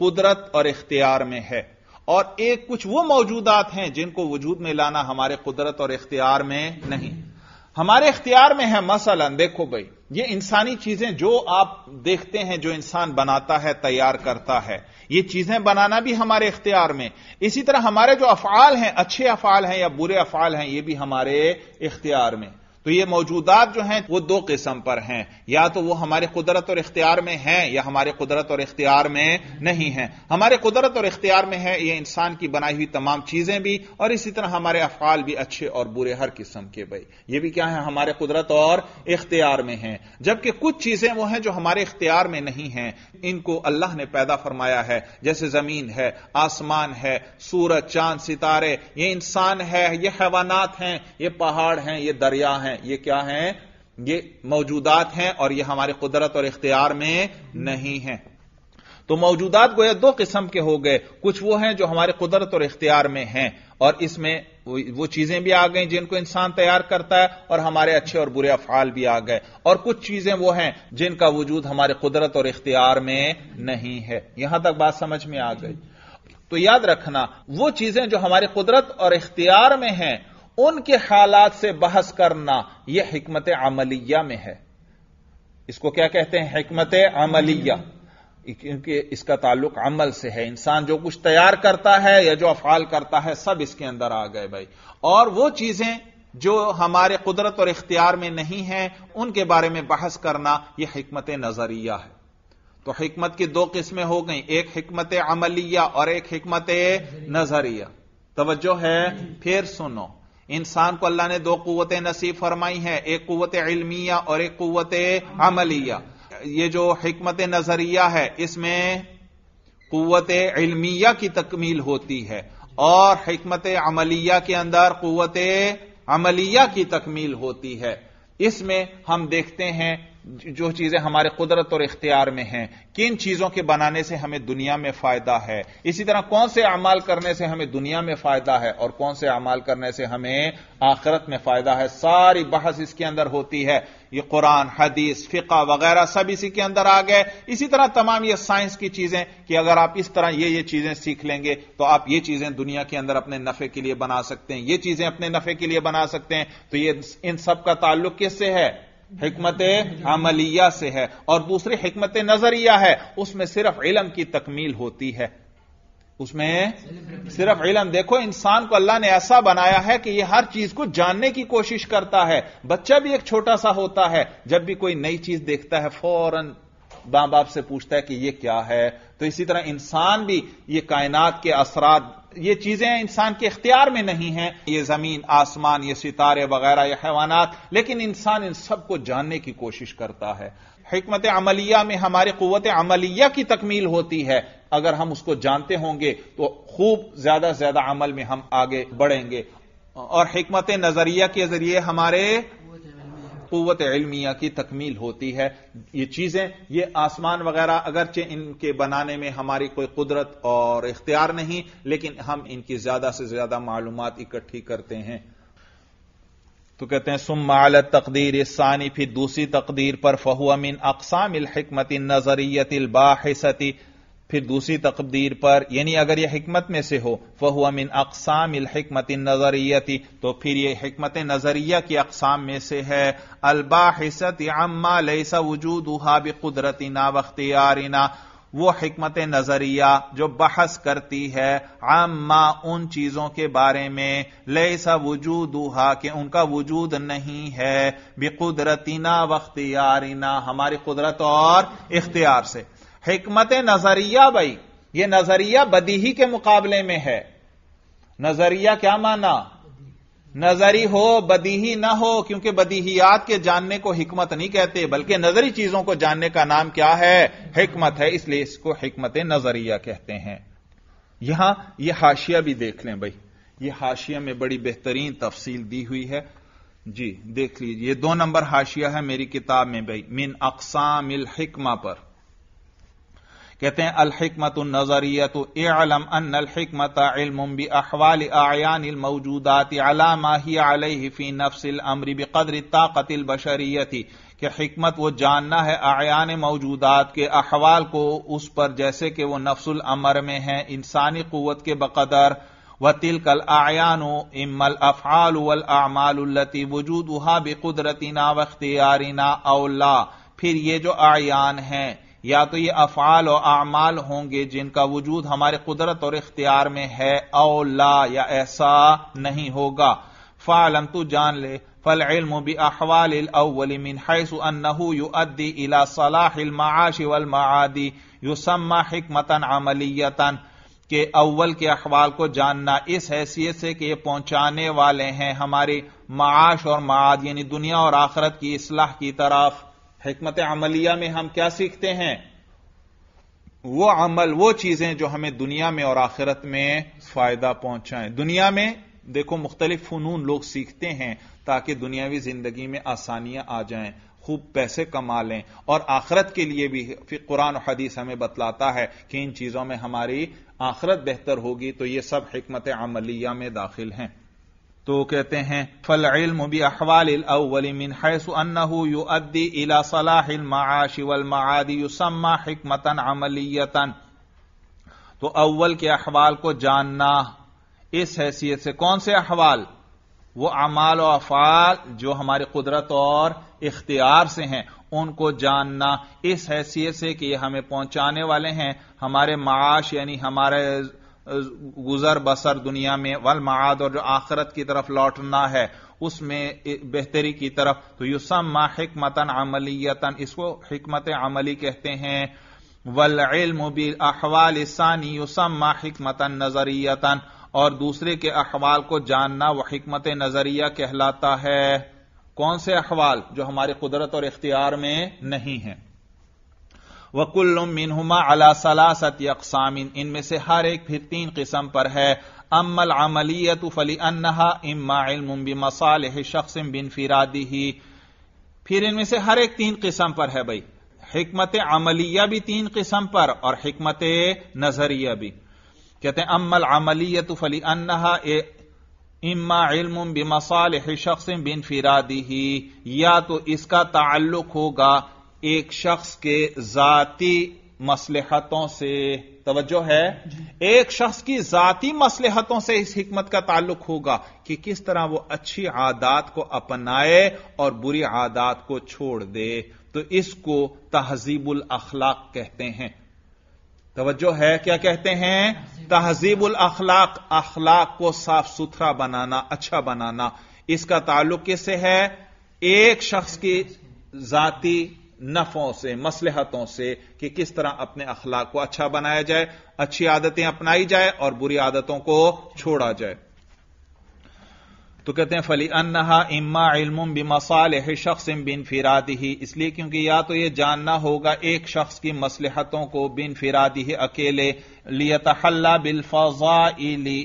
Speaker 1: कुदरत और इख्तियार में है। और एक कुछ वो मौजूदात हैं, जिनको वजूद में लाना हमारे कुदरत और इख्तियार में नहीं। हमारे इख्तियार में है, मसलन, देखो भाई ये इंसानी चीज़ें जो आप देखते हैं, जो इंसान बनाता है, तैयार करता है, ये चीज़ें बनाना भी हमारे इख्तियार में। इसी तरह हमारे जो अफाल हैं, अच्छे अफाल हैं या बुरे अफाल हैं, ये भी हमारे इख्तियार में। तो ये मौजूदात जो हैं, वो दो किस्म पर हैं। या तो वो हमारे कुदरत और इख्तियार में हैं, या हमारे कुदरत और इख्तियार में नहीं हैं। हमारे कुदरत और इख्तियार में है, ये इंसान की बनाई हुई तमाम चीज़ें भी, और इसी तरह हमारे अफाल भी अच्छे और बुरे हर किस्म के भाई। ये भी क्या है, हमारे कुदरत और इख्तियार में है। जबकि कुछ चीज़ें वो हैं जो हमारे इख्तियार में नहीं है, इनको अल्लाह ने पैदा फरमाया है। जैसे ज़मीन है, आसमान है, सूरज, चाँद, सितारे, ये इंसान है, ये हैवानात हैं, ये पहाड़ हैं, ये दरिया हैं। ये क्या है? ये मौजूदात हैं और ये हमारे कुदरत और इख्तियार में नहीं है। तो मौजूदात गोया दो किस्म के हो गए, कुछ वो हैं जो हमारे कुदरत और इख्तियार में हैं, और इसमें वो चीज़ें भी आ गई जिनको इंसान तैयार करता है और हमारे अच्छे और बुरे अफाल भी आ गए। और कुछ चीज़ें वो हैं जिनका वजूद हमारे कुदरत और इख्तियार में नहीं है। यहाँ तक बात समझ में आ गई। तो याद रखना, वो चीज़ें जो हमारे कुदरत और इख्तियार में हैं उनके हालात से बहस करना यह हमत अमलिया में है। इसको क्या कहते हैं? हमत अमलिया। क्योंकि इसका ताल्लुक अमल से है। इंसान जो कुछ तैयार करता है या जो अफाल करता है, सब इसके अंदर आ गए भाई। और वो चीज़ें जो हमारे कुदरत और इख्तियार में नहीं है, उनके बारे में बहस करना यह हमत नज़रिया है। तो हमत की दो किस्में हो गई। एक हमत अमलिया और एक हमत नज़रिया। तवज्जो है, फिर सुनो। इंसान को अल्लाह ने दो कुत नसीब फरमाई हैं, एक कुत इल्मिया और एक कुत अमलिया। ये जो हमत नज़रिया है, इसमें कुत इलमिया की तकमील होती है और हमत अमलिया के अंदर कुत अमलिया की तकमील होती है। इसमें हम देखते हैं जो चीज़ें हमारे कुदरत और इख्तियार में हैं, किन चीज़ों के बनाने से हमें दुनिया में फ़ायदा है? इसी तरह कौन से अमाल करने से हमें दुनिया में फ़ायदा है और कौन से अमाल करने से हमें आखिरत में फ़ायदा है? सारी बहस इसके अंदर होती है। ये कुरान, हदीस, फिका वगैरह सब इसी के अंदर आ गए। इसी तरह तमाम ये साइंस की चीज़ें कि अगर आप इस तरह ये ये चीज़ें सीख लेंगे तो आप ये चीज़ें दुनिया के अंदर अपने नफे के लिए बना सकते हैं। ये चीज़ें अपने नफे के लिए बना सकते हैं। तो ये, इन सब का ताल्लुक किससे है? हमत अमलिया से है और दूसरी हमत नज़रिया है। उसमें सिर्फ़ इलम की तकमील होती है। उसमें सिर्फ़ इलम। देखो, इंसान को अल्लाह ने ऐसा बनाया है कि यह हर चीज़ को जानने की कोशिश करता है। बच्चा भी एक छोटा सा होता है। जब भी कोई नई चीज़ देखता है, फ़ौरन बाप से पूछता है कि यह क्या है? तो इसी तरह इंसान भी ये कायनात के असरात ये चीज़ें इंसान के इख्तियार में नहीं है। ये ज़मीन, आसमान, ये सितारे वगैरह, ये हैवानात, लेकिन इंसान इन सबको जानने की कोशिश करता है। हमत अमलिया में हमारी कुत अमलिया की तकमील होती है। अगर हम उसको जानते होंगे तो खूब ज़्यादा ज़्यादा अमल में हम आगे बढ़ेंगे। और हमत नज़रिया के ज़रिए हमारे कुत इल्मिया की तकमील होती है। ये चीज़ें, ये आसमान वगैरह, अगरचे इनके बनाने में हमारी कोई कुदरत और इख्तियार नहीं, लेकिन हम इनकी ज़्यादा से ज़्यादा मालूम इकट्ठी करते हैं। तो कहते हैं सुम माल तकदीर इसानी फिर दूसरी तकदीर पर फहुआ मिन अकसाम हमत नजरियत बाहिसती फिर दूसरी तकदीर पर, यानी अगर यह हमत में से हो फहुआ मिन अकसाम हमत नजरियती तो फिर यह हमत नज़रिया की अकसाम में से है। अलबाहिसत अम्मा लैसा वजूद बिकुदरतिना वख्तियारिना वो हमत नज़रिया जो बहस करती है आम्मा उन चीज़ों के बारे में, लैसा वजूद के उनका वजूद नहीं है, बेकुदरतीना वख्तियारिना हमारी कुदरत और इख्तियार से। हिकमत नज़रिया भाई। ये नज़रिया बदीही के मुकाबले में है। नज़रिया क्या माना? नजरी हो, बदीही ना हो, क्योंकि बदीहियात के जानने को हिकमत नहीं कहते, बल्कि नजरी चीज़ों को जानने का नाम क्या है? हिकमत है, इसलिए इसको हिकमत नज़रिया कहते हैं। यहाँ यह हाशिया भी देख लें भाई। यह हाशिया में बड़ी बेहतरीन तफसील दी हुई है। जी, देख लीजिए दो नंबर हाशिया है मेरी किताब में भाई। मिन अकसाम हिकमा पर। कहते हैं, अलहकमत नजरियत एलम अन अलहकमत इल्म बी अहवाल आयान मौजूदात अलामा ही अलफी नफसिल अमरी बकदर ताकतिल बशरियती। कि हिकमत वो जानना है आयान मौजूदात के अहवाल को उस पर, जैसे कि वो नफसुल अमर में है, इंसानी कुत के बकदर। व तिलकल आयान इमल अफ़ाल वल आमालती वजूद वहा बेकुदरतीना वख्तियारिना अवला। फिर ये जो आयान हैं या तो ये अफाल और अमाल होंगे जिनका वजूद हमारे कुदरत और इख्तियार में है, औ ला या ऐसा नहीं होगा। फ़ालम तू जान ले, फल इल्म बी अहवाल अव्वल मिन हैसु अन्नहु युअद्दी इला सलाहिल वल युसम्मा हिकमतन अमलियतन, के अव्वल के अहवाल को जानना इस हैसियत से कि ये पहुँचाने वाले हैं हमारी माश और माद यानी दुनिया और आखरत की इसलाह की तरफ़। हमत अमलिया में हम क्या सीखते हैं? वो अमल, वो चीज़ें जो हमें दुनिया में और आखिरत में फ़ायदा पहुंचाएँ। दुनिया में देखो, मुख्तलिफ़ फनून लोग सीखते हैं ताकि दुनियावी ज़िंदगी में आसानियाँ आ जाएँ, खूब पैसे कमा लें। और आखरत के लिए भी फिर कुरान और हदीस हमें बतलाता है कि इन चीज़ों में हमारी आखरत बेहतर होगी तो ये सब हमत अमलिया में दाखिल हैं। तो कहते हैं फल इल्म भी अहवाल अव्वली मिन हैसु अन्नहु युअद्दी इला सलाह माआश वल हिकमतन अमलियतन. तो अव्वल के अहवाल को जानना, इस हैसियत से कौन से अहवाल? वो अमाल और अफाल जो हमारी कुदरत और इख्तियार से हैं, उनको जानना। इस हैसियत से कि ये हमें पहुँचाने वाले हैं, हमारे माश यानी हमारे गुजर बसर दुनिया में, वल माद और जो आखरत की तरफ़ लौटना है, उसमें बेहतरी की तरफ़ तो युसम्मा हिकमतन अमलीतन इसको हिकमत अमली कहते हैं। वल इल्म बिल अहवाल सानी, युसम्मा हिकमतन नजरियतन, और दूसरे के अहवाल को जानना वह हिकमत नज़रिया कहलाता है। कौन से अहवाल जो हमारी कुदरत और इख्तियार में नहीं है? वकुल्ल मिनहुमा अला सलासत यकसामिन इनमें से हर एक फिर तीन किस्म पर है। अमल अमलियत फली अन्नहा इम्मा मसाल शख्स बिन फिरादी ही फिर इनमें से हर एक तीन किस्म पर है भाई। हिकमत अमलिया भी तीन किस्म पर और हिकमत नज़रिया भी। कहते हैं अमल अमलियत फली अन्नहा इम्मा इल्म बिमसाल शख्स बिन फिरादी ही या तो इसका ताल्लुक होगा एक शख्स के जाति मसलहतों से तवज्जो है। एक शख्स की जाति मसलहतों से इस हिकमत का ताल्लुक होगा कि किस तरह वो अच्छी आदात को अपनाए और बुरी आदात को छोड़ दे। तो इसको तहजीबुल अखलाक कहते हैं। तवज्जो है क्या कहते हैं? तहजीबुल अखलाक अखलाक को साफ़ सुथरा बनाना अच्छा बनाना। इसका ताल्लुक किससे है? एक शख्स की जाती नफों से, मसलहतों से कि किस तरह अपने अखलाक को अच्छा बनाया जाए, अच्छी आदतें अपनाई जाए और बुरी आदतों को छोड़ा जाए। तो कहते हैं, फली अन्नहा इम्मा इल्म बिमसाल शख्स बिन फिरादी ही इसलिए क्योंकि या तो यह जानना होगा एक शख्स की मसलहतों को बिन फिरादी ही अकेले, लियतहल्ला बिलफजाइली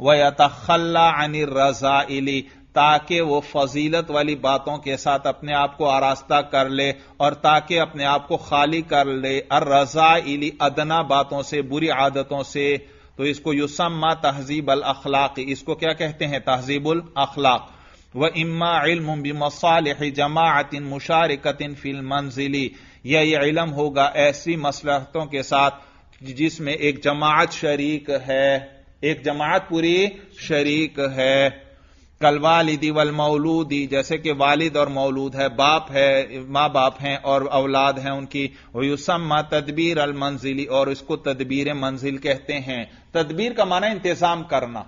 Speaker 1: व यतखल्ला अनिर रजाइली। ताकि वो फजीलत वाली बातों के साथ अपने आप को आरास्ता कर ले और ताकि अपने आप को खाली कर ले। और रजा इली अदना बातों से, बुरी आदतों से। तो इसको युसम्मा तहजीब अल अखलाक। इसको क्या कहते हैं? तहजीबुल अखलाक। व इम्मा इल्म बमसाल जमातिन मुशारकतिन फिल मंजिली। या ये इलम होगा ऐसी मसलहतों के साथ जिसमें एक जमात शरीक है। एक जमात पूरी शरीक है। कलवालिदी वल मौलूदी, जैसे कि वालिद और मौलूद है, बाप है, माँ बाप हैं और औलाद हैं उनकी। युसम्मा तदबीर अल मंजिली और इसको तदबीर मंजिल कहते हैं। तदबीर का माना इंतज़ाम करना।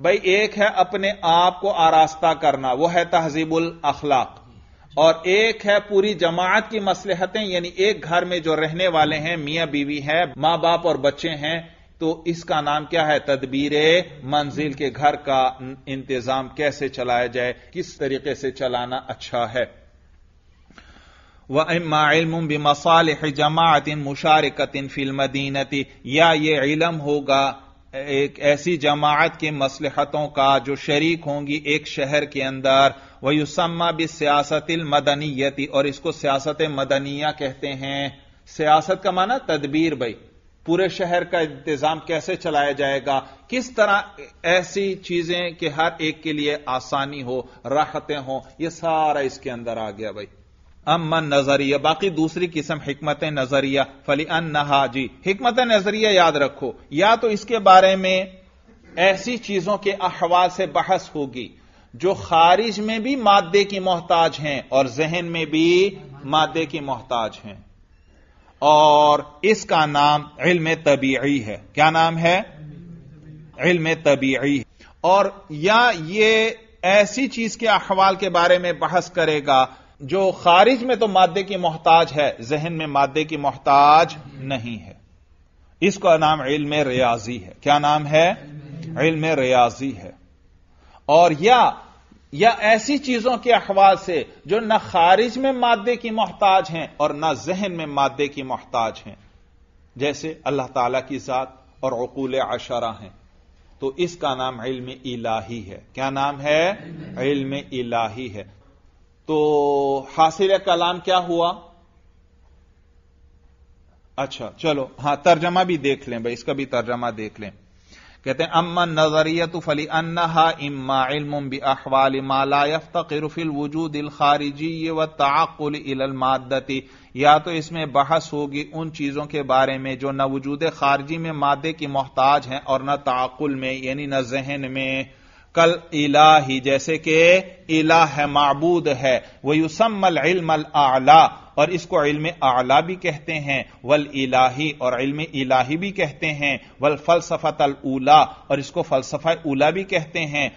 Speaker 1: भाई, एक है अपने आप को आरास्ता करना, वो है तहजीबुल अखलाक। और एक है पूरी जमात की मसलहतें, यानी एक घर में जो रहने वाले हैं, मियाँ बीवी है, माँ बाप और बच्चे हैं तो इसका नाम क्या है? तदबीर मंजिल के घर का इंतज़ाम कैसे चलाया जाए? किस तरीके से चलाना अच्छा है? वह इल्म बमसाल जमातिन मुशारकतिन फिल मदीनती। या ये इलम होगा एक ऐसी जमात के मसलहतों का जो शरीक होंगी एक शहर के अंदर। वह युसम्मा भी सियासतिल मदनीयती। और इसको सियासत मदनिया कहते हैं। सियासत का माना तदबीर भाई। पूरे शहर का इंतज़ाम कैसे चलाया जाएगा? किस तरह ऐसी चीज़ें कि हर एक के लिए आसानी हो, राहतें हो यह सारा इसके अंदर आ गया भाई। अमन नज़रिया, बाकी दूसरी किस्म हिकमत नज़रिया फली अन नहाजी हिकमत नज़रिया याद रखो। या तो इसके बारे में ऐसी चीज़ों के अहवाल से बहस होगी, जो खारिज में भी मादे की मोहताज हैं और जहन में भी मादे की मोहताज हैं। और इसका नाम इल्म तबीई है। क्या नाम है? इल्म तबीई। और या ये ऐसी चीज़ के अहवाल के बारे में बहस करेगा जो खारिज में तो मादे की मोहताज है, जहन में मादे की मोहताज नहीं है। इसका नाम इल्म रियाजी है। क्या नाम है? इल्म रियाजी है। और या या ऐसी चीज़ों के अहवाल से जो न खारिज में मादे की मोहताज हैं और न जहन में मादे की मोहताज हैं। जैसे अल्लाह ताला की जात और अकूल अशरा हैं। तो इसका नाम इल्म इलाही है। क्या नाम है? इल्म इलाही है। तो हासिल कलाम क्या हुआ? अच्छा चलो, हाँ, तर्जमा भी देख लें भाई, इसका भी तर्जमा देख लें। कहते हैं अमन नजरियत फली अन्ना इम्मा इल्म अहवाल माला यफ्तकिर फिल वजूद खारिजी व ताकुल इल मादती या तो इसमें बहस होगी उन चीज़ों के बारे में जो न वजूद खारजी में मादे की मोहताज हैं और न ताकुल में, यानी न जहन में। कल इलाही, जैसे कि इलाह है, मबूद है। वह युसमल इल्म आला। और इसको इल्म आला भी कहते हैं, वल इलाही और इल्म इलाही भी कहते हैं, वल फलसफा अल उला और इसको फलसफा उला भी कहते हैं,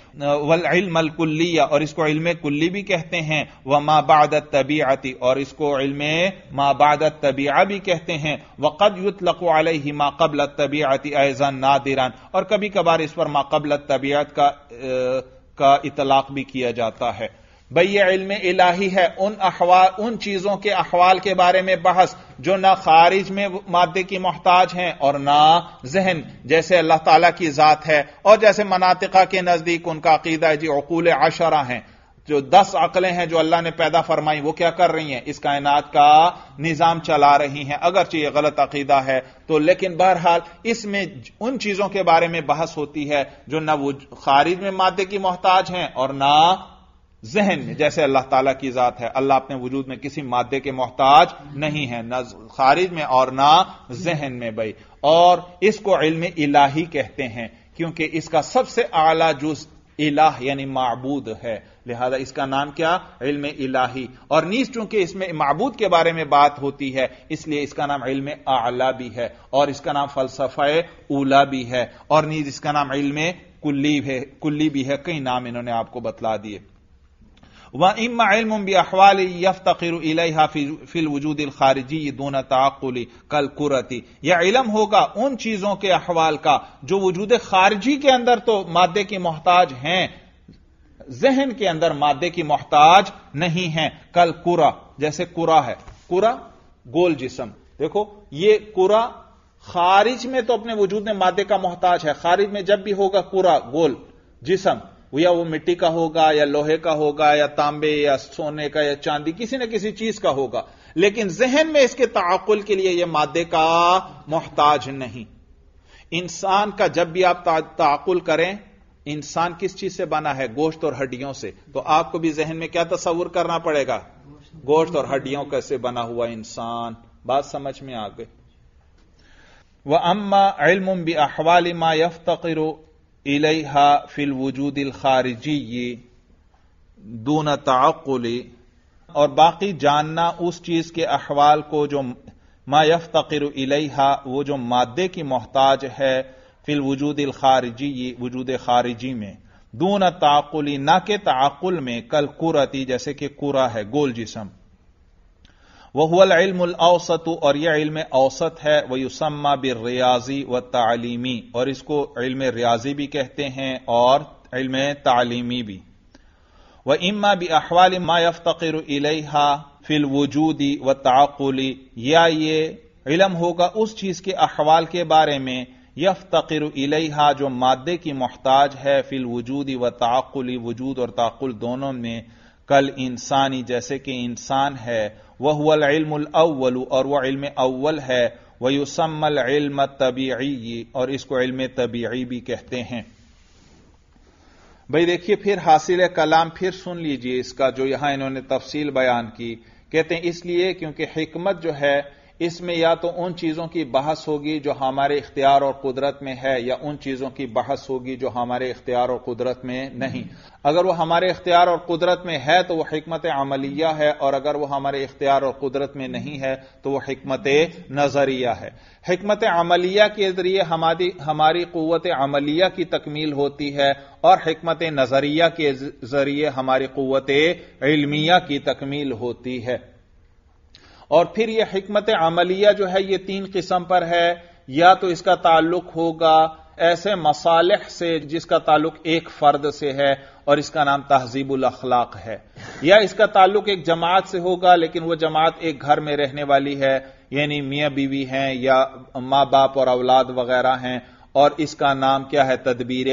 Speaker 1: वल इल्म अल कुल्लिया और इसको इल्म कुल्ली भी कहते हैं, व माबादत तबीआती और इसको इल्म माबादत तबीआ भी कहते हैं वक़द युतलक़ अलैहि मा कबल तबीआती ऐज़न नादिरान और कभी कभार इस पर माकबल तबीयत का का इतलाक भी किया जाता है। भाई इल्म इलाही है, उन अहवाल उन चीज़ों के अहवाल के बारे में बहस जो ना खारिज में मादे की मोहताज हैं और ना जहन, जैसे अल्लाह ताला की जात है। और जैसे मनातिका के नज़दीक उनका अकीदा है, जी अकूल आशरा हैं। जो दस अकलें हैं जो अल्लाह ने पैदा फरमाई, वो क्या कर रही हैं? इस कायनात का निज़ाम चला रही हैं। अगरचे ये गलत अकीदा है तो लेकिन बहरहाल इसमें उन चीज़ों के बारे में बहस होती है जो ना वो खारिज में मादे की मोहताज हैं और ना जहन में, जैसे अल्लाह ताला की जात है। अल्लाह अपने वजूद में किसी मादे के मोहताज नहीं है, ना खारिज में और ना जहन में भाई। और इसको इल्म इलाही कहते हैं, क्योंकि इसका सबसे आला जुज इलाह, यानी मबूद है। लिहाजा इसका नाम क्या? इल्म इलाही। और नीज चूँकि इसमें मबूद के बारे में बात होती है, इसलिए इसका नाम इल्म आला भी है, और इसका नाम फलसफा उला भी है, और नीज इसका नाम इल्म कुल्ली है, कुल्ली भी है। कई नाम इन्होंने आपको बतला दिए। व इम्मा इल्म अहवाल यफ्तकिर इलेहा फिल वजूद खारिजी दोन ताकुली कल कुरती यह इलम होगा उन चीज़ों के अहवाल का जो वजूद खारजी के अंदर तो मादे की मोहताज हैं जहन के अंदर मादे की मोहताज नहीं है कल कुरा जैसे कुरा है कुरा गोल जिसम देखो ये कुरा खारिज में तो अपने वजूद में मादे का मोहताज है खारिज में जब भी होगा कुरा गोल जिसम या वो मिट्टी का होगा, या लोहे का होगा, या तांबे, या सोने का, या चांदी, किसी न किसी चीज़ का होगा। लेकिन जहन में इसके ताकुल के लिए यह मादे का मोहताज नहीं। इंसान का जब भी आप ताकुल करें, इंसान किस चीज़ से बना है? गोश्त और हड्डियों से। तो आपको भी जहन में क्या तस्वुर करना पड़ेगा? गोश्त और हड्डियों कैसे बना हुआ इंसान? बात समझ में आ गई। वह अम्मा इल्म बी अहवाल मा यफ्तर इलेहा फिल वजूद खारिजी दून ताकुली और बाकी जानना उस चीज़ के अहवाल को जो मा यफ्तर इलेहा, वो जो मादे की मोहताज है, फिल वजूद खारिजी वजूद खारिजी में। दून ताकुली ना के ताकुल में, कल कुरती, जैसे कि कुरा है, गोल जिसम। वह इल्मौसत और यह इल्म औसत है वह युसम्मा बिर रियाजी व तालीमी और इसको इल्म रियाजी भी कहते हैं और इल्म तालीमी भी वह इम्मा भी अहवाल मा यफ्तर इलेहा फिल वजूदी व ताकुली या ये इलम होगा उस चीज़ के अहवाल के बारे में यफ्तर इलेहा जो मादे की मोहताज है फिल वजूदी व ताकुली वजूद और ताकुल दोनों में कल इंसानी, जैसे कि इंसान है वह हुआ इल्म अव्वल, और वह इल्म अव्वल है वह युसमल इल्म तबीयी और इसको इल्म तबीयी भी कहते हैं। भाई देखिए, फिर हासिल कलाम फिर सुन लीजिए इसका, जो यहाँ इन्होंने तफसील बयान की। कहते हैं इसलिए क्योंकि हिकमत जो है इसमें या तो उन चीज़ों की बहस होगी जो हमारे इख्तियार और कुदरत में है, या उन चीज़ों की बहस होगी जो हमारे इख्तियार और कुदरत में नहीं। अगर वह हमारे इख्तियार और कुदरत में है तो वह हमत अमलिया है, और अगर वह हमारे इख्तियार और कुदरत में नहीं है तो वह हमत नज़रिया है। हमत अमलिया के ज़रिए हमारी हमारी अमलिया की तकमील होती है, और हमत नज़रिया के ज़रिए हमारी कुत इल्मिया की तकमील होती है। और फिर यह हमत अमलिया जो है यह तीन किस्म पर है। या तो इसका ताल्लुक होगा ऐसे मसालह से जिसका ताल्लुक एक फर्द से है और इसका नाम तहजीबुल अखलाक है। या इसका ताल्लुक एक जमात से होगा, लेकिन वह जमात एक घर में रहने वाली है, यानी मियाँ बीवी हैं या माँ बाप और औलाद वगैरह हैं, और इसका नाम क्या है? तदबीर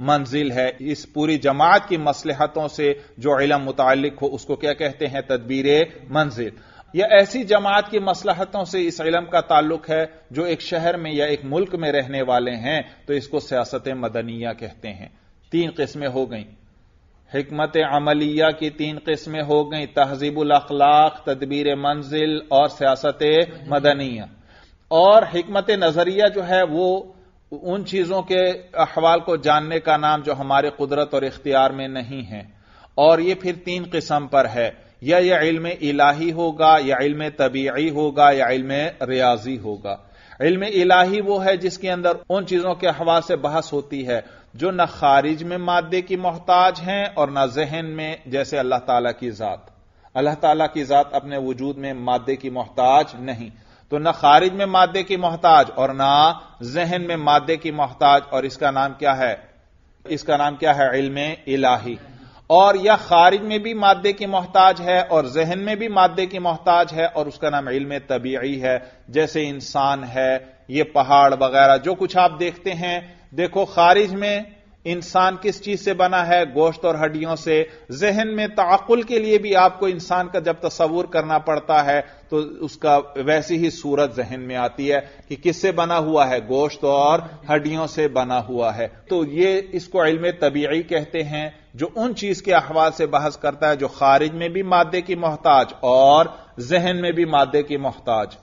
Speaker 1: मंजिल है। इस पूरी जमात की मसलहतों से जो इलम मुतालिक हो, उसको क्या कहते हैं? तदबीर मंजिल। या ऐसी जमात की मसलहतों से इस इलम का ताल्लुक है जो एक शहर में या एक मुल्क में रहने वाले हैं तो इसको सियासत मदनिया कहते हैं। तीन किस्में हो गई। हमत अमलिया की तीन किस्में हो गई, तहजीबुल अखलाक, तदबीर मंजिल और सियासत मदनिया। और हमत नज़रिया जो है, वो उन चीज़ों के अहवाल को जानने का नाम जो हमारे कुदरत और इख्तियार में नहीं है। और ये फिर तीन किस्म पर है। या यह इल्म इलाही होगा, या इल्म तबीई होगा, या इल्म रियाजी होगा। इल्म इलाही वो है जिसके अंदर उन चीज़ों के हवा से बहस होती है, जो न खारिज में मादे की मोहताज हैं और न जहन में, जैसे अल्लाह ताला की जात। अल्लाह ताला की जात अपने वजूद में मादे की मोहताज नहीं। तो न खारिज में मादे की मोहताज और ना जहन में मादे की मोहताज, और इसका नाम क्या है? इसका नाम क्या है? इल्म इलाही। और यह खारिज में भी मादे की मोहताज है और जहन में भी मादे की मोहताज है और उसका नाम इल्म तबीई है। जैसे इंसान है, ये पहाड़ वगैरह, जो कुछ आप देखते हैं, देखो खारिज में इंसान किस चीज़ से बना है? गोश्त और हड्डियों से। जहन में ताकुल के लिए भी आपको इंसान का जब तस्वूर करना पड़ता है तो उसका वैसी ही सूरत जहन में आती है कि किससे बना हुआ है? गोश्त और हड्डियों से बना हुआ है। तो ये इसको इल्म तबीई कहते हैं, जो उन चीज़ के अहवाल से बहस करता है, जो खारिज में भी मादे की मोहताज और जहन में भी मादे की मोहताज।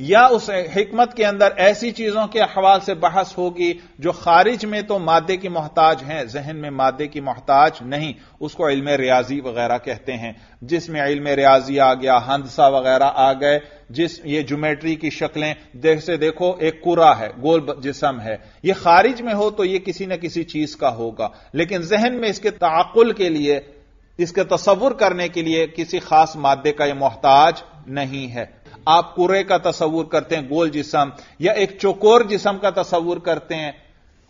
Speaker 1: या उस हिकमत के अंदर ऐसी चीज़ों के अहवाल से बहस होगी जो खारिज में तो मादे की मोहताज हैं, जहन में मादे की मोहताज नहीं। उसको इल्म रियाजी वगैरह कहते हैं, जिसमें इल्म रियाजी आ गया, हंदसा वगैरह आ गए, जिस ये ज्योमेट्री की शक्लें, जैसे देखो, एक कुरा है, गोल जिसम है। ये खारिज में हो तो ये किसी न किसी चीज़ का होगा। लेकिन जहन में इसके ताकुल के लिए, इसके तस्वुर करने के लिए किसी खास मादे का यह मोहताज नहीं है। आप कुरे का तस्वूर करते हैं, गोल जिसम, या एक चौकोर जिसम का तस्वूर करते हैं,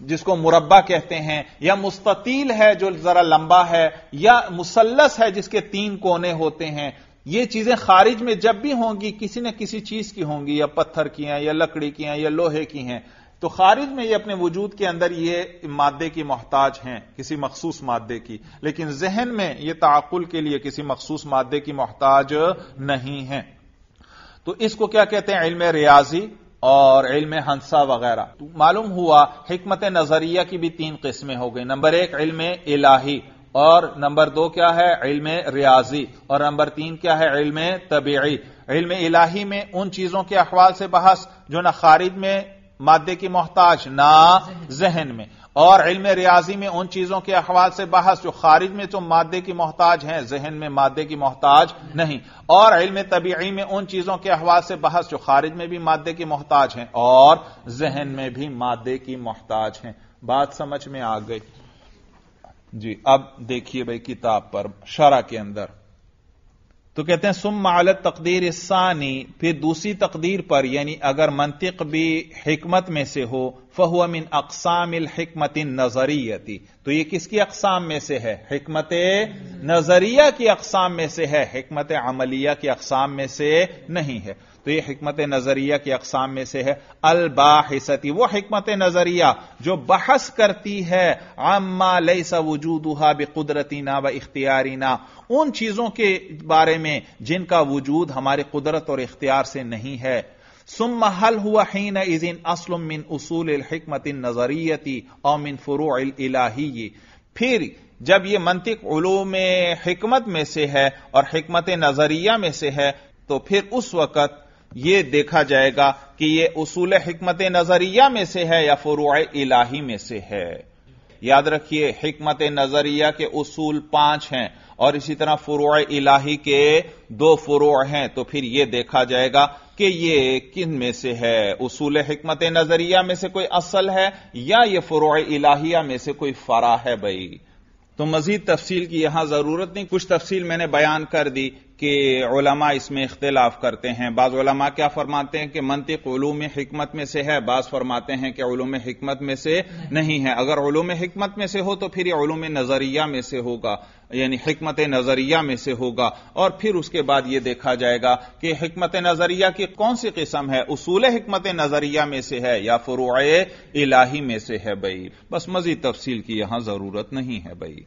Speaker 1: जिसको मुरब्बा कहते हैं, या मुस्ततील है जो जरा लंबा है, या मुसलस है जिसके तीन कोने होते हैं, ये चीज़ें खारिज में जब भी होंगी, किसी न किसी चीज़ की होंगी, या पत्थर की हैं, या लकड़ी की हैं, या लोहे की हैं तो खारिज में ये अपने वजूद के अंदर ये मादे की मोहताज हैं, किसी मखसूस मादे की। लेकिन जहन में ये ताकुल के लिए किसी मखसूस मादे की मोहताज नहीं है। तो इसको क्या कहते हैं? इल्म रियाजी और इल्म हंसा वगैरह। तो मालूम हुआ, हिकमत नज़रिया की भी तीन किस्में हो गई। नंबर एक, इल्म इलाही और नंबर दो क्या है? इल्म रियाजी और नंबर तीन क्या है? इल्म तबीई। इल्म इलाही में उन चीज़ों के अखवाल से बहस जो ना खारिज में, मादे की मोहताज, ना जहन में। और इल्म रियाजी में उन चीज़ों के अहवाल से बहस, जो खारिज में तो मादे की मोहताज हैं, जहन में मादे की मोहताज नहीं। और इल्म तबीई में उन चीज़ों के अहवाल से बहस, जो खारिज में भी मादे की मोहताज हैं, और जहन में भी मादे की मोहताज हैं। बात समझ में आ गई? जी, अब देखिए भाई किताब पर, शरा के अंदर। तो कहते हैं सुम मालत तकदीर सानी फिर दूसरी तकदीर पर, यानी अगर मंतिक भी हिकमत में से हो फहुआ मिन अकसाम हिकमत नजरियती। तो ये किसकी अकसाम में से है? हिकमत नज़रिया की अकसाम में से है, हिकमत अमलिया की अकसाम में से नहीं है। तो ये हमत नज़रिया की अकसाम में से है। अलबाहिसती, वो हमत नज़रिया जो बहस करती है आमा लईसा वजूदुहा बेकुदरतीना व इख्तियारीना, उन चीज़ों के बारे में जिनका वजूद हमारे कुदरत और इख्तियार से नहीं है। सुम हल हुआ हीन इजिन असलम मिन उसूल हमत नजरियती और मिन फुरू इलाही फिर जब यह मंतिक उलूम हिकमत में से है और हिकमत नज़रिया में से है तो फिर उस वक्त यह देखा जाएगा कि यह उसूल हमत नज़रिया में से है या फुरू इलाही में से है। याद रखिए हमत नज़रिया के उसूल पाँच हैं और इसी तरह फुरू इलाही के दो फुरू हैं। तो फिर यह देखा जाएगा कि ये किन में से है? उसूल हमत नज़रिया में से कोई असल है या यह फुरू इलाहिया में से कोई फरा है भाई? तो मजीद तफसील की यहाँ ज़रूरत नहीं। कुछ तफसील मैंने बयान कर दी कि उलमा इसमें इख्तलाफ करते हैं। बाज क्या फरमाते हैं कि मंतिक उलूम हमत में से है, बाज फरमाते हैं कि उलूम हमत में से नहीं है। अगर उलूम हमत में से हो तो फिर उलूम नज़रिया में से होगा, यानी हमत नज़रिया में से होगा। और फिर उसके बाद यह देखा जाएगा कि हमत नज़रिया की कौन सी किस्म है? उसूल हमत नज़रिया में से है या फुरुए इलाही में से है भाई? बस मजीद तफसील की यहाँ ज़रूरत नहीं है भाई।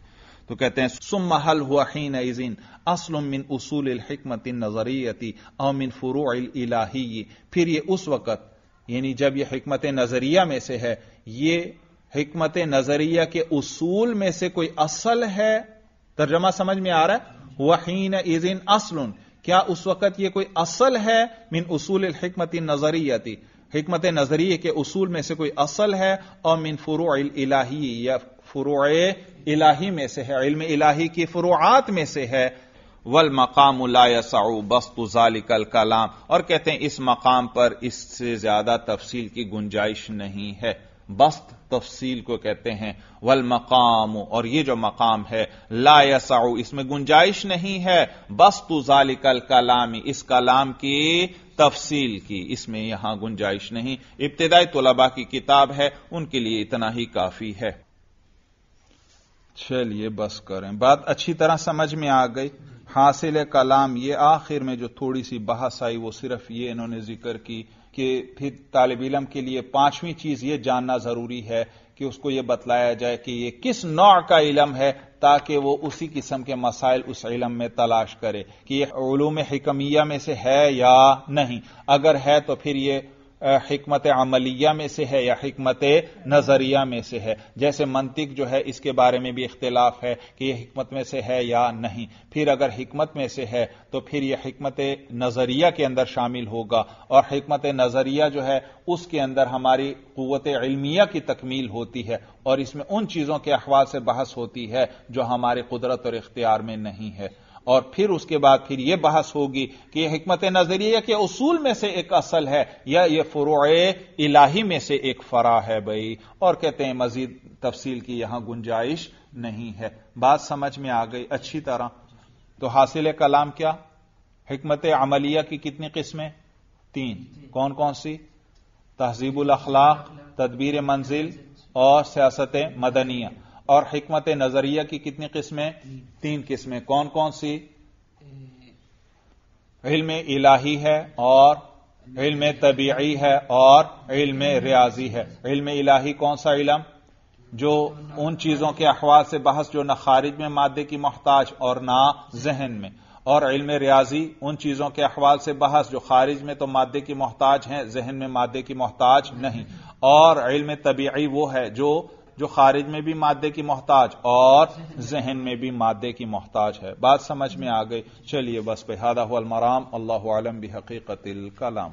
Speaker 1: तो कहते हैं सुम हल हुआ हीन इजिन, असलम मिन उसूल हमत नजरियती अमिन मिन फुरू इलाही। फिर ये उस वक़्त, यानी जब यह हमत नज़रिया में से है, ये हमत नज़रिया के उसूल में से कोई असल है? तर्जमा समझ में आ रहा है? वहीन इजिन, असलुन। क्या उस वक्त यह कोई असल है? मिन उसूल हमत नजरियती। हमत नज़रिए के उसूल में से कोई असल है? और मिन फुरू इलाही, या फुरू इलाही में से है, इल्म इलाही की फुरुआत में से है। वल मकाम लायासाऊ बस्तु जालिकल कलाम। और कहते हैं, इस मकाम पर इससे ज़्यादा तफसील की गुंजाइश नहीं है। बस्त तफसील को कहते हैं, वल मकाम। और ये जो मकाम है लायासाऊ इसमें गुंजाइश नहीं है। बस्तु जालिकल कलामी, इस कलाम की तफसील की, इसमें यहाँ गुंजाइश नहीं। इब्तदाई तलबा की किताब है, उनके लिए इतना ही काफ़ी है। चलिए बस करें। बात अच्छी तरह समझ में आ गई। हासिल कलाम। ये आखिर में जो थोड़ी सी बहस आई, वो सिर्फ़ ये इन्होंने ज़िक्र की कि फिर तालब इलम के लिए पांचवी चीज़ ये जानना ज़रूरी है कि उसको ये बतलाया जाए कि ये किस नौ का इलम है, ताकि वो उसी किस्म के मसाइल उस इलम में तलाश करे कि ये उलूम हिकमिया में से है या नहीं। अगर है तो फिर ये हमत अमलिया में से है या हमत नज़रिया में से है। जैसे मंतिक जो है, इसके बारे में भी इख्तलाफ है कि यह हमत में से है या नहीं। फिर अगर हमत में से है तो फिर यह हमत नज़रिया के अंदर शामिल होगा और हमत नज़रिया जो है, उसके अंदर हमारी कुत इल्मिया की तकमील होती है और इसमें उन चीज़ों के अहवाल से बहस होती है जो हमारे कुदरत और इख्तियार में नहीं है। और फिर उसके बाद फिर यह बहस होगी कि यह हमत नज़रिया के उसूल में से एक असल है या यह फुरू इलाही में से एक फरा है भाई। और कहते हैं, मजीद तफसील की यहाँ गुंजाइश नहीं है। बात समझ में आ गई अच्छी तरह। तो हासिल कलाम क्या? हमत अमलिया की कितनी किस्में? तीन। कौन कौन सी? तहजीबुल अखलाक तदबीर मंजिल और सियासत मदनिया और हमत नज़रिया की कितनी किस्में? तीन किस्में। कौन कौन सी? इल्म इलाही है और इल्म तबीई है और इल्म रियाजी है। इल्म इलाही कौन सा इलम? जो उन चीज़ों के अहवाल से बहस, जो न खारिज में मादे की मोहताज और ना जहन में। और इल्म रियाजी उन चीज़ों के अहवाल से बहस, जो खारिज में तो मादे की मोहताज हैं, जहन में मादे की मोहताज नहीं। और इल्म तबीई वो है जो जो खारिज में भी मादे की मोहताज और जहन में भी मादे की मोहताज है। बात समझ में आ गई। चलिए बस बेहादा मराम अल्लाह आलम भी हकीकत कलाम।